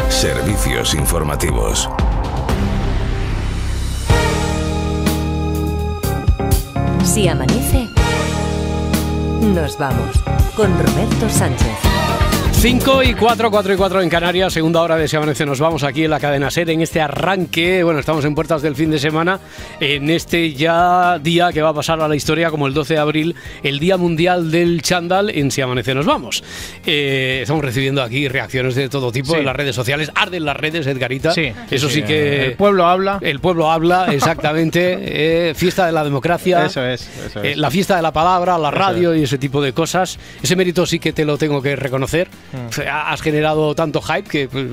Servicios informativos. Si amanece, nos vamos con Roberto Sánchez. 5 y 4, 4 y 4 en Canarias, segunda hora de Se Amanece. Nos vamos aquí en la cadena SER en este arranque. Bueno, estamos en puertas del fin de semana, en este ya día que va a pasar a la historia como el 12 de abril, el Día Mundial del Chándal en Si Amanece Nos Vamos. Eh, estamos recibiendo aquí reacciones de todo tipo Sí. en las redes sociales. Arden las redes, Edgarita. Sí, Eso sí, sí, que. el pueblo habla. El pueblo habla, exactamente. Eh, fiesta de la democracia. Eso es, eso es. Eh, la fiesta de la palabra, la radio y ese tipo de cosas. Ese mérito sí que te lo tengo que reconocer. Mm. Has generado tanto hype que. pues,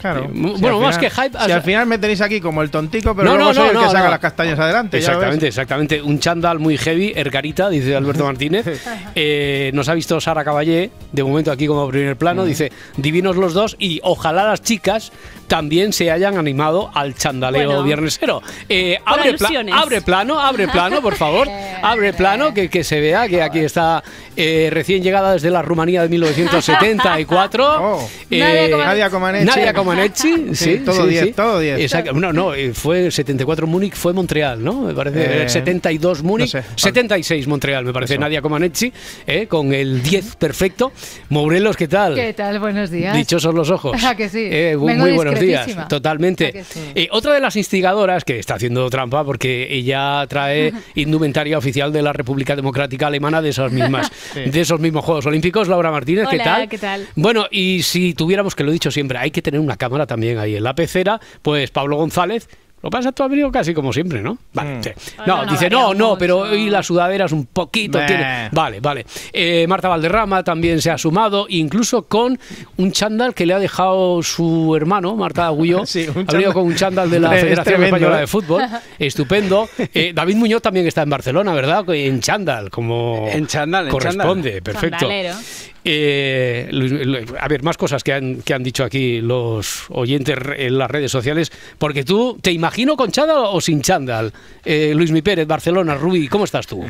Claro. eh, Si bueno, más que hype. Si al final me tenéis aquí como el tontico, pero No, luego no, soy no, el que saca las castañas adelante. Exactamente, exactamente. Un chándal muy heavy, Ergarita, dice Alberto Martínez. Eh, nos ha visto Sara Caballé, de momento aquí como primer plano, dice, divinos los dos y ojalá las chicas también se hayan animado al chandaleo Bueno. viernesero. Eh, abre, pla- abre plano, abre plano, por favor. Abre plano, que, que se vea que aquí está eh, recién llegada desde la Rumanía de 1974. Eh, Nadia Comaneci. Nadia Comaneci. Sí, sí, todo sí, 10, sí. todo 10. Exacto. No, no, eh, fue 74 Múnich, fue Montreal, ¿no? Me parece. Eh, 72 Múnich, no sé. 76 Montreal, me parece. Eso. Nadia Comaneci, eh, con el 10 perfecto. Morelos, ¿qué tal? ¿Qué tal? Buenos días. Dichosos los ojos. ¿A que sí? Eh, muy buenos días, discretísima. totalmente. ¿A que sí? Eh, otra de las instigadoras que está haciendo trampa porque ella trae indumentaria oficial de la República Democrática Alemana de esas mismas, Sí. de esos mismos Juegos Olímpicos, Laura Martínez, ¿qué Hola, tal? ¿qué tal? Bueno, y si tuviéramos, que lo he dicho siempre, hay que tener una cámara también ahí en la pecera, pues Pablo González. Lo pasa has venido casi como siempre, ¿no? Vale. sí. No, no dice, no, no, mucho. pero hoy la sudadera es un poquito. Meh. tiene- Vale, vale. Eh, Marta Valderrama también se ha sumado, incluso con un chándal que le ha dejado su hermano, Marta Agullo. Sí, un ha venido con un chándal de la Es Federación tremendo, Española ¿eh? de Fútbol. Estupendo. Eh, David Muñoz también está en Barcelona, ¿verdad? En chándal, como En chándal, en corresponde. chándal. Perfecto. Eh, a ver, más cosas que han, que han dicho aquí los oyentes en las redes sociales, porque tú, ¿te imagino con chándal o sin chándal? Eh, Luis Mi Pérez, Barcelona, Rubí, ¿cómo estás tú?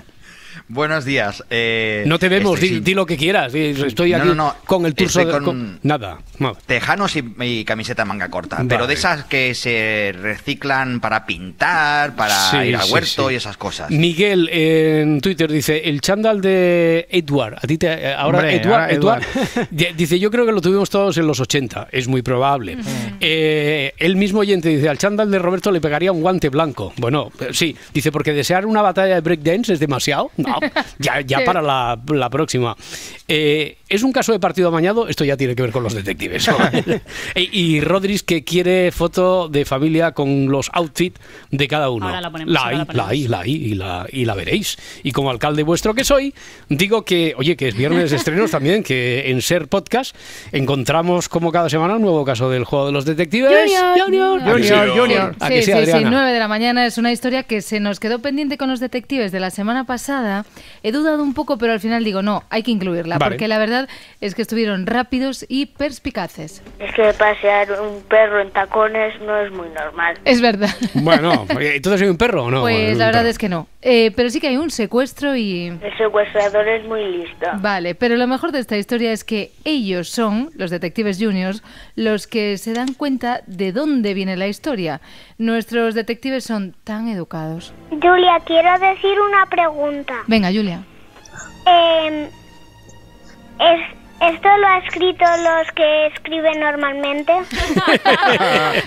Buenos días. eh, No te vemos, estoy di, sin- di lo que quieras, estoy No, aquí no, no, con el turso con- con- Nada, nada. Tejanos y, y camiseta manga corta, Vale. pero de esas que se reciclan para pintar, para Sí, ir al sí, huerto sí. y esas cosas. Miguel en Twitter dice el chándal de Edward. A ti te, eh, ahora Hombre, Edward, ahora Edward. Edward. Di- dice yo creo que lo tuvimos todos en los 80. Es muy probable. Eh, el mismo oyente dice al chándal de Roberto le pegaría un guante blanco. Bueno, eh, sí. Dice porque desear una batalla de breakdance es demasiado. No, ya, ya para la, la próxima. Eh, es un caso de partido amañado. Esto ya tiene que ver con los detectives. y, y Rodríguez que quiere foto de familia con los outfits de cada uno. Ahora la ponemos, La ahora hay, la la hay, la hay y la, y la veréis. Y como alcalde vuestro que soy, digo que, oye, que es viernes de estrenos también, que en Ser Podcast encontramos como cada semana un nuevo caso del juego de los detectives. Junior. ¿A que sí? Junior, Junior. ¿A que Sí, sí, sí, sí, Adriana? 9 de la mañana es una historia que se nos quedó pendiente con los detectives de la semana pasada. He dudado un poco, pero al final digo, no, hay que incluirla, Vale. porque la verdad es que estuvieron rápidos y perspicaces. Es que pasear un perro en tacones no es muy normal. Es verdad. Bueno, oye, ¿entonces soy un perro o no? pues la verdad es que no. Eh, pero sí que hay un secuestro y... El secuestrador es muy listo. Vale, pero lo mejor de esta historia es que ellos son, los detectives juniors, los que se dan cuenta de dónde viene la historia. Nuestros detectives son tan educados. Julia, quiero decir una pregunta. Venga, Julia. Eh, es, ¿Esto lo ha escrito los que escriben normalmente?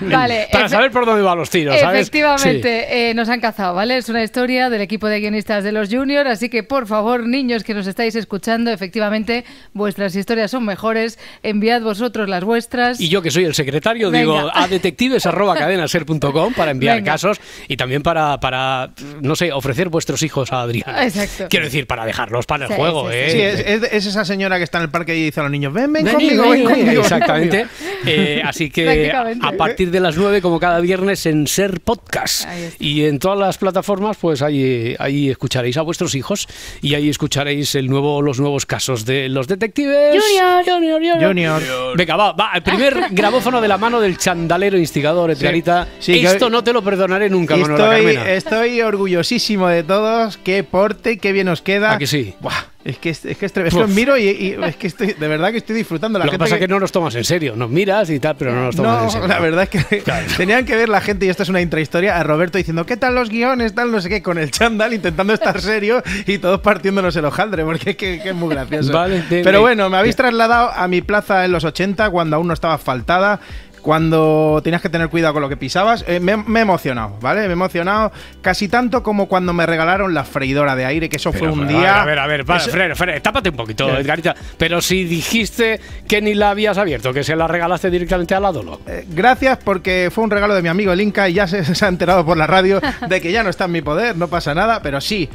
Vale, Para saber por dónde van los tiros, ¿sabes? Efectivamente, eh, nos han cazado, ¿vale? Es una historia del equipo de guionistas de los Junior, así que por favor, niños que nos estáis escuchando, efectivamente, vuestras historias son mejores, enviad vosotros las vuestras. Y yo que soy el secretario, Venga. digo a detectives.cadenaser.com para enviar Venga. casos y también para, para, no sé, ofrecer vuestros hijos a Adrián. Exacto. Quiero decir, para dejarlos para el Sí, juego, sí, ¿eh? Sí, es, es- es esa señora que está en el parque y dice a los niños, ven, ven, Ven, conmigo, ven, ven ven. conmigo. Exactamente. Eh, así que a partir de las 9, como cada viernes, en Ser Podcast. Y en todas las plataformas, pues ahí, ahí escucharéis a vuestros hijos y ahí escucharéis el nuevo, los nuevos casos de los detectives. Junior. Junior, Junior. Junior. Venga, va, va. El primer grabófono de la mano del chandalero instigador, Edgarita. Sí, que- Esto no te lo perdonaré nunca, Manuela Estoy, Carmena. estoy orgullosísimo de todos. Qué porte, qué bien os queda. ¿A que sí? Buah, es que es, es que, es, que os miro y, y es que estoy, de verdad que estoy disfrutando. La Lo que pasa es que no nos tomas en serio. Nos miras y tal, pero no nos tomas en No, serio. la verdad es que tenían que ver la gente, y esto es una intrahistoria, a Roberto diciendo, ¿qué tal los guiones? Tal, no sé qué, con el chándal, intentando estar serio y todos partiéndonos el hojaldre, porque es que, que es muy gracioso. Vale, Pero bueno, me habéis trasladado a mi plaza en los 80, cuando aún no estaba asfaltada. Cuando tenías que tener cuidado con lo que pisabas, Eh, me, me he emocionado, ¿vale? Me he emocionado casi tanto como cuando me regalaron la freidora de aire, que eso Pero, fue un pero, día. A ver, a ver, para, Eso- Fred, Fred, tápate un poquito, ¿Qué? Edgarita. Pero si dijiste que ni la habías abierto, que se la regalaste directamente a la Dolo. Eh, Gracias porque fue un regalo de mi amigo el Inca y ya se, se ha enterado por la radio de que ya no está en mi poder, no pasa nada, pero sí,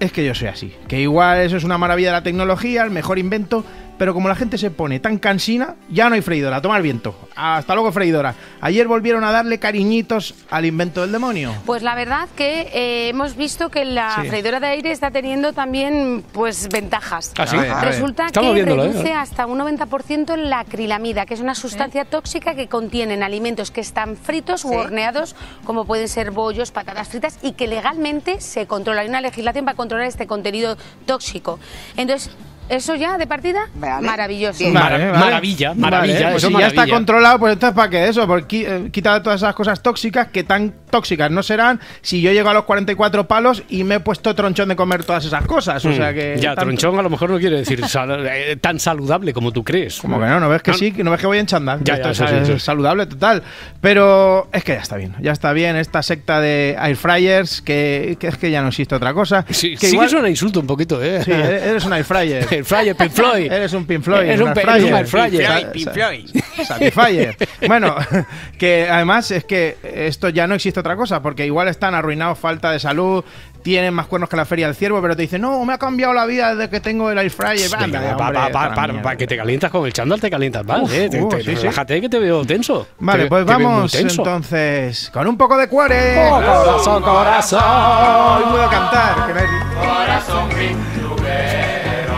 es que yo soy así. Que igual eso es una maravilla de la tecnología, el mejor invento, pero como la gente se pone tan cansina, ya no hay freidora, a tomar viento. Hasta luego freidora. Ayer volvieron a darle cariñitos al invento del demonio. Pues la verdad que eh, hemos visto que la Sí. freidora de aire está teniendo también pues ventajas. ¿Ah, sí? Resulta Estamos que viéndolo, ¿eh? reduce hasta un 90% la acrilamida, que es una sustancia tóxica que contienen alimentos que están fritos u horneados, como pueden ser bollos, patatas fritas, y que legalmente se controla. Hay una legislación para controlar este contenido tóxico. Entonces, eso ya de partida, maravilloso. Vale, vale. maravilla, maravilla, Vale, pues si ya está maravilla. controlado, pues entonces ¿para qué eso? Porque quita todas esas cosas tóxicas que tan tóxicas no serán si yo llego a los 44 palos y me he puesto tronchón de comer todas esas cosas. O sea Mm, que. ya, tanto- tronchón a lo mejor no quiere decir sal- eh, tan saludable como tú crees. Como que no, no ves que sí, que no ves que voy en chándal. Ya, Esto ya, es, eso sí, es sí. saludable total. Pero es que ya está bien, ya está bien esta secta de air fryers que, que es que ya no existe otra cosa. Sí, que sí igual- que suena insulto un poquito, ¿eh? Sí, eres un air fryer. El fryer, Pink Floyd. Eres un Pink Floyd. Eres un fryer. fryer. Pink Floyd. Satisfyer. Bueno, que además es que esto ya no existe otra cosa, porque igual están arruinados, falta de salud, tienen más cuernos que la feria del ciervo, pero te dicen, no, me ha cambiado la vida desde que tengo el air fryer. Para que te calientas con el chándal, te calientas más, Uf, ¿eh? Te- uh, te- sí, sí. relájate que te veo tenso. Vale, Te- pues vamos tenso. entonces con un poco de cuore. Oh, corazón, corazón. Hoy puedo cantar. que no hay-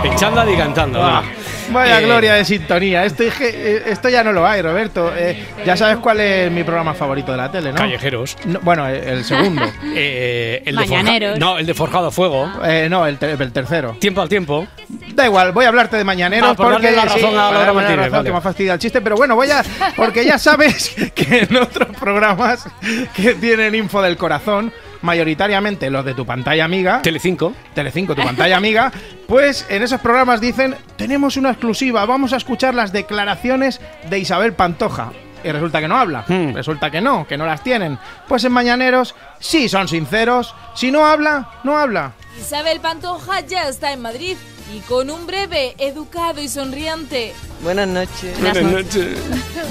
El chándal y cantando. Ah, va. Vaya Eh, gloria de sintonía. Esto, eh, esto ya no lo hay, Roberto. Eh, ya sabes cuál es mi programa favorito de la tele, ¿no? Callejeros. No, bueno, el, el segundo. Eh, el de Mañaneros. no, el de Forjado a Fuego. Eh, no, el, te- el tercero. Tiempo al tiempo. Da igual, voy a hablarte de mañaneros Ah, por porque la razón a darle la Martínez, razón, vale. que me ha fastidiado el chiste, pero bueno, voy a porque ya sabes que en otros programas que tienen info del corazón, mayoritariamente los de tu pantalla amiga, Telecinco, Telecinco, tu pantalla amiga, pues en esos programas dicen, tenemos una exclusiva, vamos a escuchar las declaraciones de Isabel Pantoja. Y resulta que no habla, Hmm. resulta que no, que no las tienen. Pues en Mañaneros sí son sinceros, si no habla, no habla. Isabel Pantoja ya está en Madrid y con un breve, educado y sonriente. Buenas noches. Buenas noches.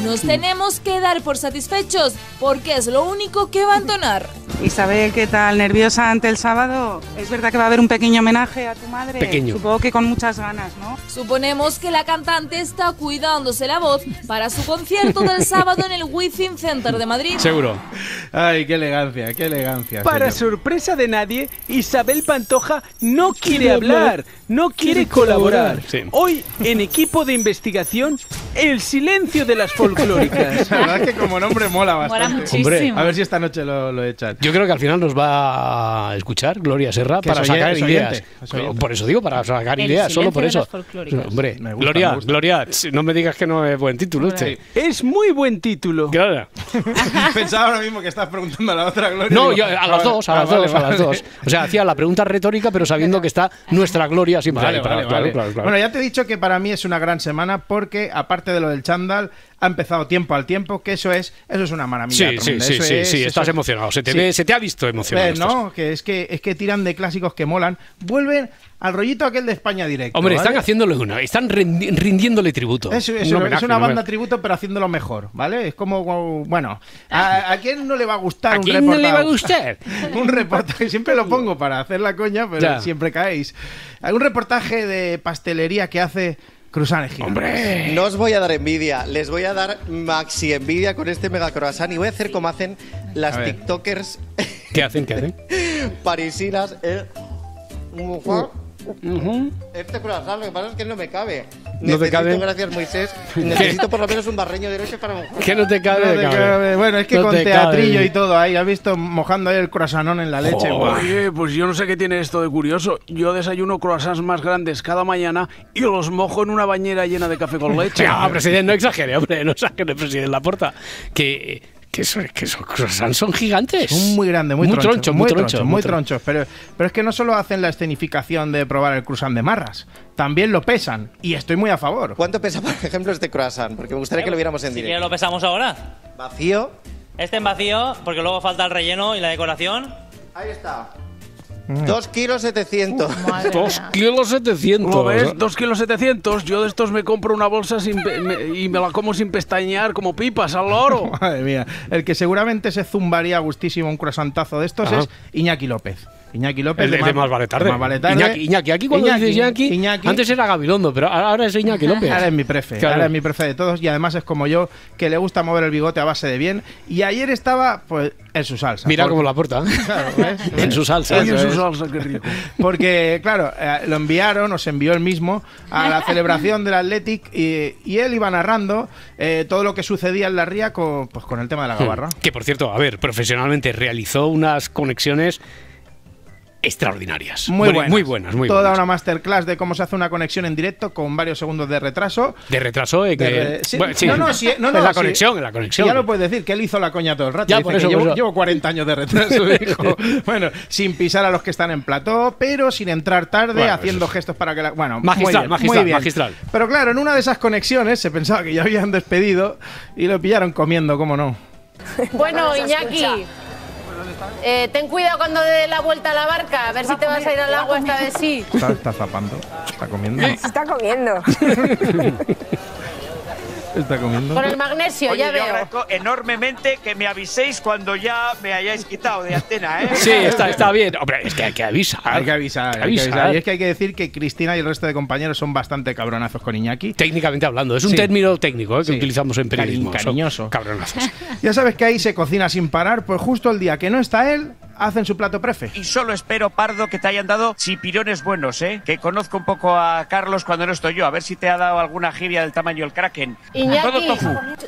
Nos tenemos que dar por satisfechos porque es lo único que va a entonar. Isabel, ¿qué tal? ¿Nerviosa ante el sábado? Es verdad que va a haber un pequeño homenaje a tu madre. Pequeño. Supongo que con muchas ganas, ¿no? Suponemos que la cantante está cuidándose la voz para su concierto del sábado en el Within Center de Madrid. Seguro. Ay, qué elegancia, qué elegancia. Para señor. sorpresa de nadie, Isabel Pantoja no quiere hablar, no quiere colaborar. Sí. Hoy, en equipo de investigación, El silencio de las folclóricas. La verdad es que como nombre mola bastante. Mola muchísimo. Hombre. A ver si esta noche lo, lo echan. Yo creo que al final nos va a escuchar Gloria Serra Que para sacar ideas. oyente, es oyente. Por eso digo, para sacar El ideas, solo por de eso. Hombre, Me gusta, Gloria, me. Gloria, no me digas que no es buen título este. Es muy buen título. Claro. Pensaba ahora mismo que estás preguntando a la otra Gloria. No, Digo, yo, a ah, las vale, dos, a ah, las vale, dos, a las vale. dos. O sea, hacía la pregunta retórica, pero sabiendo que está nuestra Gloria siempre Vale, vale, vale. Bueno, ya te he dicho que para mí es una gran semana porque, aparte de lo del chándal, ha empezado tiempo al tiempo, que eso es, eso es una maravilla. Sí, sí, sí, sí, es- sí, eso estás es- emocionado. Se te, Sí. ve, se te ha visto emocionado. ¿no? Que es que es que tiran de clásicos que molan. Vuelven al rollito aquel de España directo. Hombre, están haciéndole una, están rindiéndole tributo. Es, es Un una, homenaje, es una un banda tributo, pero haciéndolo mejor, ¿vale? Es como, bueno, ¿a, a quién no le va a gustar ¿A un quién no le va a reportaje? gustar? un reportaje, siempre lo pongo para hacer la coña, pero Ya. siempre caéis. Un reportaje de pastelería que hace Cruzan Hombre. No os voy a dar envidia, les voy a dar maxi envidia con este mega croissant y voy a hacer como hacen las. TikTokers ¿Qué hacen? ¿Qué hacen? parisinas. eh. Este croissant, lo que pasa es que no me cabe. ¿No te Necesito, cabe? gracias Moisés, necesito por lo menos un barreño derecho para mojar. ¿Qué no te cabe? No te cabe? cabe. Bueno, es que No con te teatrillo cabe. y todo ahí, has visto mojando ahí el croissantón en la leche. Oye, pues yo no sé qué tiene esto de curioso. Yo desayuno croissants más grandes cada mañana y los mojo en una bañera llena de café con leche. No, presidente, no exagere, hombre, no exagere, presidente Laporta. Que, que, eso- que esos croissants son gigantes. Son muy grandes, muy, Muy tronchos, tronchos, muy tronchos, tronchos, muy muy tron- tronchos. Pero, pero es que no solo hacen la escenificación de probar el croissant de marras, también lo pesan. Y estoy muy a favor. ¿Cuánto pesa, por ejemplo, este croissant? Porque me gustaría que lo viéramos en Si directo. lo pesamos ahora. Vacío. Este en vacío, porque luego falta el relleno y la decoración. Ahí está. Mm. Dos kilos setecientos. Dos kilos setecientos. ¿Lo ves? Dos kilos setecientos. Yo de estos me compro una bolsa sin pe- me- y me la como sin pestañear como pipas al loro. Madre mía. El que seguramente se zumbaría a gustísimo un croissantazo de estos Ajá. es Iñaki López. Iñaki López. El de, de más vale tarde. Más vale tarde. Iñaki, Iñaki, aquí cuando Iñaki, dices Iñaki, Iñaki. antes era Gabilondo, pero ahora es Iñaki López. Ahora es mi prefe, Claro. ahora es mi prefe de todos y además es como yo, que le gusta mover el bigote a base de bien. Y ayer estaba, pues, en su salsa. Mira Porque- cómo la porta. Claro, ¿ves? en su salsa. Oye, su salsa, qué rico. Porque, claro, eh, lo enviaron, os envió el mismo, a la celebración del Athletic y, y él iba narrando eh, todo lo que sucedía en la ría con, pues, con el tema de la gabarra. Que por cierto, a ver, profesionalmente realizó unas conexiones extraordinarias. Muy Bueno, buenas. Muy buenas, muy Toda buenas. una masterclass de cómo se hace una conexión en directo con varios segundos de retraso. De retraso, eh, que. De re- sí, bueno, sí. No, no, sí, no, En no, la conexión, en la conexión. Ya lo puedes decir, que él hizo la coña todo el rato. Ya, Dice por que eso, llevo, eso. llevo 40 años de retraso, dijo. Bueno, sin pisar a los que están en plató, pero sin entrar tarde, Bueno, haciendo eso gestos para que la. Bueno, Magistral, muy bien, magistral, muy bien. magistral. Pero claro, en una de esas conexiones se pensaba que ya habían despedido y lo pillaron comiendo, ¿cómo no? Bueno, Iñaki, eh, ten cuidado cuando dé la vuelta a la barca, a ver si te vas a ir al agua esta vez sí. Está, está zapando, está comiendo. está comiendo. Está comiendo. Con el magnesio, Oye, ya yo veo. agradezco enormemente que me aviséis cuando ya me hayáis quitado de antena, ¿eh? Sí, está, está bien. Hombre, es que hay que avisar. Hay que avisar, Hay que hay que avisar. avisar. Y es que hay que decir que Cristina y el resto de compañeros son bastante cabronazos con Iñaki. Técnicamente hablando, es un Sí. término técnico eh, que Sí. utilizamos en periodismo. Cari- cariñoso. Cabronazos. Ya sabes que ahí se cocina sin parar, pues justo el día que no está él, hacen su plato prefe. Y solo espero, Pardo, que te hayan dado chipirones buenos, ¿eh? Que conozco un poco a Carlos cuando no estoy yo, a ver si te ha dado alguna giria del tamaño del Kraken. Iñaki,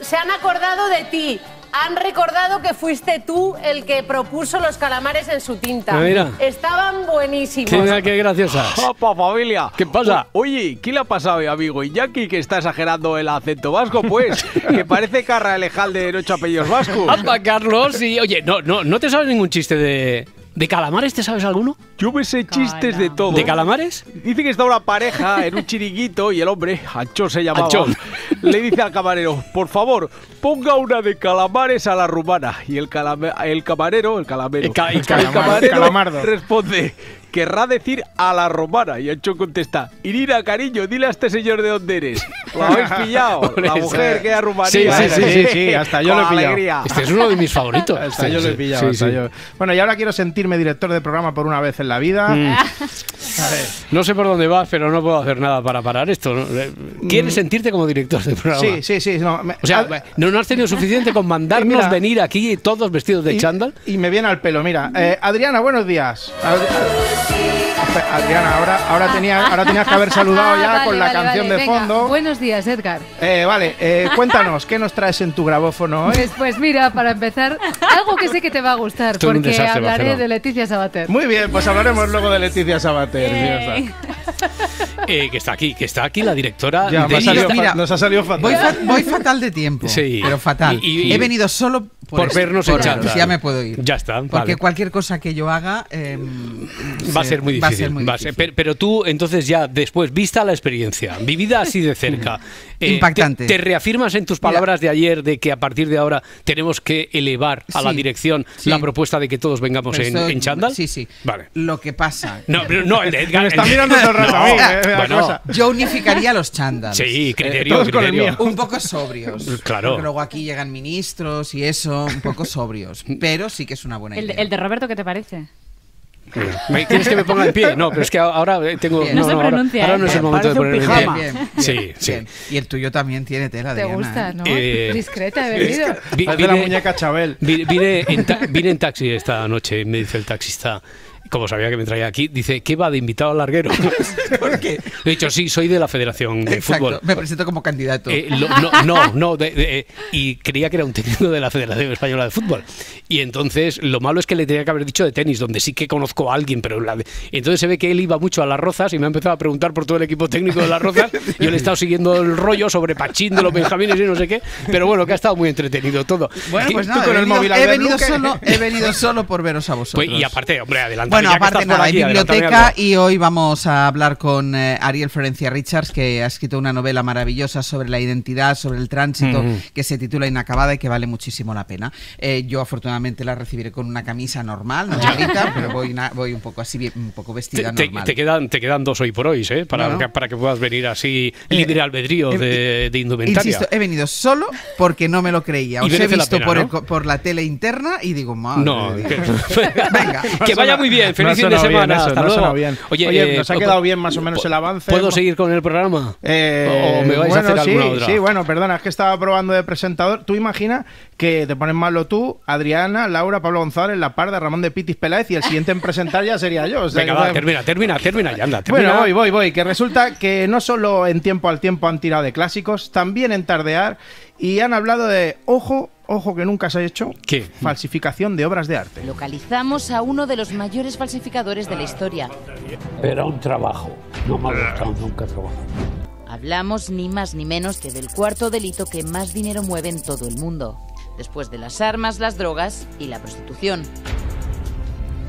se han acordado de ti. Han recordado que fuiste tú el que propuso los calamares en su tinta. Mira. Estaban buenísimos. Qué, qué graciosas. ¡Opa, familia! ¿Qué pasa? O- Oye, ¿qué le ha pasado, amigo Iñaki, que está exagerando el acento vasco, pues? que parece Carra Alejandre de ocho apellidos vascos. Amba, Carlos. Y oye, no, no, ¿no te sabes ningún chiste de, de calamares? ¿Te sabes alguno? Yo me sé chistes de todo. ¿De calamares? Dice que está una pareja en un chiringuito y el hombre, Anchón se llamaba, Anchón. le dice al camarero, por favor, ponga una de calamares a la rumana. Y el, calama- el camarero, el calamero, El ca- el el camarero calamardo. responde, querrá decir a la romana. Y Anchón contesta, Irina, cariño, dile a este señor de dónde eres. ¿La habéis pillado? La mujer que era Rumanía. Sí, sí, sí, sí, sí, hasta yo lo he pillado. alegría. Este es uno de mis favoritos. Hasta Sí, yo lo he pillado, sí, hasta sí. yo. Bueno, y ahora quiero sentirme director de programa por una vez en la vida. Mm. No sé por dónde vas, pero no puedo hacer nada para parar esto. ¿no? Eh, ¿Quieres sentirte como director de programa? Sí, sí, sí. No, me- O sea, ¿no, no has tenido suficiente con mandarnos mira- venir aquí todos vestidos de y- chándal? Y me viene al pelo, mira. Eh, Adriana, buenos días. Ad- Adriana, ahora, ahora, tenía, ahora tenías que haber saludado ya Ah, con la vale, canción vale. de Venga, fondo. Buenos días, Edgar. Eh, vale, eh, cuéntanos, ¿qué nos traes en tu grabófono hoy? Pues, pues mira, para empezar, algo que sé que te va a gustar, porque desastre, hablaré Barcelona. de Leticia Sabater. Muy bien, pues hablaremos luego de Leticia Sabater. Eh, que está aquí, que está aquí la directora Ya, de ha salido fa- nos ha salido fatal. Voy, fa- voy fatal de tiempo. Sí. Pero fatal. Y- y- He venido solo por, vernos en por chándal. veros, Ya me puedo ir. Ya está, Porque vale. cualquier cosa que yo haga eh, Va a se- ser muy va a difícil. ser muy va a ser- pero, pero tú, entonces, ya después, vista la experiencia, vivida así de cerca, eh, Impactante. Te, te reafirmas en tus palabras de ayer de que a partir de ahora tenemos que elevar a la dirección sí. la propuesta de que todos vengamos en, en chándal? Sí, sí. Vale. Lo que pasa. No, pero no, el de Edgar. Me está mirando todo el rato a mí, eh, la bueno, cosa. Yo unificaría los chándals. Sí, criterio, el criterio. mío. Un poco sobrios. Claro. Porque luego aquí llegan ministros y eso, un poco sobrios. Pero sí que es una buena El, idea. el de Roberto, ¿qué te parece? ¿Me ¿Quieres que me ponga en pie? No, pero es que ahora tengo. No, No se ahora- pronuncia, ahora, ¿eh? no es el momento de ponerme en pie. Bien, bien, Sí, sí. bien. Y el tuyo también tiene tela, ¿Te Adriana, gusta, ¿eh? no? Eh, Discreta he venido. Vi- Parece la vine- muñeca Chabel. vi- Vine en, ta- vine en taxi esta noche, me dice el taxista. Como sabía que me traía aquí, dice, ¿qué va de invitado al larguero? ¿Por qué? He dicho, sí, soy de la Federación de Exacto, Fútbol. me presento como candidato. Eh, lo- no, no, no, de- de- eh, y creía que era un técnico de la Federación Española de Fútbol. Y entonces, lo malo es que le tenía que haber dicho de tenis, donde sí que conozco a alguien, pero la de- entonces se ve que él iba mucho a las rozas y me ha empezado a preguntar por todo el equipo técnico de las rozas. Yo le he estado siguiendo el rollo sobre Pachín de los Benjamines y no sé qué, pero bueno, que ha estado muy entretenido todo. Bueno, ¿Qué- pues nada, he venido, he solo, he venido solo por veros a vosotros. Pues, y aparte, hombre, adelante. Bueno, aparte nada, hay aquí, biblioteca y hoy vamos a hablar con eh, Ariel Florencia Richards, que ha escrito una novela maravillosa sobre la identidad, sobre el tránsito, que se titula Inacabada y que vale muchísimo la pena. Eh, yo afortunadamente la recibiré con una camisa normal, no pero voy, un poco así, un poco vestida Te, normal. te quedan, te quedan dos hoy por hoy, ¿eh? Para, Bueno. para que puedas venir así libre albedrío eh, de, de indumentaria. Insisto, he venido solo porque no me lo creía. Os he la visto pena, por, el ¿no? co- por la tele interna y digo, madre No, de que, Dios". Venga. que vaya muy bien. Feliz No ha fin de bien semana. eso, Hasta luego. bien. Oye, nos ha eh, quedado bien más o menos el avance. ¿Puedo seguir con el programa? Eh, ¿O me vais a bueno, hacer sí, alguna otra? Sí, bueno, perdona, es que estaba probando de presentador. Tú imagina que te pones malo tú, Adriana, Laura, Pablo González, La Parda, Ramón de Pitis Peláez y el siguiente en presentar ya sería yo. O sea, Venga, va, termina, termina, termina ya, anda. Termina. Bueno, voy, voy, voy. Que resulta que no solo en tiempo al tiempo han tirado de clásicos, también en tardear y han hablado de, ojo, ojo que nunca se ha hecho, ¿Qué? falsificación de obras de arte. Localizamos a uno de los mayores falsificadores de la historia. Era un trabajo. No me ha gustado nunca trabajar. Hablamos ni más ni menos que del cuarto delito que más dinero mueve en todo el mundo, después de las armas, las drogas y la prostitución.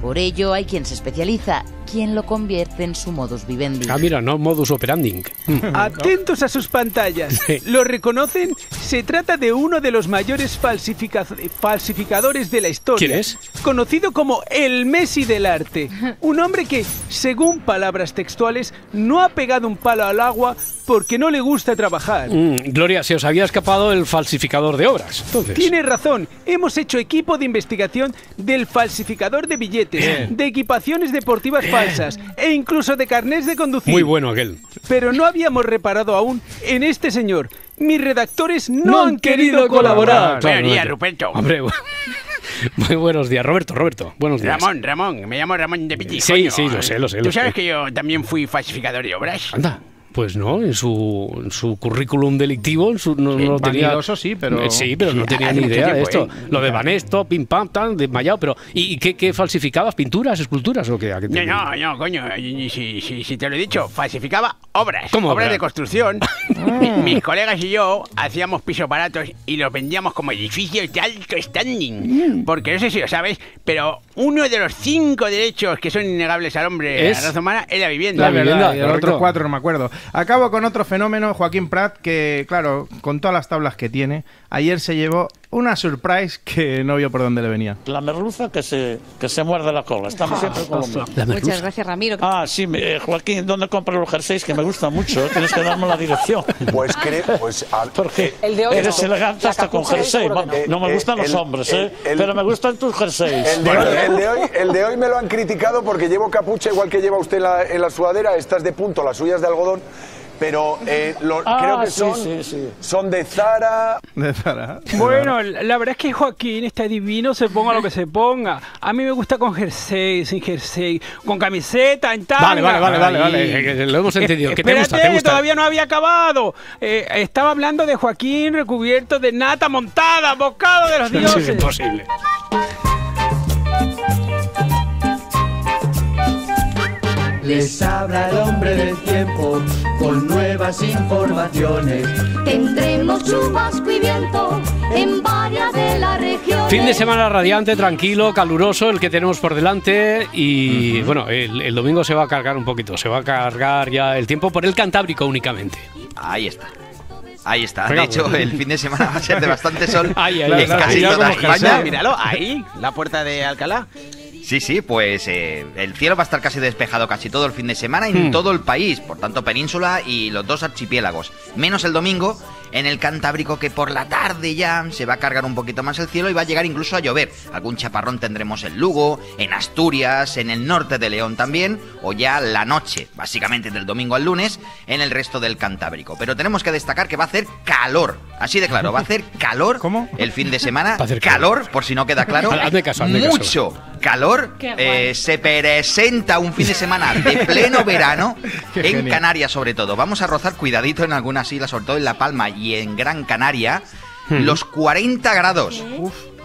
Por ello hay quien se especializa, quien lo convierte en su modus vivendi. Ah, mira, no modus operandi. Atentos a sus pantallas. ¿Lo reconocen? Se trata de uno de los mayores falsifica- falsificadores de la historia. ¿Quién es? Conocido como el Messi del arte. Un hombre que, según palabras textuales, no ha pegado un palo al agua porque no le gusta trabajar. Mm, Gloria, se os había escapado el falsificador de obras. Entonces. Tiene razón, hemos hecho equipo de investigación del falsificador de billetes, Bien. de equipaciones deportivas falsas e incluso de carnés de conducir. Muy bueno aquel. Pero no habíamos reparado aún en este señor. Mis redactores no, No han querido querido colaborar. Buenos días, Ruperto. Hombre, muy buenos días. Roberto, Roberto, buenos días. Ramón, Ramón, me llamo Ramón de Pitis. Sí, coño. sí, lo sé, lo sé, ¿Tú lo sabes sé. que yo también fui falsificador de obras? Anda. Pues no, en su, en su currículum delictivo en su- no, no lo tenía. sí, pero- Eh, Sí, pero no Sí, tenía ni idea de esto. ¿eh? Lo de Banesto, pim pam, tan, desmayado, pero. ¿Y, y qué, qué falsificabas? ¿Pinturas, esculturas o qué? ¿A qué te- No, no, no, coño, si, si, si te lo he dicho, falsificaba obras, ¿Cómo obras de construcción. Mi- Mis colegas y yo hacíamos pisos baratos y los vendíamos como edificios de alto standing. Porque no sé si lo sabes, pero uno de los cinco derechos que son innegables al hombre, Es a la raza humana, es la vivienda. La verdad, y los otros cuatro no me acuerdo. Acabo con otro fenómeno, Joaquín Prat, que, claro, con todas las tablas que tiene, ayer se llevó una surprise que no vio por dónde le venía. La merluza que se, que se muerde la cola. Estamos siempre con lo mismo. Muchas gracias, Ramiro. Ah, sí, eh, Joaquín, ¿dónde compras los jerseys? Que me gusta mucho. eh, Tienes que darme la dirección. Pues creo, pues al- Porque El de hoy eres no. elegante La hasta con jersey. No, no. no me Eh, gustan los el- hombres, el- ¿eh? el- Pero me gustan tus jerseys. El de, el de hoy, el de hoy me lo han criticado porque llevo capucha igual que lleva usted en la, en la sudadera, estas de punto, las suyas de algodón, pero eh, lo- Ah, creo que sí, son, sí, sí. son de Zara. De Zara. Bueno, la verdad es que Joaquín está divino, se ponga lo que se ponga. A mí me gusta con jersey, sin jersey, con camiseta, en tanga. Vale, vale, vale, vale, vale, lo hemos entendido. Eh, Que te gusta, te que gusta. todavía no había acabado. Eh, estaba hablando de Joaquín recubierto de nata montada, bocado de los dioses. es imposible. Les habla el hombre del tiempo con nuevas informaciones. Tendremos chubasco y viento en varias de las regiones. Fin de semana radiante, tranquilo, caluroso, el que tenemos por delante. Y bueno, el, el domingo se va a cargar un poquito. Se va a cargar ya el tiempo por el Cantábrico únicamente. Ahí está. Ahí está. De hecho, pues. el fin de semana va a ser de bastante sol Ahí, ahí, en claro, casi toda España. Míralo, ahí, la puerta de Alcalá. Sí, sí, pues eh, el cielo va a estar casi despejado casi todo el fin de semana en Hmm. todo el país, por tanto península y los dos archipiélagos, menos el domingo en el Cantábrico que por la tarde ya se va a cargar un poquito más el cielo y va a llegar incluso a llover. Algún chaparrón tendremos en Lugo, en Asturias, en el norte de León también, o ya la noche, básicamente del domingo al lunes, en el resto del Cantábrico. Pero tenemos que destacar que va a hacer calor, así de claro, va a hacer calor el fin de semana, Va a hacer calor, por si no queda claro, Hazme caso, caso. Calor. Eh, se presenta un fin de semana de pleno verano en genial. Canarias sobre todo. Vamos a rozar cuidadito en algunas islas, sobre todo en La Palma y en Gran Canaria, Hmm. los 40 grados.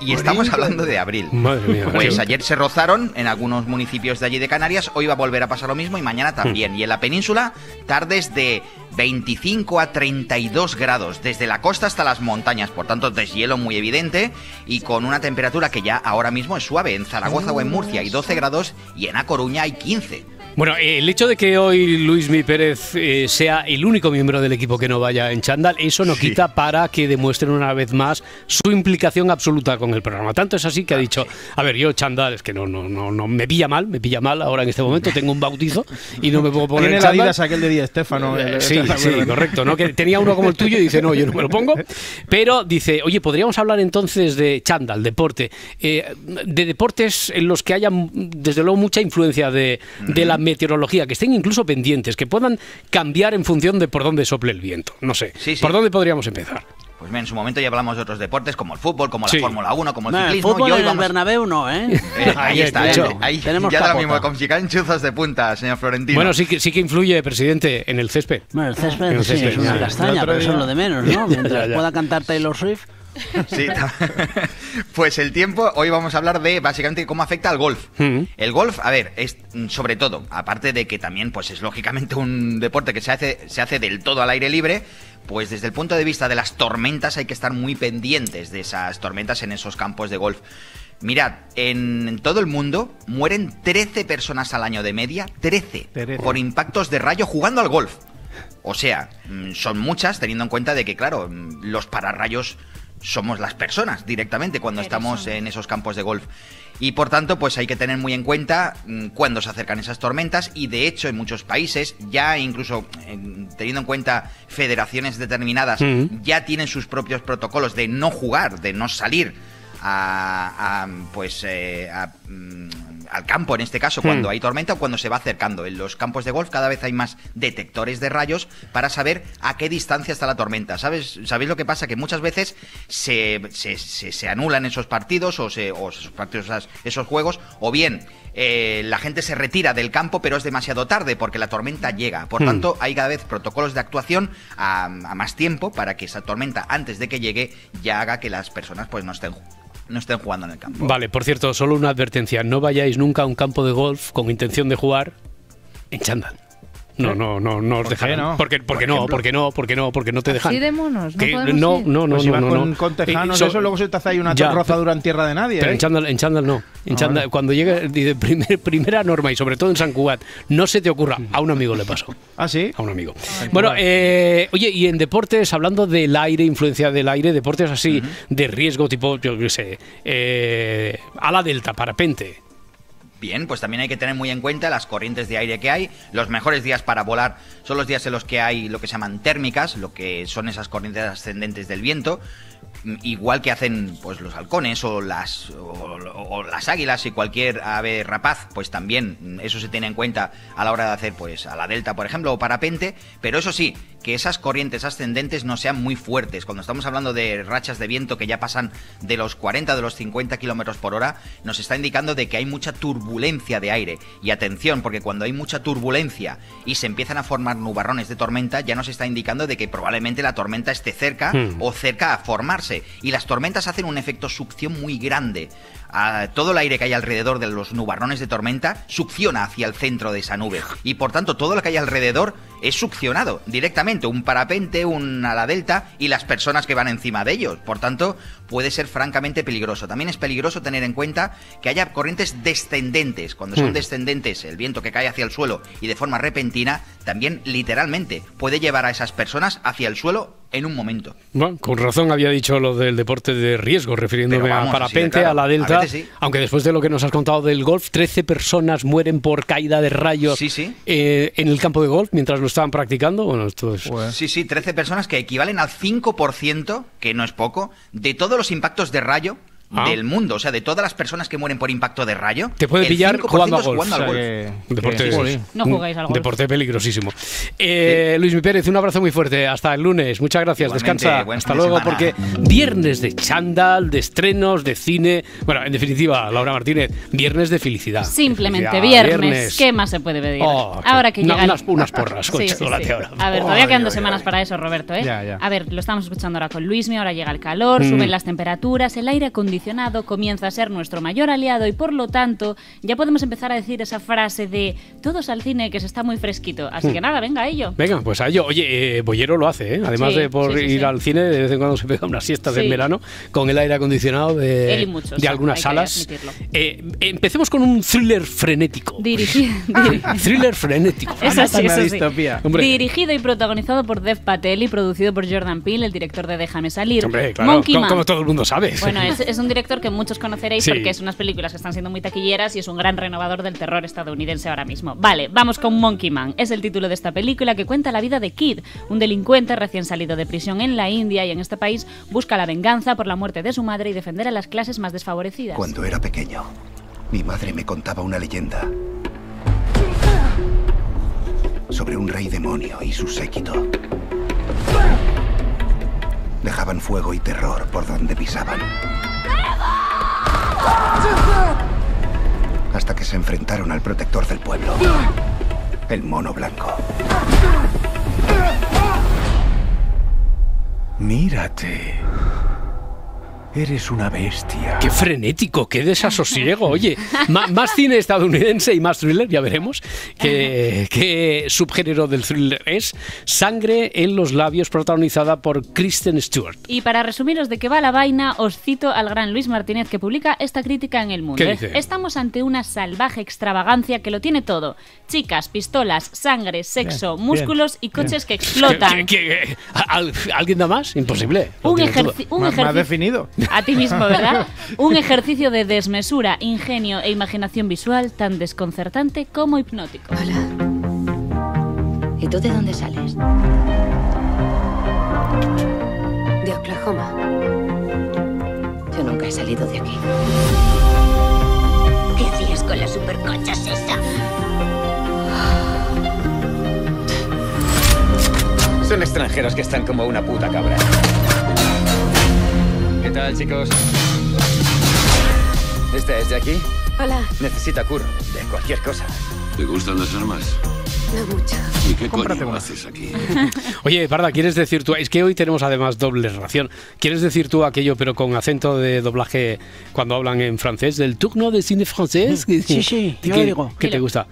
Y estamos 40. hablando de abril. Madre mía. Pues ayer se rozaron en algunos municipios de allí de Canarias, hoy va a volver a pasar lo mismo y mañana también. Y en la península, tardes de 25 a 32 grados, desde la costa hasta las montañas, por tanto deshielo muy evidente y con una temperatura que ya ahora mismo es suave. En Zaragoza o en Murcia hay 12 grados y en A Coruña hay 15. Bueno, eh, el hecho de que hoy Luis Mi Pérez eh, sea el único miembro del equipo que no vaya en chándal, eso no quita para que demuestren una vez más su implicación absoluta con el programa. Tanto es así que ha dicho, a ver, yo chándal es que no, no, no, no me pilla mal, me pilla mal ahora en este momento, tengo un bautizo y no me puedo poner Tiene la chándal. Adidas aquel de Di Stefano. Eh, Sí, sí, correcto, ¿no? Que tenía uno como el tuyo y dice, no, yo no me lo pongo. Pero dice, oye, podríamos hablar entonces de chándal, deporte, eh, de deportes en los que haya, desde luego, mucha influencia de, de la meteorología, que estén incluso pendientes, que puedan cambiar en función de por dónde sople el viento. No sé, Sí, sí. ¿por dónde podríamos empezar? Pues bien, en su momento ya hablamos de otros deportes como el fútbol, como Sí. la Fórmula 1, como el No, el ciclismo. fútbol y hoy en el vamos- Bernabéu no, ¿eh? Eh, ahí está, hecho. eh, ahí Tenemos ya ahora mismo, como si caen chuzas de punta, señor Florentino. Bueno, sí que, sí que influye, presidente, en el césped. Bueno, el césped, el sí, es una sí. castaña, El pero eso es lo de menos, ¿no? Mientras Ya, ya. pueda cantar Taylor Swift. Sí, pues el tiempo, hoy vamos a hablar de básicamente cómo afecta al golf. Mm. El golf, a ver, es mm, sobre todo, aparte de que también pues es lógicamente un deporte que se hace, se hace del todo al aire libre, pues desde el punto de vista de las tormentas hay que estar muy pendientes de esas tormentas en esos campos de golf. Mirad, en, en todo el mundo mueren 13 personas al año de media, 13, Trece. por impactos de rayo jugando al golf. O sea, mm, son muchas teniendo en cuenta de que, claro, los pararrayos somos las personas directamente cuando estamos en esos campos de golf. Y por tanto, pues hay que tener muy en cuenta mm, cuándo se acercan esas tormentas y de hecho en muchos países, ya incluso en- teniendo en cuenta federaciones determinadas, Mm. ya tienen sus propios protocolos de no jugar, de no salir a, a, pues eh, a, mm, al campo en este caso cuando Hmm. hay tormenta o cuando se va acercando. En los campos de golf cada vez hay más detectores de rayos para saber a qué distancia está la tormenta. ¿Sabes? ¿Sabéis lo que pasa? Que muchas veces se, se, se- se anulan esos partidos o, se, o esos partidos, esas- esos juegos, o bien eh, la gente se retira del campo pero es demasiado tarde porque la tormenta llega. Por Hmm. tanto, hay cada vez protocolos de actuación a, a más tiempo para que esa tormenta antes de que llegue ya haga que las personas pues no estén no estén jugando en el campo. Vale, por cierto, solo una advertencia. No vayáis nunca a un campo de golf con intención de jugar en chándal. No, no, no, no os ¿Por qué dejarán. no? Porque, porque Por no, porque no, porque no, porque no te dejan. ¿Así de monos? ¿No no, no, no, Pues si no, no, con, no. con tejanos, Eh, so- eso luego se te hace ahí una Ya, rozadura en tierra de nadie. Pero ¿eh? en chándal, en chándal no. En Ah, chándal. Cuando llegue, dice, primer- primera norma y sobre todo en San Cugat, no se te ocurra. A un amigo le pasó. ¿Ah, sí? A un amigo. Bueno, eh, oye, y en deportes, hablando del aire, influencia del aire, deportes así de riesgo, tipo, yo qué sé, eh, ala delta, parapente. Bien, pues también hay que tener muy en cuenta las corrientes de aire que hay. Los mejores días para volar son los días en los que hay lo que se llaman térmicas, lo que son esas corrientes ascendentes del viento. Igual que hacen pues los halcones o las o, o las águilas y cualquier ave rapaz, pues también eso se tiene en cuenta a la hora de hacer pues a la delta, por ejemplo, o parapente, pero eso sí, que esas corrientes ascendentes no sean muy fuertes. Cuando estamos hablando de rachas de viento que ya pasan de los 40 de los 50 kilómetros por hora, nos está indicando de que hay mucha turbulencia de aire. Y atención, porque cuando hay mucha turbulencia y se empiezan a formar nubarrones de tormenta, ya nos está indicando de que probablemente la tormenta esté cerca Hmm. o cerca a Y las tormentas hacen un efecto succión muy grande. Ah, todo el aire que hay alrededor de los nubarrones de tormenta succiona hacia el centro de esa nube. Y por tanto, todo lo que hay alrededor es succionado directamente. Un parapente, un ala delta y las personas que van encima de ellos. Por tanto, puede ser francamente peligroso. También es peligroso tener en cuenta que haya corrientes descendentes. Cuando son Hmm. descendentes, el viento que cae hacia el suelo y de forma repentina, también literalmente puede llevar a esas personas hacia el suelo en un momento. Bueno, con razón había dicho lo del deporte de riesgo, refiriéndome vamos, a parapente, claro. a la delta. A veces sí. Aunque después de lo que nos has contado del golf, 13 personas mueren por caída de rayos Sí, sí. eh, en el campo de golf mientras lo estaban practicando. Bueno, esto es... Sí, sí, 13 personas que equivalen al 5%, que no es poco, de todos los impactos de rayo Ah. del mundo. O sea, de todas las personas que mueren por impacto de rayo. Te puede pillar 5% jugando a golf. jugando al O sea golf. que- Deporte, Sí, sí. No jugáis al golf. Deporte peligrosísimo. Eh, Luis Mi Pérez, un abrazo muy fuerte. Hasta el lunes. Muchas gracias. Igualmente, Descansa. Hasta de luego, semana. porque viernes de chándal, de estrenos, de cine. Bueno, en definitiva, Laura Martínez, viernes de felicidad. Simplemente Felicidad, viernes. ¿Qué más se puede pedir? Oh, ahora que llegan unas- unas porras con chocolate sí. ahora. A ver, todavía quedan dos semanas ay. para eso, Roberto. ¿eh? Ya, ya. A ver, lo estamos escuchando ahora con Luismi, ahora llega el calor, Mm. suben las temperaturas, el aire acondicionado comienza a ser nuestro mayor aliado y por lo tanto ya podemos empezar a decir esa frase de todos al cine que se está muy fresquito. Así Mm. que nada, venga a ello. Venga, pues a ello. Oye, eh, Bollero lo hace, ¿eh? Además Sí, de por sí, sí, ir sí. al cine, de vez en cuando se pega unas siestas Sí. en verano con el aire acondicionado de, de algunas salas. Eh, empecemos con un thriller frenético. Dirigido, thriller frenético. Eso sí, eso sí. Hombre, Dirigido y protagonizado por Dev Patel y producido por Jordan Peele, el director de Déjame salir. hombre, claro, Monkey co- Man. como todo el mundo sabe. Bueno, es, es un director que muchos conoceréis Sí. porque es unas películas que están siendo muy taquilleras y es un gran renovador del terror estadounidense ahora mismo. Vale, vamos con Monkey Man. Es el título de esta película que cuenta la vida de Kid, un delincuente recién salido de prisión en la India y en este país busca la venganza por la muerte de su madre y defender a las clases más desfavorecidas. Cuando era pequeño, mi madre me contaba una leyenda sobre un rey demonio y su séquito. Dejaban fuego y terror por donde pisaban. Hasta que se enfrentaron al protector del pueblo, el mono blanco. Mírate. Eres una bestia. Qué frenético, qué desasosiego. Oye, más cine estadounidense y más thriller, ya veremos qué, qué subgénero del thriller es. Sangre en los labios, protagonizada por Kristen Stewart. Y para resumiros de qué va la vaina, os cito al gran Luis Martínez que publica esta crítica en El Mundo. ¿Qué ¿eh? dice? Estamos ante una salvaje extravagancia que lo tiene todo. Chicas, pistolas, sangre, sexo, Bien, músculos y coches bien. que explotan. ¿Qué- qué- al- ¿Alguien da más? Imposible. Un tiene todo. ejerci- un Más- definido. A ti mismo, ¿verdad? Un ejercicio de desmesura, ingenio e imaginación visual tan desconcertante como hipnótico. ¿Y tú de dónde sales? De Oklahoma. Yo nunca he salido de aquí. ¿Qué hacías con las superconchas esa? Son extranjeros que están como una puta cabra. ¿Qué tal, chicos? ¿Esta es de aquí? Hola, Necesita curro, de cualquier cosa. ¿Te gustan las armas? no mucho. ¿Y qué Cómprate coño haces aquí? Oye, Parda, ¿quieres decir tú? Es que hoy tenemos además doble ración. ¿Quieres decir tú aquello, pero con acento de doblaje cuando hablan en francés, del turno de cine francés? Sí, sí, yo ¿Qué- lo digo. ¿Qué te gusta?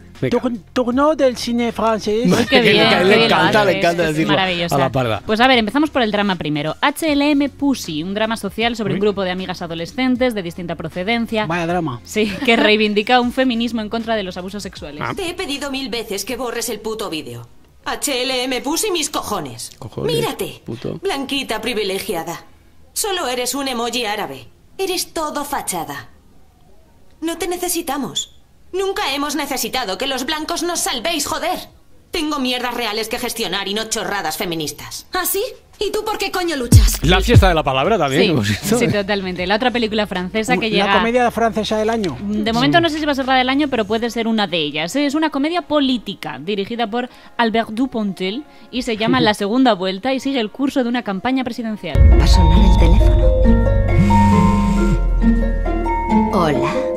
Tournó del cine francés. Uy, qué bien, le, qué le bien lo encanta, le encanta es decirlo maravillosa. a la parda. Pues a ver, empezamos por el drama primero. HLM Pussy, un drama social sobre un grupo de amigas adolescentes de distinta procedencia. Vaya drama. Sí, que reivindica un feminismo en contra de los abusos sexuales. Ah. Te he pedido mil veces que borres el puto vídeo. HLM puse mis cojones. Cojones, Mírate, puto. blanquita privilegiada. Solo eres un emoji árabe. Eres todo fachada. No te necesitamos. Nunca hemos necesitado que los blancos nos salvéis, joder. Tengo mierdas reales que gestionar y no chorradas feministas. ¿Ah, sí? ¿Y tú por qué coño luchas? La fiesta de la palabra también. Sí, sí, totalmente. La otra película francesa que llega... La comedia francesa del año. De momento no sé si va a ser la del año, pero puede ser una de ellas. Es una comedia política dirigida por Albert Dupontel y se llama La Segunda Vuelta y sigue el curso de una campaña presidencial. Va a sonar el teléfono. Hola.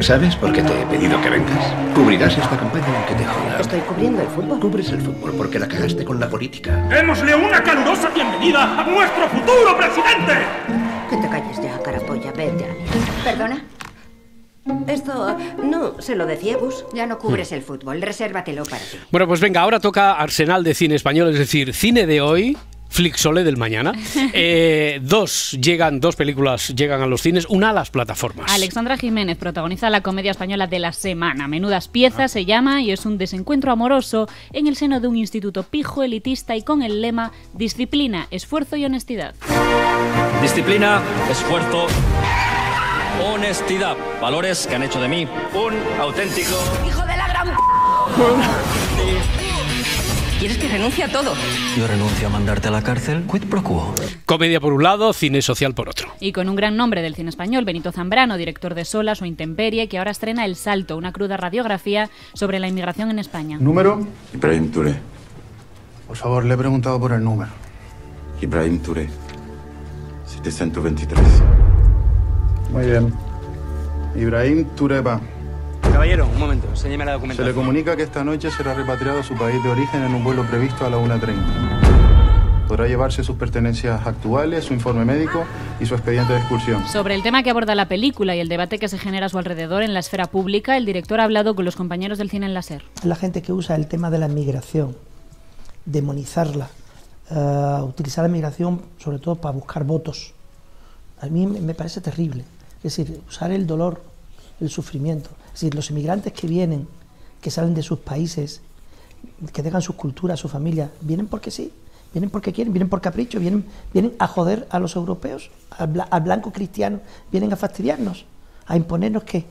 ¿Sabes por qué te he pedido que vengas? Cubrirás esta campaña aunque te joda. Estoy cubriendo el fútbol. Cubres el fútbol porque la cagaste con la política. Démosle una calurosa bienvenida a nuestro futuro presidente. Que te calles ya, carapolla. Vete. ¿Perdona? Esto, no, se lo decía Gus. Ya no cubres el fútbol. Resérvatelo para ti. Bueno, pues venga, ahora toca Arsenal de cine español, es decir, cine de hoy. Flixole del mañana. Eh, dos llegan, dos películas llegan a los cines, una a las plataformas. Alexandra Jiménez protagoniza la comedia española de la semana. Menudas piezas se llama y es un desencuentro amoroso en el seno de un instituto pijo elitista y con el lema disciplina, esfuerzo y honestidad. Disciplina, esfuerzo, honestidad. Valores que han hecho de mí un auténtico. ¡Hijo de la gran p... ¿Quieres que renuncie a todo? Yo renuncio a mandarte a la cárcel. Quid pro quo. Comedia por un lado, cine social por otro. Y con un gran nombre del cine español, Benito Zambrano, director de Solas o Intemperie, que ahora estrena El Salto, una cruda radiografía sobre la inmigración en España. ¿Número? Ibrahim Touré. Por favor, le he preguntado por el número. Ibrahim Touré. 723. Muy bien. Ibrahim Tureba. Caballero, un momento, enséñeme la Se documentación. le comunica que esta noche será repatriado a su país de origen en un vuelo previsto a la 1.30. Podrá llevarse sus pertenencias actuales, su informe médico y su expediente de expulsión. Sobre el tema que aborda la película y el debate que se genera a su alrededor en la esfera pública, el director ha hablado con los compañeros del cine en la SER. la gente que usa el tema de la migración, demonizarla, eh, utilizar la migración sobre todo para buscar votos. A mí me parece terrible. Es decir, usar el dolor, el sufrimiento. Es los inmigrantes que vienen, que salen de sus países, que dejan sus culturas, su familia, vienen porque sí, vienen porque quieren, vienen por capricho, vienen, vienen a joder a los europeos, al, al blanco cristiano, vienen a fastidiarnos, a imponernos que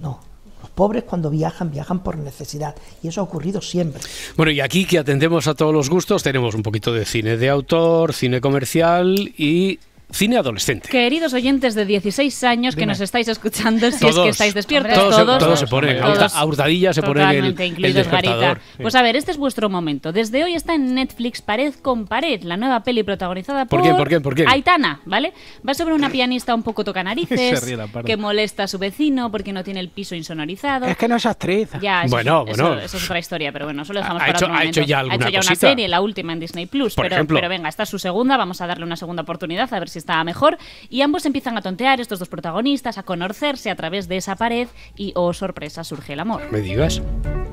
no. Los pobres cuando viajan, viajan por necesidad. Y eso ha ocurrido siempre. Bueno, y aquí que atendemos a todos los gustos, tenemos un poquito de cine de autor, cine comercial y cine adolescente. Queridos oyentes de 16 años que Dime. nos estáis escuchando, si es Todos. que estáis despiertos, Todos, todos, todos se ponen, a hurta- a hurtadillas se ponen el- el despertador. Sí. Pues a ver, este es vuestro momento. Desde hoy está en Netflix Pared con Pared, la nueva peli protagonizada ¿Por por, quién, por quién, por quién? Aitana, ¿vale? Va sobre una pianista un poco tocanarices que molesta a su vecino porque no tiene el piso insonorizado. Es que no es actriz. Ya, eso, Bueno, es, eso- bueno. eso es otra historia, pero bueno, eso lo dejamos Ha para hecho- otro ha hecho momento. ya alguna una cosita. serie, la última en Disney Plus, Por pero, ejemplo. pero venga, esta es su segunda, vamos a darle una segunda oportunidad a ver si está mejor. Y ambos empiezan a tontear, estos dos protagonistas, a conocerse a través de esa pared y, oh sorpresa, surge el amor. Me digas.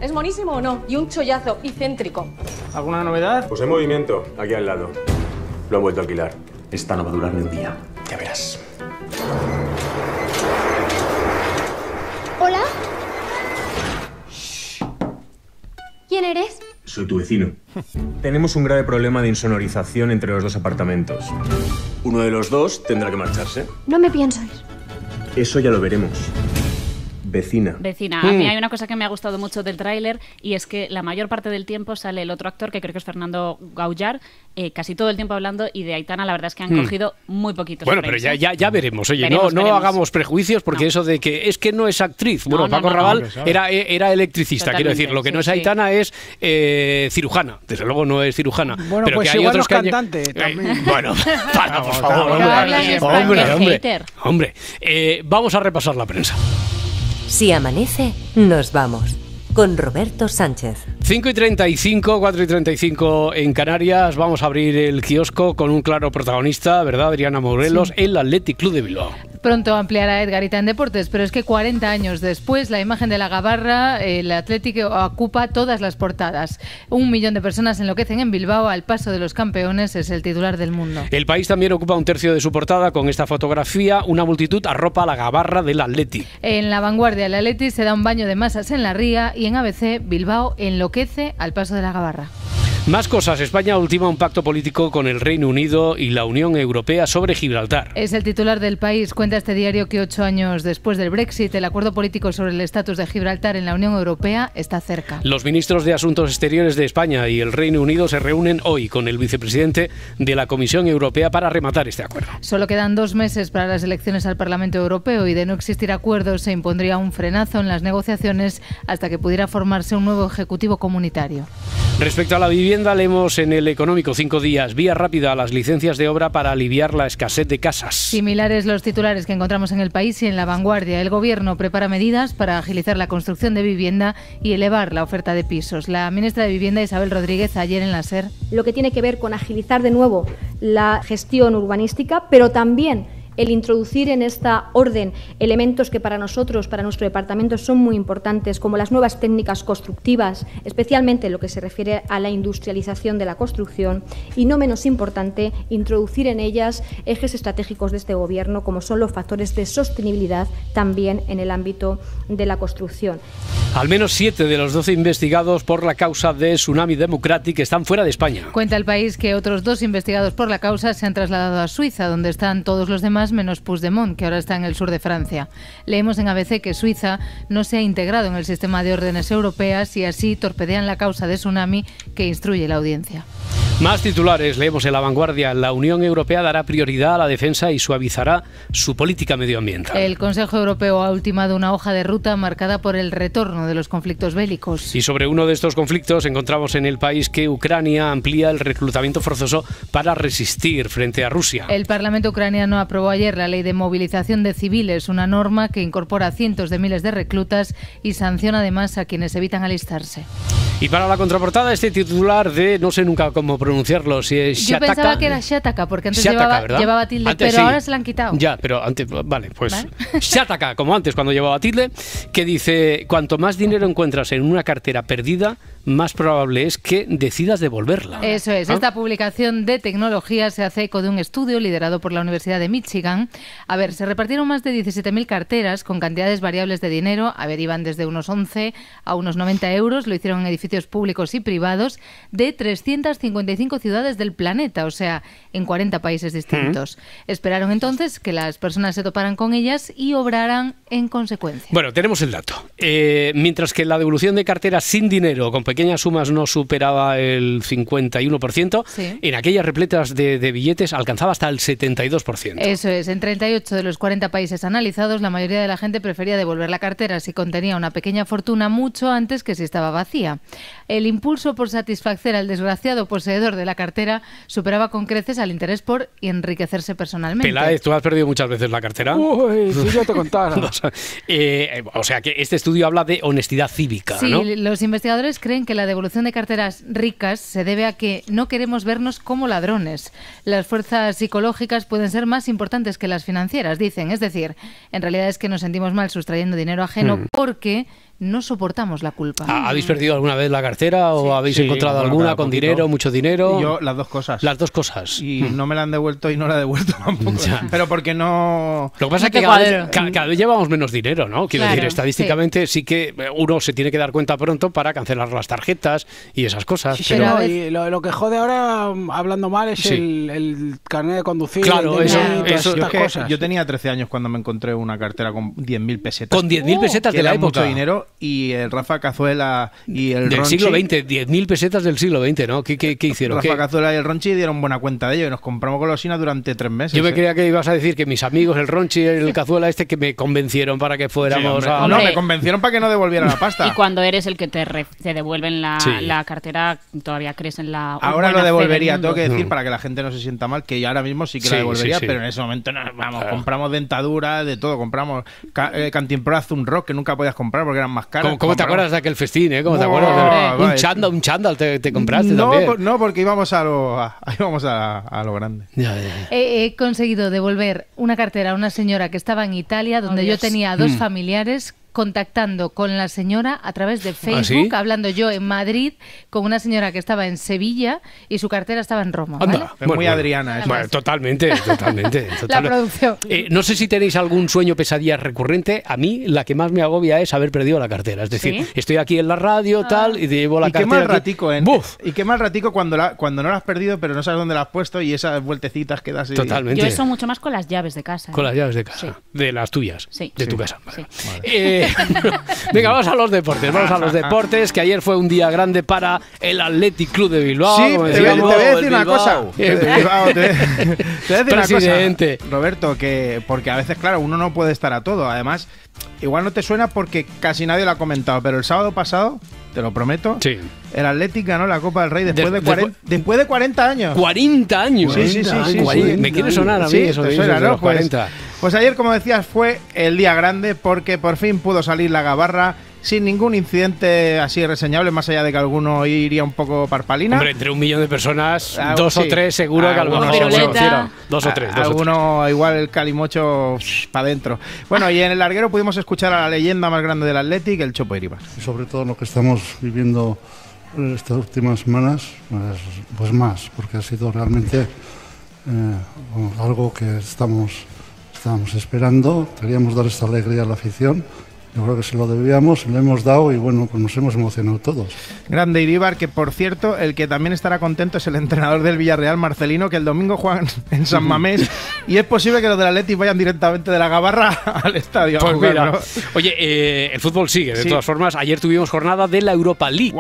¿Es monísimo o no? Y un chollazo y céntrico. ¿Alguna novedad? Pues en movimiento, aquí al lado. Lo han vuelto a alquilar. Esta no va a durar ni un día. Ya verás. Hola. ¿Quién eres? Soy tu vecino. Tenemos un grave problema de insonorización entre los dos apartamentos. Uno de los dos tendrá que marcharse. No me pienso ir. Eso ya lo veremos. Vecina. Vecina, a mí Mm. hay una cosa que me ha gustado mucho del tráiler y es que la mayor parte del tiempo sale el otro actor, que creo que es Fernando Gaullar, eh, casi todo el tiempo hablando y de Aitana la verdad es que han Mm. cogido muy poquitos Bueno, pero ya, ¿eh? ya, ya veremos. Oye, Veremos, no, no veremos. hagamos prejuicios porque eso de que es que no es actriz. Bueno, No, no, Paco Raval era, era electricista. Quiero decir, lo que sí, no es sí. Aitana es eh, cirujana. Desde luego no es cirujana. Bueno, pero pues que hay igual otros que cantante Eh, también. bueno, para, por favor, hombre. Hombre, hombre, hater. hombre. Eh, vamos a repasar la prensa. Si amanece, nos vamos. Con Roberto Sánchez. 5 y 35, 4 y 35 en Canarias. Vamos a abrir el kiosco con un claro protagonista, ¿verdad? Adriana Morelos, el Athletic Club de Bilbao. Pronto ampliará Edgarita en deportes, pero es que 40 años después la imagen de la Gabarra, el Atlético ocupa todas las portadas. Un millón de personas enloquecen en Bilbao al paso de los campeones, es el titular del mundo. El país también ocupa un tercio de su portada con esta fotografía. Una multitud arropa la Gabarra del Atleti. En la vanguardia, el Atleti se da un baño de masas en la ría y en ABC, Bilbao enloquece al paso de la Gabarra. Más cosas. España ultima un pacto político con el Reino Unido y la Unión Europea sobre Gibraltar. Es el titular del país. Cuenta este diario que ocho años después del Brexit, el acuerdo político sobre el estatus de Gibraltar en la Unión Europea está cerca. Los ministros de Asuntos Exteriores de España y el Reino Unido se reúnen hoy con el vicepresidente de la Comisión Europea para rematar este acuerdo. Solo quedan dos meses para las elecciones al Parlamento Europeo y de no existir acuerdo se impondría un frenazo en las negociaciones hasta que pudiera formarse un nuevo ejecutivo comunitario. Respecto a la vivienda, leemos en el Económico cinco días, vía rápida a las licencias de obra para aliviar la escasez de casas. Similares los titulares que encontramos en el país y en la vanguardia. El Gobierno prepara medidas para agilizar la construcción de vivienda y elevar la oferta de pisos. La ministra de Vivienda, Isabel Rodríguez, ayer en la SER. Lo que tiene que ver con agilizar de nuevo la gestión urbanística, pero también el introducir en esta orden elementos que para nosotros, para nuestro departamento, son muy importantes, como las nuevas técnicas constructivas, especialmente en lo que se refiere a la industrialización de la construcción, y no menos importante, introducir en ellas ejes estratégicos de este Gobierno, como son los factores de sostenibilidad también en el ámbito de la construcción. Al menos siete de los doce investigados por la causa de Tsunami Democratic están fuera de España. Cuenta el país que otros dos investigados por la causa se han trasladado a Suiza, donde están todos los demás menos Puigdemont, que ahora está en el sur de Francia. Leemos en ABC que Suiza no se ha integrado en el sistema de órdenes europeas y así torpedean la causa de tsunami que instruye la audiencia. Más titulares, leemos en la vanguardia. La Unión Europea dará prioridad a la defensa y suavizará su política medioambiental. El Consejo Europeo ha ultimado una hoja de ruta marcada por el retorno de los conflictos bélicos. Y sobre uno de estos conflictos encontramos en el país que Ucrania amplía el reclutamiento forzoso para resistir frente a Rusia. El Parlamento ucraniano aprobó ayer la ley de movilización de civiles, una norma que incorpora cientos de miles de reclutas y sanciona además a quienes evitan alistarse. Y para la contraportada, este titular de no sé nunca cómo pronunciarlo, si es Yo Shataka. pensaba que era Shataka, porque antes Shataka, llevaba, ¿verdad? llevaba tilde, Antes pero sí. ahora se la han quitado. Ya, pero antes, vale, pues Shataka, como antes cuando llevaba tilde, que dice, cuanto más dinero encuentras en una cartera perdida, más probable es que decidas devolverla. Eso es, ¿Ah? esta publicación de tecnología se hace eco de un estudio liderado por la Universidad de Michigan. A ver, se repartieron más de 17.000 carteras con cantidades variables de dinero. A ver, iban desde unos 11 a unos 90 euros. Lo hicieron en edificios públicos y privados de 355 ciudades del planeta, o sea, en 40 países distintos. Esperaron entonces que las personas se toparan con ellas y obraran en consecuencia. Bueno, tenemos el dato. Eh, mientras que la devolución de carteras sin dinero, con pequeñas sumas, no superaba el 51%, Sí. en aquellas repletas de, de billetes alcanzaba hasta el 72%. Eso es, en 38 de los 40 países analizados, la mayoría de la gente prefería devolver la cartera si contenía una pequeña fortuna mucho antes que si estaba vacía. El impulso por satisfacer al desgraciado poseedor de la cartera superaba con creces al interés por enriquecerse personalmente. Peláez, ¿tú has perdido muchas veces la cartera? Uy, si yo te contara. o, sea, eh, o sea, que este estudio habla de honestidad cívica, Sí, ¿no? los investigadores creen que la devolución de carteras ricas se debe a que no queremos vernos como ladrones. Las fuerzas psicológicas pueden ser más importantes que las financieras, dicen. Es decir, en realidad es que nos sentimos mal sustrayendo dinero ajeno Hmm. porque no soportamos la culpa. ¿Ha- ¿Habéis perdido alguna vez la cartera o habéis Sí, encontrado alguna con poquito. dinero, mucho dinero? Yo las dos cosas. Las dos cosas. Y Mm. no me la han devuelto y no la he devuelto tampoco. Ya. Pero porque no... Lo que pasa no es que cada vez, cada llevamos menos dinero, ¿no? Quiero Claro, decir, estadísticamente sí. que eh, uno se tiene que dar cuenta pronto para cancelar las tarjetas y esas cosas. Sí, pero- y lo, lo que jode ahora, mm, hablando mal, es Sí. el, el carnet de conducir. Claro, el eso- eso- Yo, estas es que cosas. yo tenía 13 años cuando me encontré una cartera con 10.000 pesetas. Con 10.000 pesetas que de la era mucho época. dinero y el Rafa Cazuela y el del Ronchi, siglo XX, 10.000 pesetas del siglo XX, ¿no? ¿Qué, qué- qué hicieron? Rafa ¿Qué? Cazuela y el Ronchi dieron buena cuenta de ello y nos compramos golosinas durante tres meses. Yo me ¿eh? creía que ibas a decir que mis amigos, el Ronchi y el Cazuela este, que me convencieron para que Sí, fuéramos hombre. a... No, Hombre. me convencieron para que no devolviera la pasta. Y cuando eres el que te, re- te devuelven la, Sí. la cartera, todavía crees en la. Ahora lo devolvería, tengo que decir, Mm. para que la gente no se sienta mal, que yo ahora mismo sí que Sí, la devolvería, sí, sí. pero en ese momento no, vamos, Claro. compramos dentaduras, de todo, compramos ca eh, Cantimplora Zoom Rock, que nunca podías comprar porque eran más más caras. ¿Cómo, cómo te acuerdas de aquel festín, eh? ¿Cómo te acuerdas? de- un chándal, un chándal te, te compraste no, también. por- no, porque íbamos a lo, a, íbamos a, a lo grande. He, he conseguido devolver una cartera a una señora que estaba en Italia, donde Oh, yo tenía a dos Mm. familiares contactando con la señora a través de ¿Ah, Facebook, sí? hablando yo en Madrid con una señora que estaba en Sevilla y su cartera estaba en Roma. ¿vale? Anda, Es muy Adriana. Bueno, totalmente, totalmente. La totalmente. producción. Eh, no sé si tenéis algún sueño pesadilla recurrente. A mí la que más me agobia es haber perdido la cartera. Es decir, ¿Sí? estoy aquí en la radio, tal, y llevo la y qué cartera. mal aquí. ratico, ¿eh? ¡Buf! Y qué mal ratico cuando, la, cuando no la has perdido, pero no sabes dónde la has puesto y esas vueltecitas que das. y- Totalmente. Yo eso mucho más con las llaves de casa. ¿eh? Con las llaves de casa. De las tuyas. Sí. De tu Sí. casa. Vale. Eh, venga, vamos a los deportes. Vamos a los deportes, que ayer fue un día grande para el Athletic Club de Bilbao. Sí, te voy, a- te voy a decir una cosa. Eh, Te- Bilbao, te- te voy a decir una cosa, Roberto, que porque a veces, claro, uno no puede estar a todo. Además, igual no te suena porque casi nadie lo ha comentado, pero el sábado pasado, te lo prometo, el Athletic ganó la Copa del Rey después de, De- 40, después de 40 años. 40 años. Sí, sí, sí, sí, sí. Me quiere sonar a mí Sí, eso te de suena, de ¿no? Pues- 40. Pues ayer, como decías, fue el día grande porque por fin pudo salir la gabarra sin ningún incidente así reseñable, más allá de que alguno iría un poco parpalina. Hombre, entre un millón de personas, Ah, dos o tres seguro que a lo Alguno. Dos o tres. dos o tres. Alguno, igual el calimocho para adentro. Bueno, y en el larguero pudimos escuchar a la leyenda más grande del Athletic, el Chopo Iribas. y sobre todo lo que estamos viviendo eh, estas últimas semanas, pues, pues más, porque ha sido realmente eh, algo que estamos, estábamos esperando, queríamos dar esta alegría a la afición, yo creo que se lo debíamos, lo hemos dado y bueno, pues nos hemos emocionado todos. Grande Iribar, que por cierto, el que también estará contento es el entrenador del Villarreal, Marcelino, que el domingo juegan en San Mamés y es posible que los del Athletic vayan directamente de la gabarra al estadio. a Pues jugar, mira, ¿no? oye, eh, el fútbol sigue, de Sí. todas formas. Ayer tuvimos jornada de la Europa League.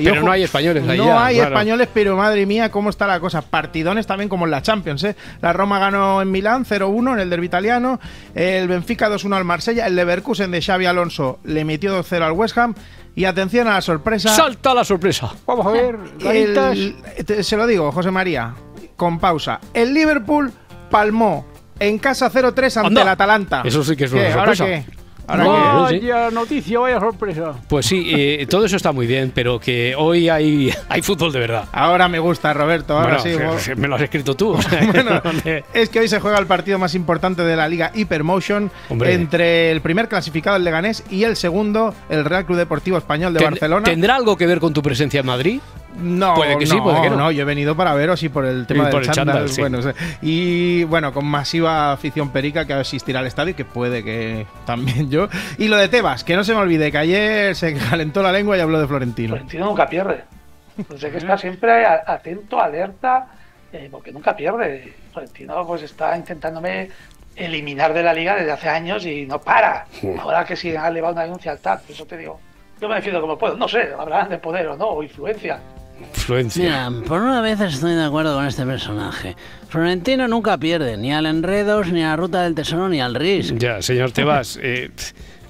y pero ojo, no hay españoles ahí No ya, hay claro. españoles, pero madre mía, cómo está la cosa. Partidones también como en la Champions. ¿eh? La Roma ganó en Milán 0-1 en el derbi italiano. El Benfica 2-1 al Marsella. El Leverkusen de Xavi Alonso le metió 2-0 al West Ham. Y atención a la sorpresa. Salta la sorpresa. Vamos a ver. El- te- se lo digo, José María, con pausa. El Liverpool palmó en casa 0-3 ante Anda. el Atalanta. Eso sí que es una ¿Qué? ¿Ahora sorpresa. qué? Noticia, vaya sorpresa. Pues sí, eh, todo eso está muy bien, pero que hoy hay, hay fútbol de verdad. Ahora me gusta, Roberto. Ahora Bueno, sí. me lo has escrito tú. Bueno, es que hoy se juega el partido más importante de la liga Hypermotion Hombre. entre el primer clasificado, el Leganés, y el segundo, el Real Club Deportivo Español de Ten- Barcelona. ¿Tendrá algo que ver con tu presencia en Madrid? No, Puede que sí, no, puede que no. yo he venido para veros y por el tema Y del por el chándal, chándal, sí. bueno, y bueno, con masiva afición perica que asistirá al estadio, que puede que también yo. Y lo de Tebas, que no se me olvide, que ayer se calentó la lengua y habló de Florentino. Florentino nunca pierde. Pues hay que estar siempre atento, alerta, eh, porque nunca pierde. Florentino pues está intentándome eliminar de la liga desde hace años y no para. Ahora que si ha elevado una denuncia al TAT, eso te digo. Yo me defiendo como puedo. No sé, hablarán de poder o no, o influencia. Influencia. Mira, por una vez estoy de acuerdo con este personaje. Florentino nunca pierde, ni al Enredos, ni a la Ruta del Tesoro, ni al RIS. Ya, señor Tebas, eh,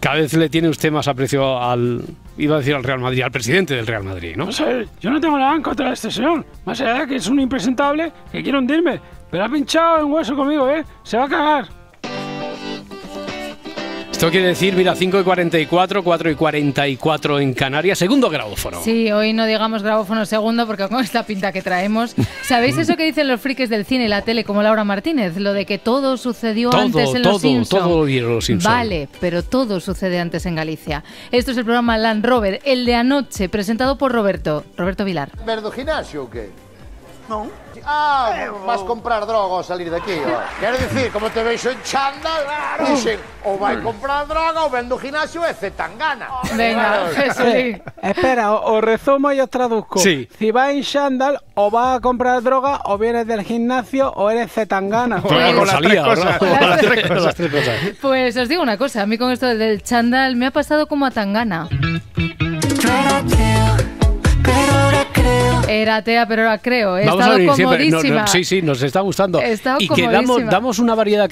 cada vez le tiene usted más aprecio al, iba a decir al Real Madrid, al presidente del Real Madrid, ¿no? No sé, yo no tengo nada en contra de este señor. Más allá de que es un impresentable que quiere hundirme. Pero ha pinchado en hueso conmigo, ¿eh? Se va a cagar. Esto quiere decir, mira, 5 y 44, 4 y 44 en Canarias, segundo grabófono. Sí, hoy no digamos grabófono segundo porque con esta pinta que traemos. ¿Sabéis eso que dicen los frikis del cine y la tele como Laura Martínez? Lo de que todo sucedió Todo, antes en todo, Los Simpsons. todo vieron Los Simpson. Vale, pero todo sucede antes en Galicia. Esto es el programa Land Rover, el de anoche, presentado por Roberto, Roberto Vilar. Ver do ginasio ou que? Non. Ah, vas comprar droga ao salir daqui, ó. Quero dicir, como te veixo en chándal, dixen, ou vai comprar droga ou ven do ginasio e zetangana. Venga, Jesulín. Espera, o- os resumo y os traduzco. Sí. Si vas en chándal, o vas a comprar droga, o vienes del gimnasio, o eres ¿no? Con las tres cosas. Las tres cosas. Pues os digo una cosa, a mí con esto del chándal me ha pasado como a Tangana. Era atea, pero ahora creo. He Vamos a venir siempre. No, comodísima. no, sí, sí, nos está gustando. He y que damos, damos una variedad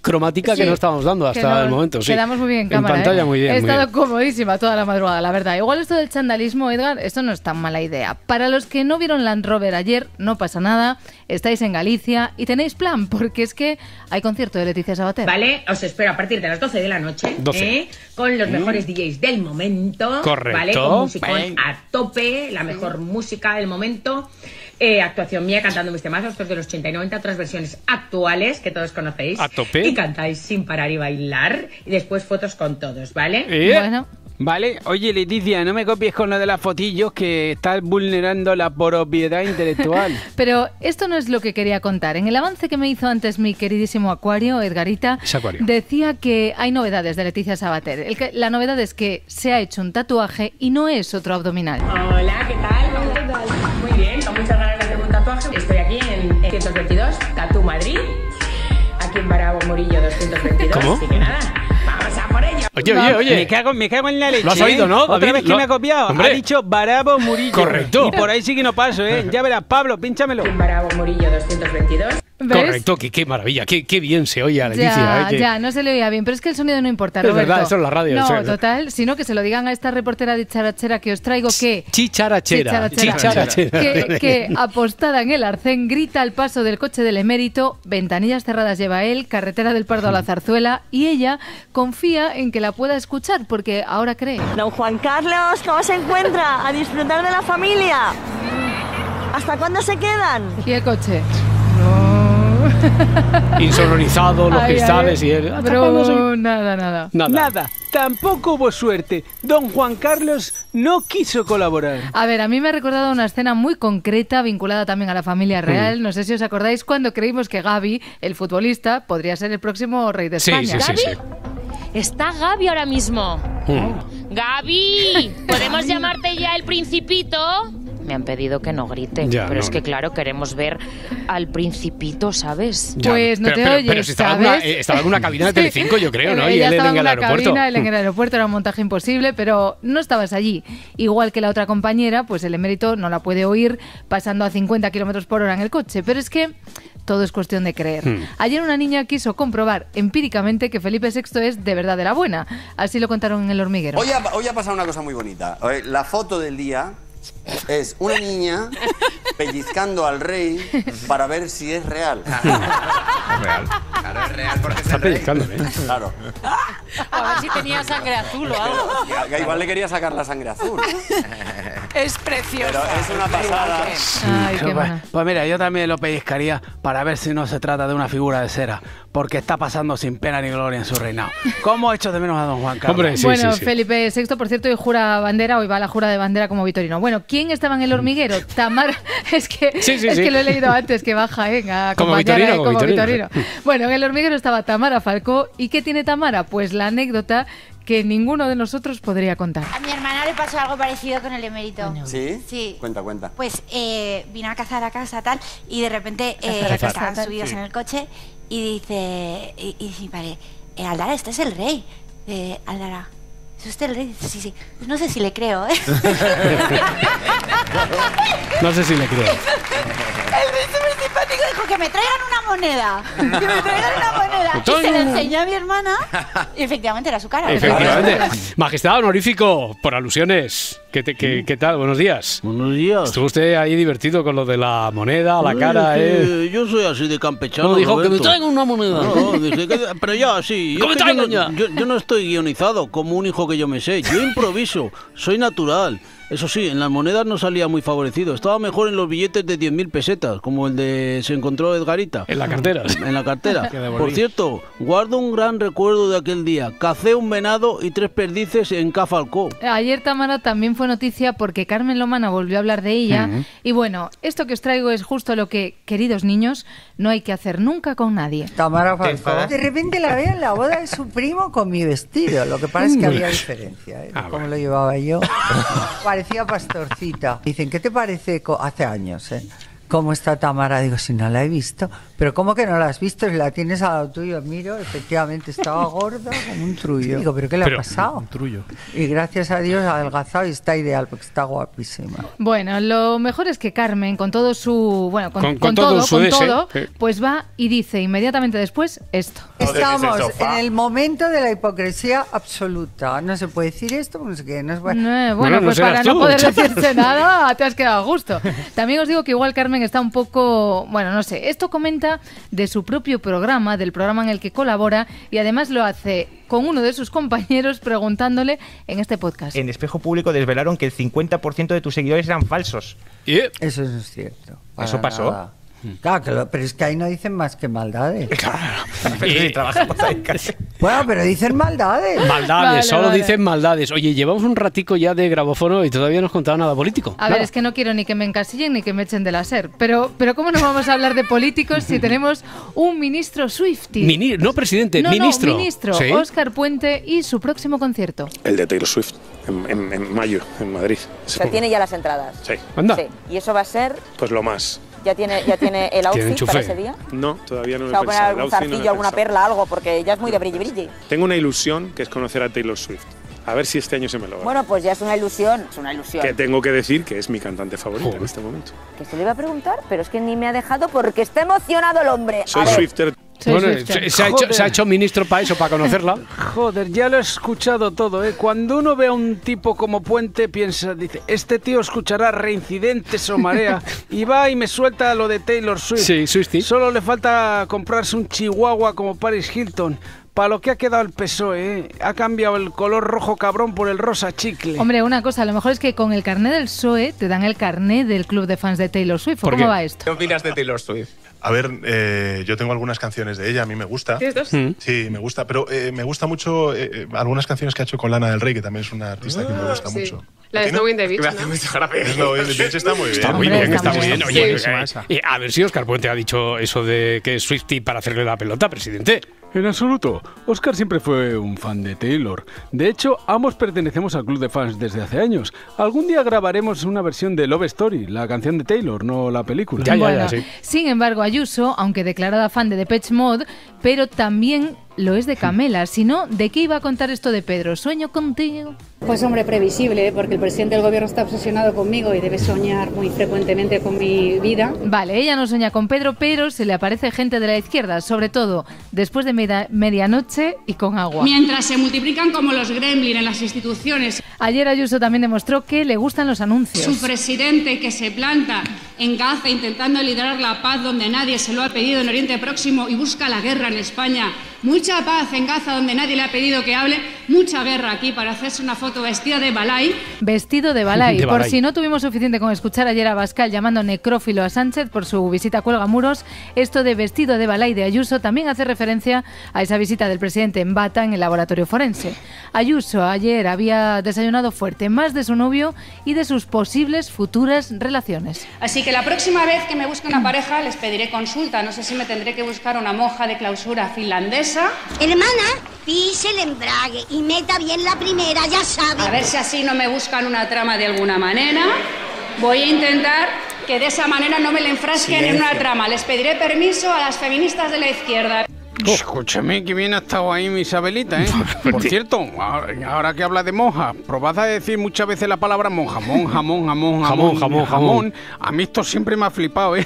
cromática que no estábamos dando hasta no- el momento. Sí. Quedamos muy bien en cámara. pantalla ¿eh? muy bien. He muy estado bien. comodísima toda la madrugada, la verdad. Igual esto del chandalismo, Edgar, esto no es tan mala idea. Para los que no vieron Land Rover ayer, no pasa nada. Estáis en Galicia y tenéis plan, porque es que hay concierto de Leticia Sabater. Vale, os espero a partir de las 12 de la noche, 12. ¿eh? con los Mm. mejores DJs del momento, Correcto. ¿vale? Con musicón a tope, la mejor música del momento. Eh, actuación mía cantando mis temazos, estos de los 80 y 90, otras versiones actuales que todos conocéis. A tope. Y cantáis sin parar y bailar. Y después fotos con todos, ¿vale? ¿Eh? Vale, oye Leticia, no me copies con lo de las fotillos que estás vulnerando la propiedad intelectual. Pero esto no es lo que quería contar. En el avance que me hizo antes mi queridísimo Acuario, Edgarita, Acuario. decía que hay novedades de Leticia Sabater. El que- la novedad es que se ha hecho un tatuaje y no es otro abdominal. Hola, ¿qué tal? Muy bien, con muchas ganas de hacer un tatuaje. Estoy aquí en 122, Tatu Madrid. Aquí en Barabo Murillo 222. ¿Cómo? Así que nada, Oye, oye, oye. Me cago, me cago en la leche. Lo has oído, ¿eh? ¿no, Otra David? vez que Lo- me ha copiado. Hombre. Ha dicho Barabo Murillo. Correcto. Y por ahí sí que no paso, ¿eh? Ya verás, Pablo, pínchamelo. Barabo Murillo 222. ¿Ves? Correcto, qué, qué maravilla, qué, qué bien se oye a Leticia. Ya, ¿eh? Ya, no se le oía bien, pero es que el sonido no importa, Es Roberto. verdad, esto es la radio, No, total, sino que se lo digan a esta reportera dicharachera que os traigo que... Chicharachera. Chicharachera. Que, que apostada en el arcén grita al paso del coche del emérito, ventanillas cerradas lleva él, carretera del Pardo a la Zarzuela y ella confía en que la pueda escuchar porque ahora cree. Don Juan Carlos, ¿cómo se encuentra? A disfrutar de la familia. ¿Hasta cuándo se quedan? Y el coche. Insonorizado, los Ay, ay, cristales y él. Pero nada, nada. Nada. Tampoco hubo suerte. Don Juan Carlos no quiso colaborar. A ver, a mí me ha recordado una escena muy concreta vinculada también a la familia real. No sé si os acordáis cuando creímos que Gaby, el futbolista, podría ser el próximo rey de Sí, España. sí, sí, sí. Está Gaby ahora mismo. Gaby, ¿podemos llamarte ya el principito? Me han pedido que no grite, Ya, pero no, es que claro, queremos ver al principito, ¿sabes? Ya, Pues no pero, te pero- oyes, pero si estaba, en una, ¿sabes? eh, estaba en una cabina de Telecinco, yo creo, ¿no? Y él estaba en en el aeropuerto. cabina, él en el aeropuerto, era un montaje imposible, pero no estabas allí. Igual que la otra compañera, pues el emérito no la puede oír pasando a 50 kilómetros por hora en el coche. Pero es que todo es cuestión de creer. Hmm. Ayer una niña quiso comprobar empíricamente que Felipe VI es de verdad de la buena. Así lo contaron en el hormiguero. Hoy ha, hoy ha pasado una cosa muy bonita. La foto del día es una niña pellizcando al rey para ver si es real. real. Claro, es real porque Está pellizcando, ¿eh? Claro. A ver si tenía sangre azul o algo. Igual le quería sacar la sangre azul. Es precioso. Pero es una pasada. Ay, qué pues, pues mira, yo también lo pellizcaría para ver si no se trata de una figura de cera, porque está pasando sin pena ni gloria en su reinado. ¿Cómo echo de menos a don Juan Carlos? bueno, Felipe VI, por cierto, hoy jura bandera, hoy va la jura de bandera como Vitorino. Bueno, ¿quién estaba en el hormiguero? Tamara, es que, Sí, sí, es sí. que lo he leído antes, que va Jaén a Como Vitorino, como Vitorino. Vitorino. Bueno, en el hormiguero estaba Tamara Falcó. ¿Y qué tiene Tamara? Pues la anécdota que ninguno de nosotros podría contar. A mi hermana le pasó algo parecido con el emérito. ¿Sí? Sí. Cuenta, cuenta. Pues eh, vino a cazar a casa tal y de repente eh, Cazar estaban Tal. subidos Sí. en el coche y dice, y, y dice mi padre, eh, Aldara, este es el rey. Eh, Aldara, ¿es usted rey? Dice, sí, sí. Pues no sé si le creo, ¿eh? No sé si le creo. El rey súper simpático dijo que me traigan una moneda. Que me traigan una moneda. Y se la enseñó a mi hermana y efectivamente era su cara. Efectivamente. Majestad honorífico, por alusiones. ¿Qué, te- qué- qué tal? Buenos días. Buenos días. Estuvo usted ahí divertido con lo de la moneda, la cara, ¿eh? Yo soy así de campechano. No, dijo que me traigan una moneda. No, dije que- pero ya, sí. Yo, traigan no, yo- yo no estoy guionizado como un hijo que yo me sé. Yo improviso, soy natural. Eso sí, en las monedas no salía muy favorecido. Estaba mejor en los billetes de 10.000 pesetas, como el de se encontró Edgarita. En la cartera. En la cartera. Por cierto, guardo un gran recuerdo de aquel día. Cacé un venado y tres perdices en Cafalcó. Ayer Tamara también fue noticia porque Carmen Lomana volvió a hablar de ella. Ujú. Y bueno, esto que os traigo es justo lo que, queridos niños, no hay que hacer nunca con nadie. Tamara Falcó. De repente la veo en la boda de su primo con mi vestido. Lo que pasa es que había diferencia, ¿eh? Ah, Cómo lo llevaba yo. Parecía pastorcita. Dicen, ¿qué te parece? Hace años, ¿eh? ¿Cómo está Tamara? Digo, si no la he visto. Pero ¿cómo que no la has visto? Si la tienes al lado tuyo, miro, efectivamente estaba gorda como un trullo. Digo, ¿pero qué le Pero- ha pasado? Un trullo. Y gracias a Dios ha adelgazado y está ideal porque está guapísima. Bueno, lo mejor es que Carmen, con todo su. Bueno, con, Con- con con todo todo, su con dese, todo, pues va y dice inmediatamente después esto. Estamos en el momento de la hipocresía absoluta. No se puede decir esto, no sé qué. No es bueno. Eh, bueno, pues para no poder decirse nada, te has quedado a gusto. También os digo que igual Carmen está un poco, bueno, no sé, esto comenta de su propio programa, del programa en el que colabora, y además lo hace con uno de sus compañeros preguntándole en este podcast. En Espejo Público desvelaron que el 50% de tus seguidores eran falsos. Eso no es cierto. ¿Eso pasó? nada. Claro, que lo- pero es que ahí no dicen más que maldades. Y- Bueno, pero dicen maldades. Maldades, Vale, solo vale. dicen maldades. Oye, llevamos un ratico ya de grabófono y todavía no has contado nada político. A ver, es que no quiero ni que me encasillen ni que me echen de la SER. Pero, pero ¿cómo no vamos a hablar de políticos si tenemos un ministro Swifty? Mini- no presidente, no, ministro. No, ministro, Sí. Óscar Puente y su próximo concierto. El de Taylor Swift, en, en- en mayo, en Madrid. O sea, tiene ya las entradas. Sí. Sí. Y eso va a ser, Pues lo más. Ya tiene, ya tiene el outfit para ese día. No, todavía no Se me va he a poner pensado. El algún no zarcillo, alguna perla, algo, porque ya es muy de brilli brilli. Tengo una ilusión que es conocer a Taylor Swift. A ver si este año se me logra. Bueno, pues ya es una ilusión, es una ilusión. que tengo que decir que es mi cantante favorita en este momento. Que se le iba a preguntar, pero es que ni me ha dejado porque está emocionado el hombre. A Soy ver, Swifter. Bueno, se, se ha hecho, se ha hecho ministro para eso, para conocerla. Joder, ya lo he escuchado todo, ¿eh? Cuando uno ve a un tipo como Puente, piensa, dice, este tío escuchará reincidentes o marea, y va y me suelta lo de Taylor Swift. Sí, Swiftie. Solo le falta comprarse un chihuahua como Paris Hilton. Para lo que ha quedado el PSOE, ¿eh? Ha cambiado el color rojo cabrón por el rosa chicle. Hombre, una cosa, a lo mejor es que con el carné del PSOE te dan el carné del club de fans de Taylor Swift. ¿o ¿Cómo va esto? ¿Qué opinas de Taylor Swift? A ver, eh, yo tengo algunas canciones de ella, a mí me gusta. ¿Tienes dos? Mm. Sí, me gusta, pero eh, me gusta mucho eh, eh, algunas canciones que ha hecho con Lana del Rey, que también es una artista que me gusta sí. mucho. La de. Snow in the Beach, Me hace ¿no? mucha gracia. Snow in the Beach está muy bien. Está muy bien, está muy bien. Oye, Sí. eh, a ver si Oscar Puente ha dicho eso de que es Swifty para hacerle la pelota, presidente. En absoluto. Oscar siempre fue un fan de Taylor. De hecho, ambos pertenecemos al club de fans desde hace años. Algún día grabaremos una versión de Love Story, la canción de Taylor, no la película. Bueno, Sin embargo, Ayuso, aunque declarada fan de Depeche Mode, pero también lo es de Camela. Si no, ¿de qué iba a contar esto de Pedro? Sueño contigo. Pues hombre, previsible, ¿eh? porque el presidente del gobierno está obsesionado conmigo y debe soñar muy frecuentemente con mi vida. Vale, ella no sueña con Pedro, pero se le aparece gente de la izquierda, sobre todo después de medianoche y con agua. Mientras se multiplican como los gremlin en las instituciones, Ayer Ayuso también demostró que le gustan los anuncios. su presidente que se planta en Gaza intentando liderar la paz donde nadie se lo ha pedido en Oriente Próximo y busca la guerra en España. Mucha paz en Gaza donde nadie le ha pedido que hable, mucha guerra aquí para hacerse una foto vestida de balay. Vestido de balay. De Por balay. si no tuvimos suficiente con escuchar ayer a Bascal llamando necrófilo a Sánchez por su visita a Cuelgamuros, esto de vestido de balay de Ayuso también hace referencia a esa visita del presidente en bata en el laboratorio forense. Ayuso ayer había desayunado fuerte más de su novio y de sus posibles futuras relaciones. Así que la próxima vez que me busque una pareja les pediré consulta. No sé si me tendré que buscar una monja de clausura finlandesa. Hermana, pise el embrague y meta bien la primera, ya sabe. A ver si así no me buscan una trama de alguna manera. Voy a intentar que de esa manera no me le enfrasquen en una Silencio. trama. Les pediré permiso a las feministas de la izquierda. Escúchame, que bien ha estado ahí mi Isabelita, ¿eh? Por cierto, ahora, que habla de monja, probad a decir muchas veces la palabra monja. Monja, monja, monja, Jamón, monja, jamón, jamón. A mí esto siempre me ha flipado, ¿eh?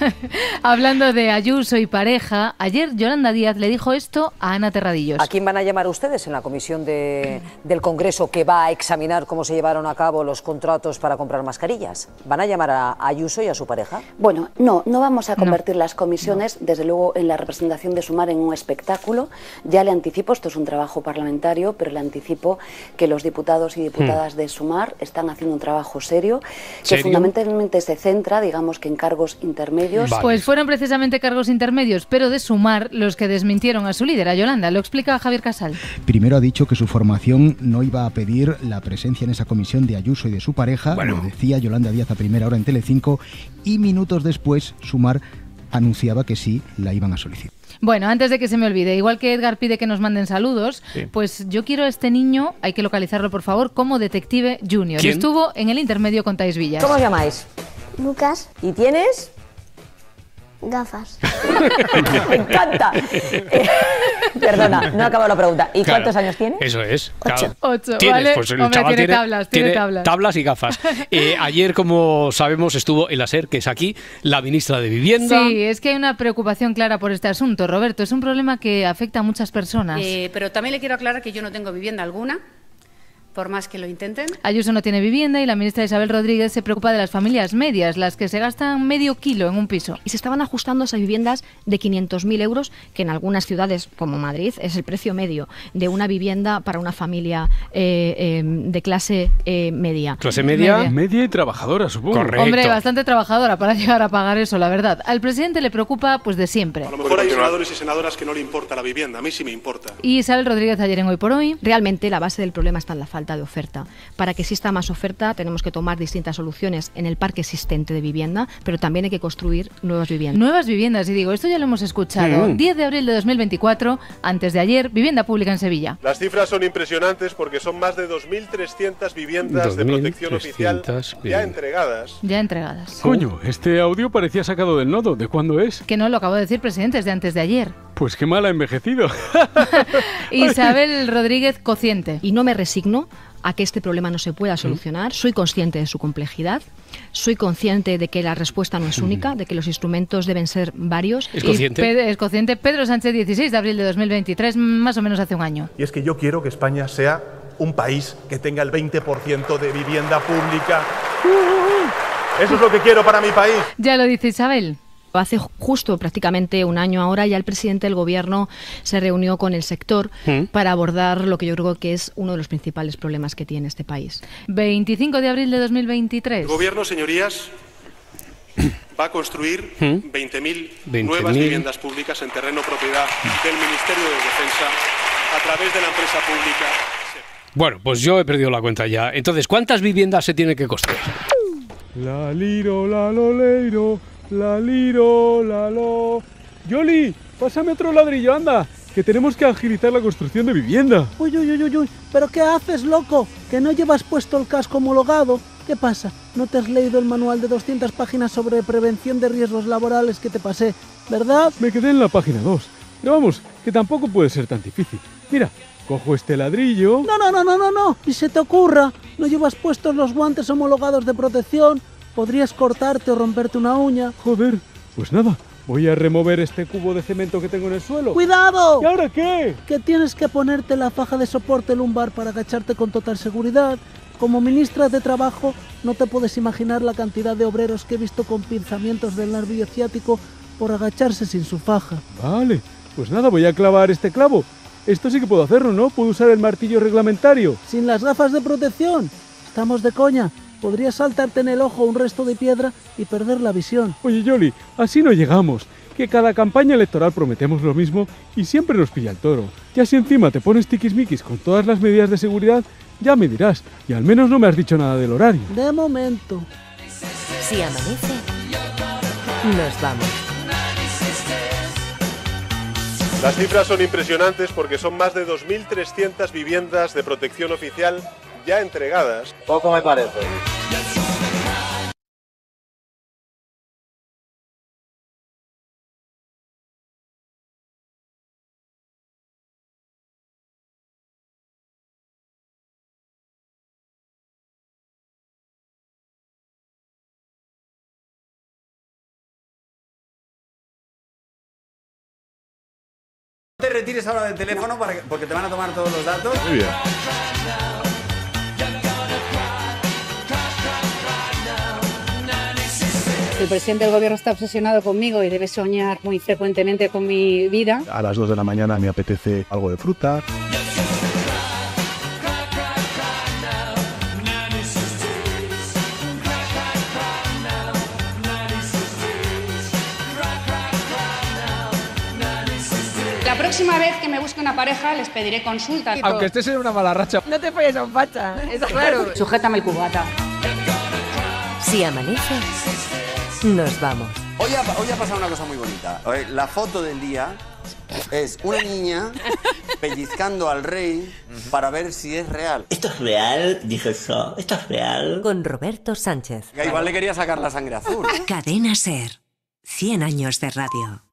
Hablando de Ayuso y pareja, ayer Yolanda Díaz le dijo esto a Ana Terradillos. ¿A quién van a llamar ustedes en la comisión de- del Congreso que va a examinar cómo se llevaron a cabo los contratos para comprar mascarillas? ¿Van a llamar a Ayuso y a su pareja? Bueno, no, no vamos a convertir las comisiones, desde luego, en la representación de Sumar en un espectáculo. Ya le anticipo, esto es un trabajo parlamentario, pero le anticipo que los diputados y diputadas de Sumar están haciendo un trabajo serio, que ¿Serio? fundamentalmente se centra, digamos que en cargos intermedios. Pues fueron precisamente cargos intermedios, pero de sumar los que desmintieron a su líder, a Yolanda. Lo explica Javier Casal. Primero ha dicho que su formación no iba a pedir la presencia en esa comisión de Ayuso y de su pareja, lo decía Yolanda Díaz a primera hora en Telecinco, y minutos después Sumar anunciaba que sí la iban a solicitar. Bueno, antes de que se me olvide, igual que Edgar pide que nos manden saludos, Sí. pues yo quiero a este niño, hay que localizarlo por favor, como detective junior. ¿Quién? Estuvo en el intermedio con Tais Villas. ¿Cómo os llamáis? Lucas. ¿Y tienes? Gafas. Me encanta. Eh, perdona, no ha acabado la pregunta. ¿Y Claro. cuántos años tienes? Eso es. claro. Ocho, Tienes, ¿vale? pues el Hombre, chaval tiene tablas, tiene tablas. y gafas. Eh, ayer, como sabemos, estuvo en la SER, que es aquí, la ministra de Vivienda. Sí, es que hay una preocupación clara por este asunto, Roberto. Es un problema que afecta a muchas personas. Eh, pero también le quiero aclarar que yo no tengo vivienda alguna, por más que lo intenten. Ayuso no tiene vivienda y la ministra Isabel Rodríguez se preocupa de las familias medias, las que se gastan medio kilo en un piso. Y se estaban ajustando esas viviendas de 500.000 euros, que en algunas ciudades como Madrid es el precio medio de una vivienda para una familia eh, eh, de clase eh, media. Clase media. Media y trabajadora, supongo. Hombre, bastante trabajadora para llegar a pagar eso, la verdad. Al presidente le preocupa pues de siempre. A lo mejor hay senadores y senadoras que no le importa la vivienda. A mí sí me importa. Y Isabel Rodríguez ayer en Hoy por Hoy. Realmente la base del problema está en la falta de oferta. Para que exista más oferta tenemos que tomar distintas soluciones en el parque existente de vivienda, pero también hay que construir nuevas viviendas. Nuevas viviendas, y digo, esto ya lo hemos escuchado. Mm. 10 de abril de 2024, antes de ayer, vivienda pública en Sevilla. Las cifras son impresionantes porque son más de 2.300 viviendas de protección oficial 2.300 ya viviendas. entregadas. Ya entregadas. Coño, este audio parecía sacado del nodo. ¿De cuándo es? Que no lo acabo de decir, presidente, es de antes de ayer. Pues qué mal ha envejecido. Isabel Rodríguez Cociente. Y no me resigno a que este problema no se pueda solucionar. Soy consciente de su complejidad. Soy consciente de que la respuesta no es única, de que los instrumentos deben ser varios. ¿Es consciente? Pe- es consciente. Pedro Sánchez, 16 de abril de 2023, más o menos hace un año. Y es que yo quiero que España sea un país que tenga el 20% de vivienda pública. Eso es lo que quiero para mi país. Ya lo dice Isabel. Hace justo prácticamente un año ahora ya el presidente del gobierno se reunió con el sector Mm. para abordar lo que yo creo que es uno de los principales problemas que tiene este país. 25 de abril de 2023. El gobierno, señorías, va a construir ¿Mm? 20.000 20.000. nuevas viviendas públicas en terreno propiedad del Ministerio de Defensa a través de la empresa pública. Bueno, pues yo he perdido la cuenta ya. Entonces, ¿cuántas viviendas se tiene que construir? La liro, la lo leiro, la liro, la lo. Yoli, pásame otro ladrillo, anda, que tenemos que agilizar la construcción de vivienda. Uy, uy, uy, uy, uy, ¿pero qué haces, loco? ¿Que no llevas puesto el casco homologado? ¿Qué pasa? ¿No te has leído el manual de 200 páginas sobre prevención de riesgos laborales que te pasé, verdad? Me quedé en la página 2. Pero vamos, que tampoco puede ser tan difícil. Mira, cojo este ladrillo. No, no, no, no, no, no. Y se te ocurra, no llevas puestos los guantes homologados de protección, podrías cortarte o romperte una uña. Joder, pues nada, voy a remover este cubo de cemento que tengo en el suelo. ¡Cuidado! ¿Y ahora qué? Que tienes que ponerte la faja de soporte lumbar para agacharte con total seguridad. Como ministra de Trabajo, no te puedes imaginar la cantidad de obreros que he visto con pinzamientos del nervio ciático por agacharse sin su faja. Vale, pues nada, voy a clavar este clavo. Esto sí que puedo hacerlo, ¿no? Puedo usar el martillo reglamentario. Sin las gafas de protección. Estamos de coña. Podrías saltarte en el ojo un resto de piedra y perder la visión. Oye, Yoli, así no llegamos. Que cada campaña electoral prometemos lo mismo y siempre nos pilla el toro. Ya si encima te pones tiquismiquis con todas las medidas de seguridad, ya me dirás. Y al menos no me has dicho nada del horario. De momento. Si amanece, nos vamos. Las cifras son impresionantes porque son más de 2.300 viviendas de protección oficial ya entregadas. Poco me parece. No te retires ahora del teléfono para que- porque te van a tomar todos los datos. Muy bien. El presidente del gobierno está obsesionado conmigo y debe soñar muy frecuentemente con mi vida. A las 2 de la mañana me apetece algo de fruta. La próxima vez que me busque una pareja les pediré consulta. Aunque estés en una mala racha. No te folles a un facha, claro. Sujétame el cubata. Si amanece, nos vamos. Hoy ha, hoy ha pasado una cosa muy bonita. La foto del día es una niña pellizcando al rey para ver si es real. ¿Esto es real? Dijo eso. ¿Esto es real? Con Roberto Sánchez. Que igual le quería sacar la sangre azul. Cadena Ser. 100 años de radio.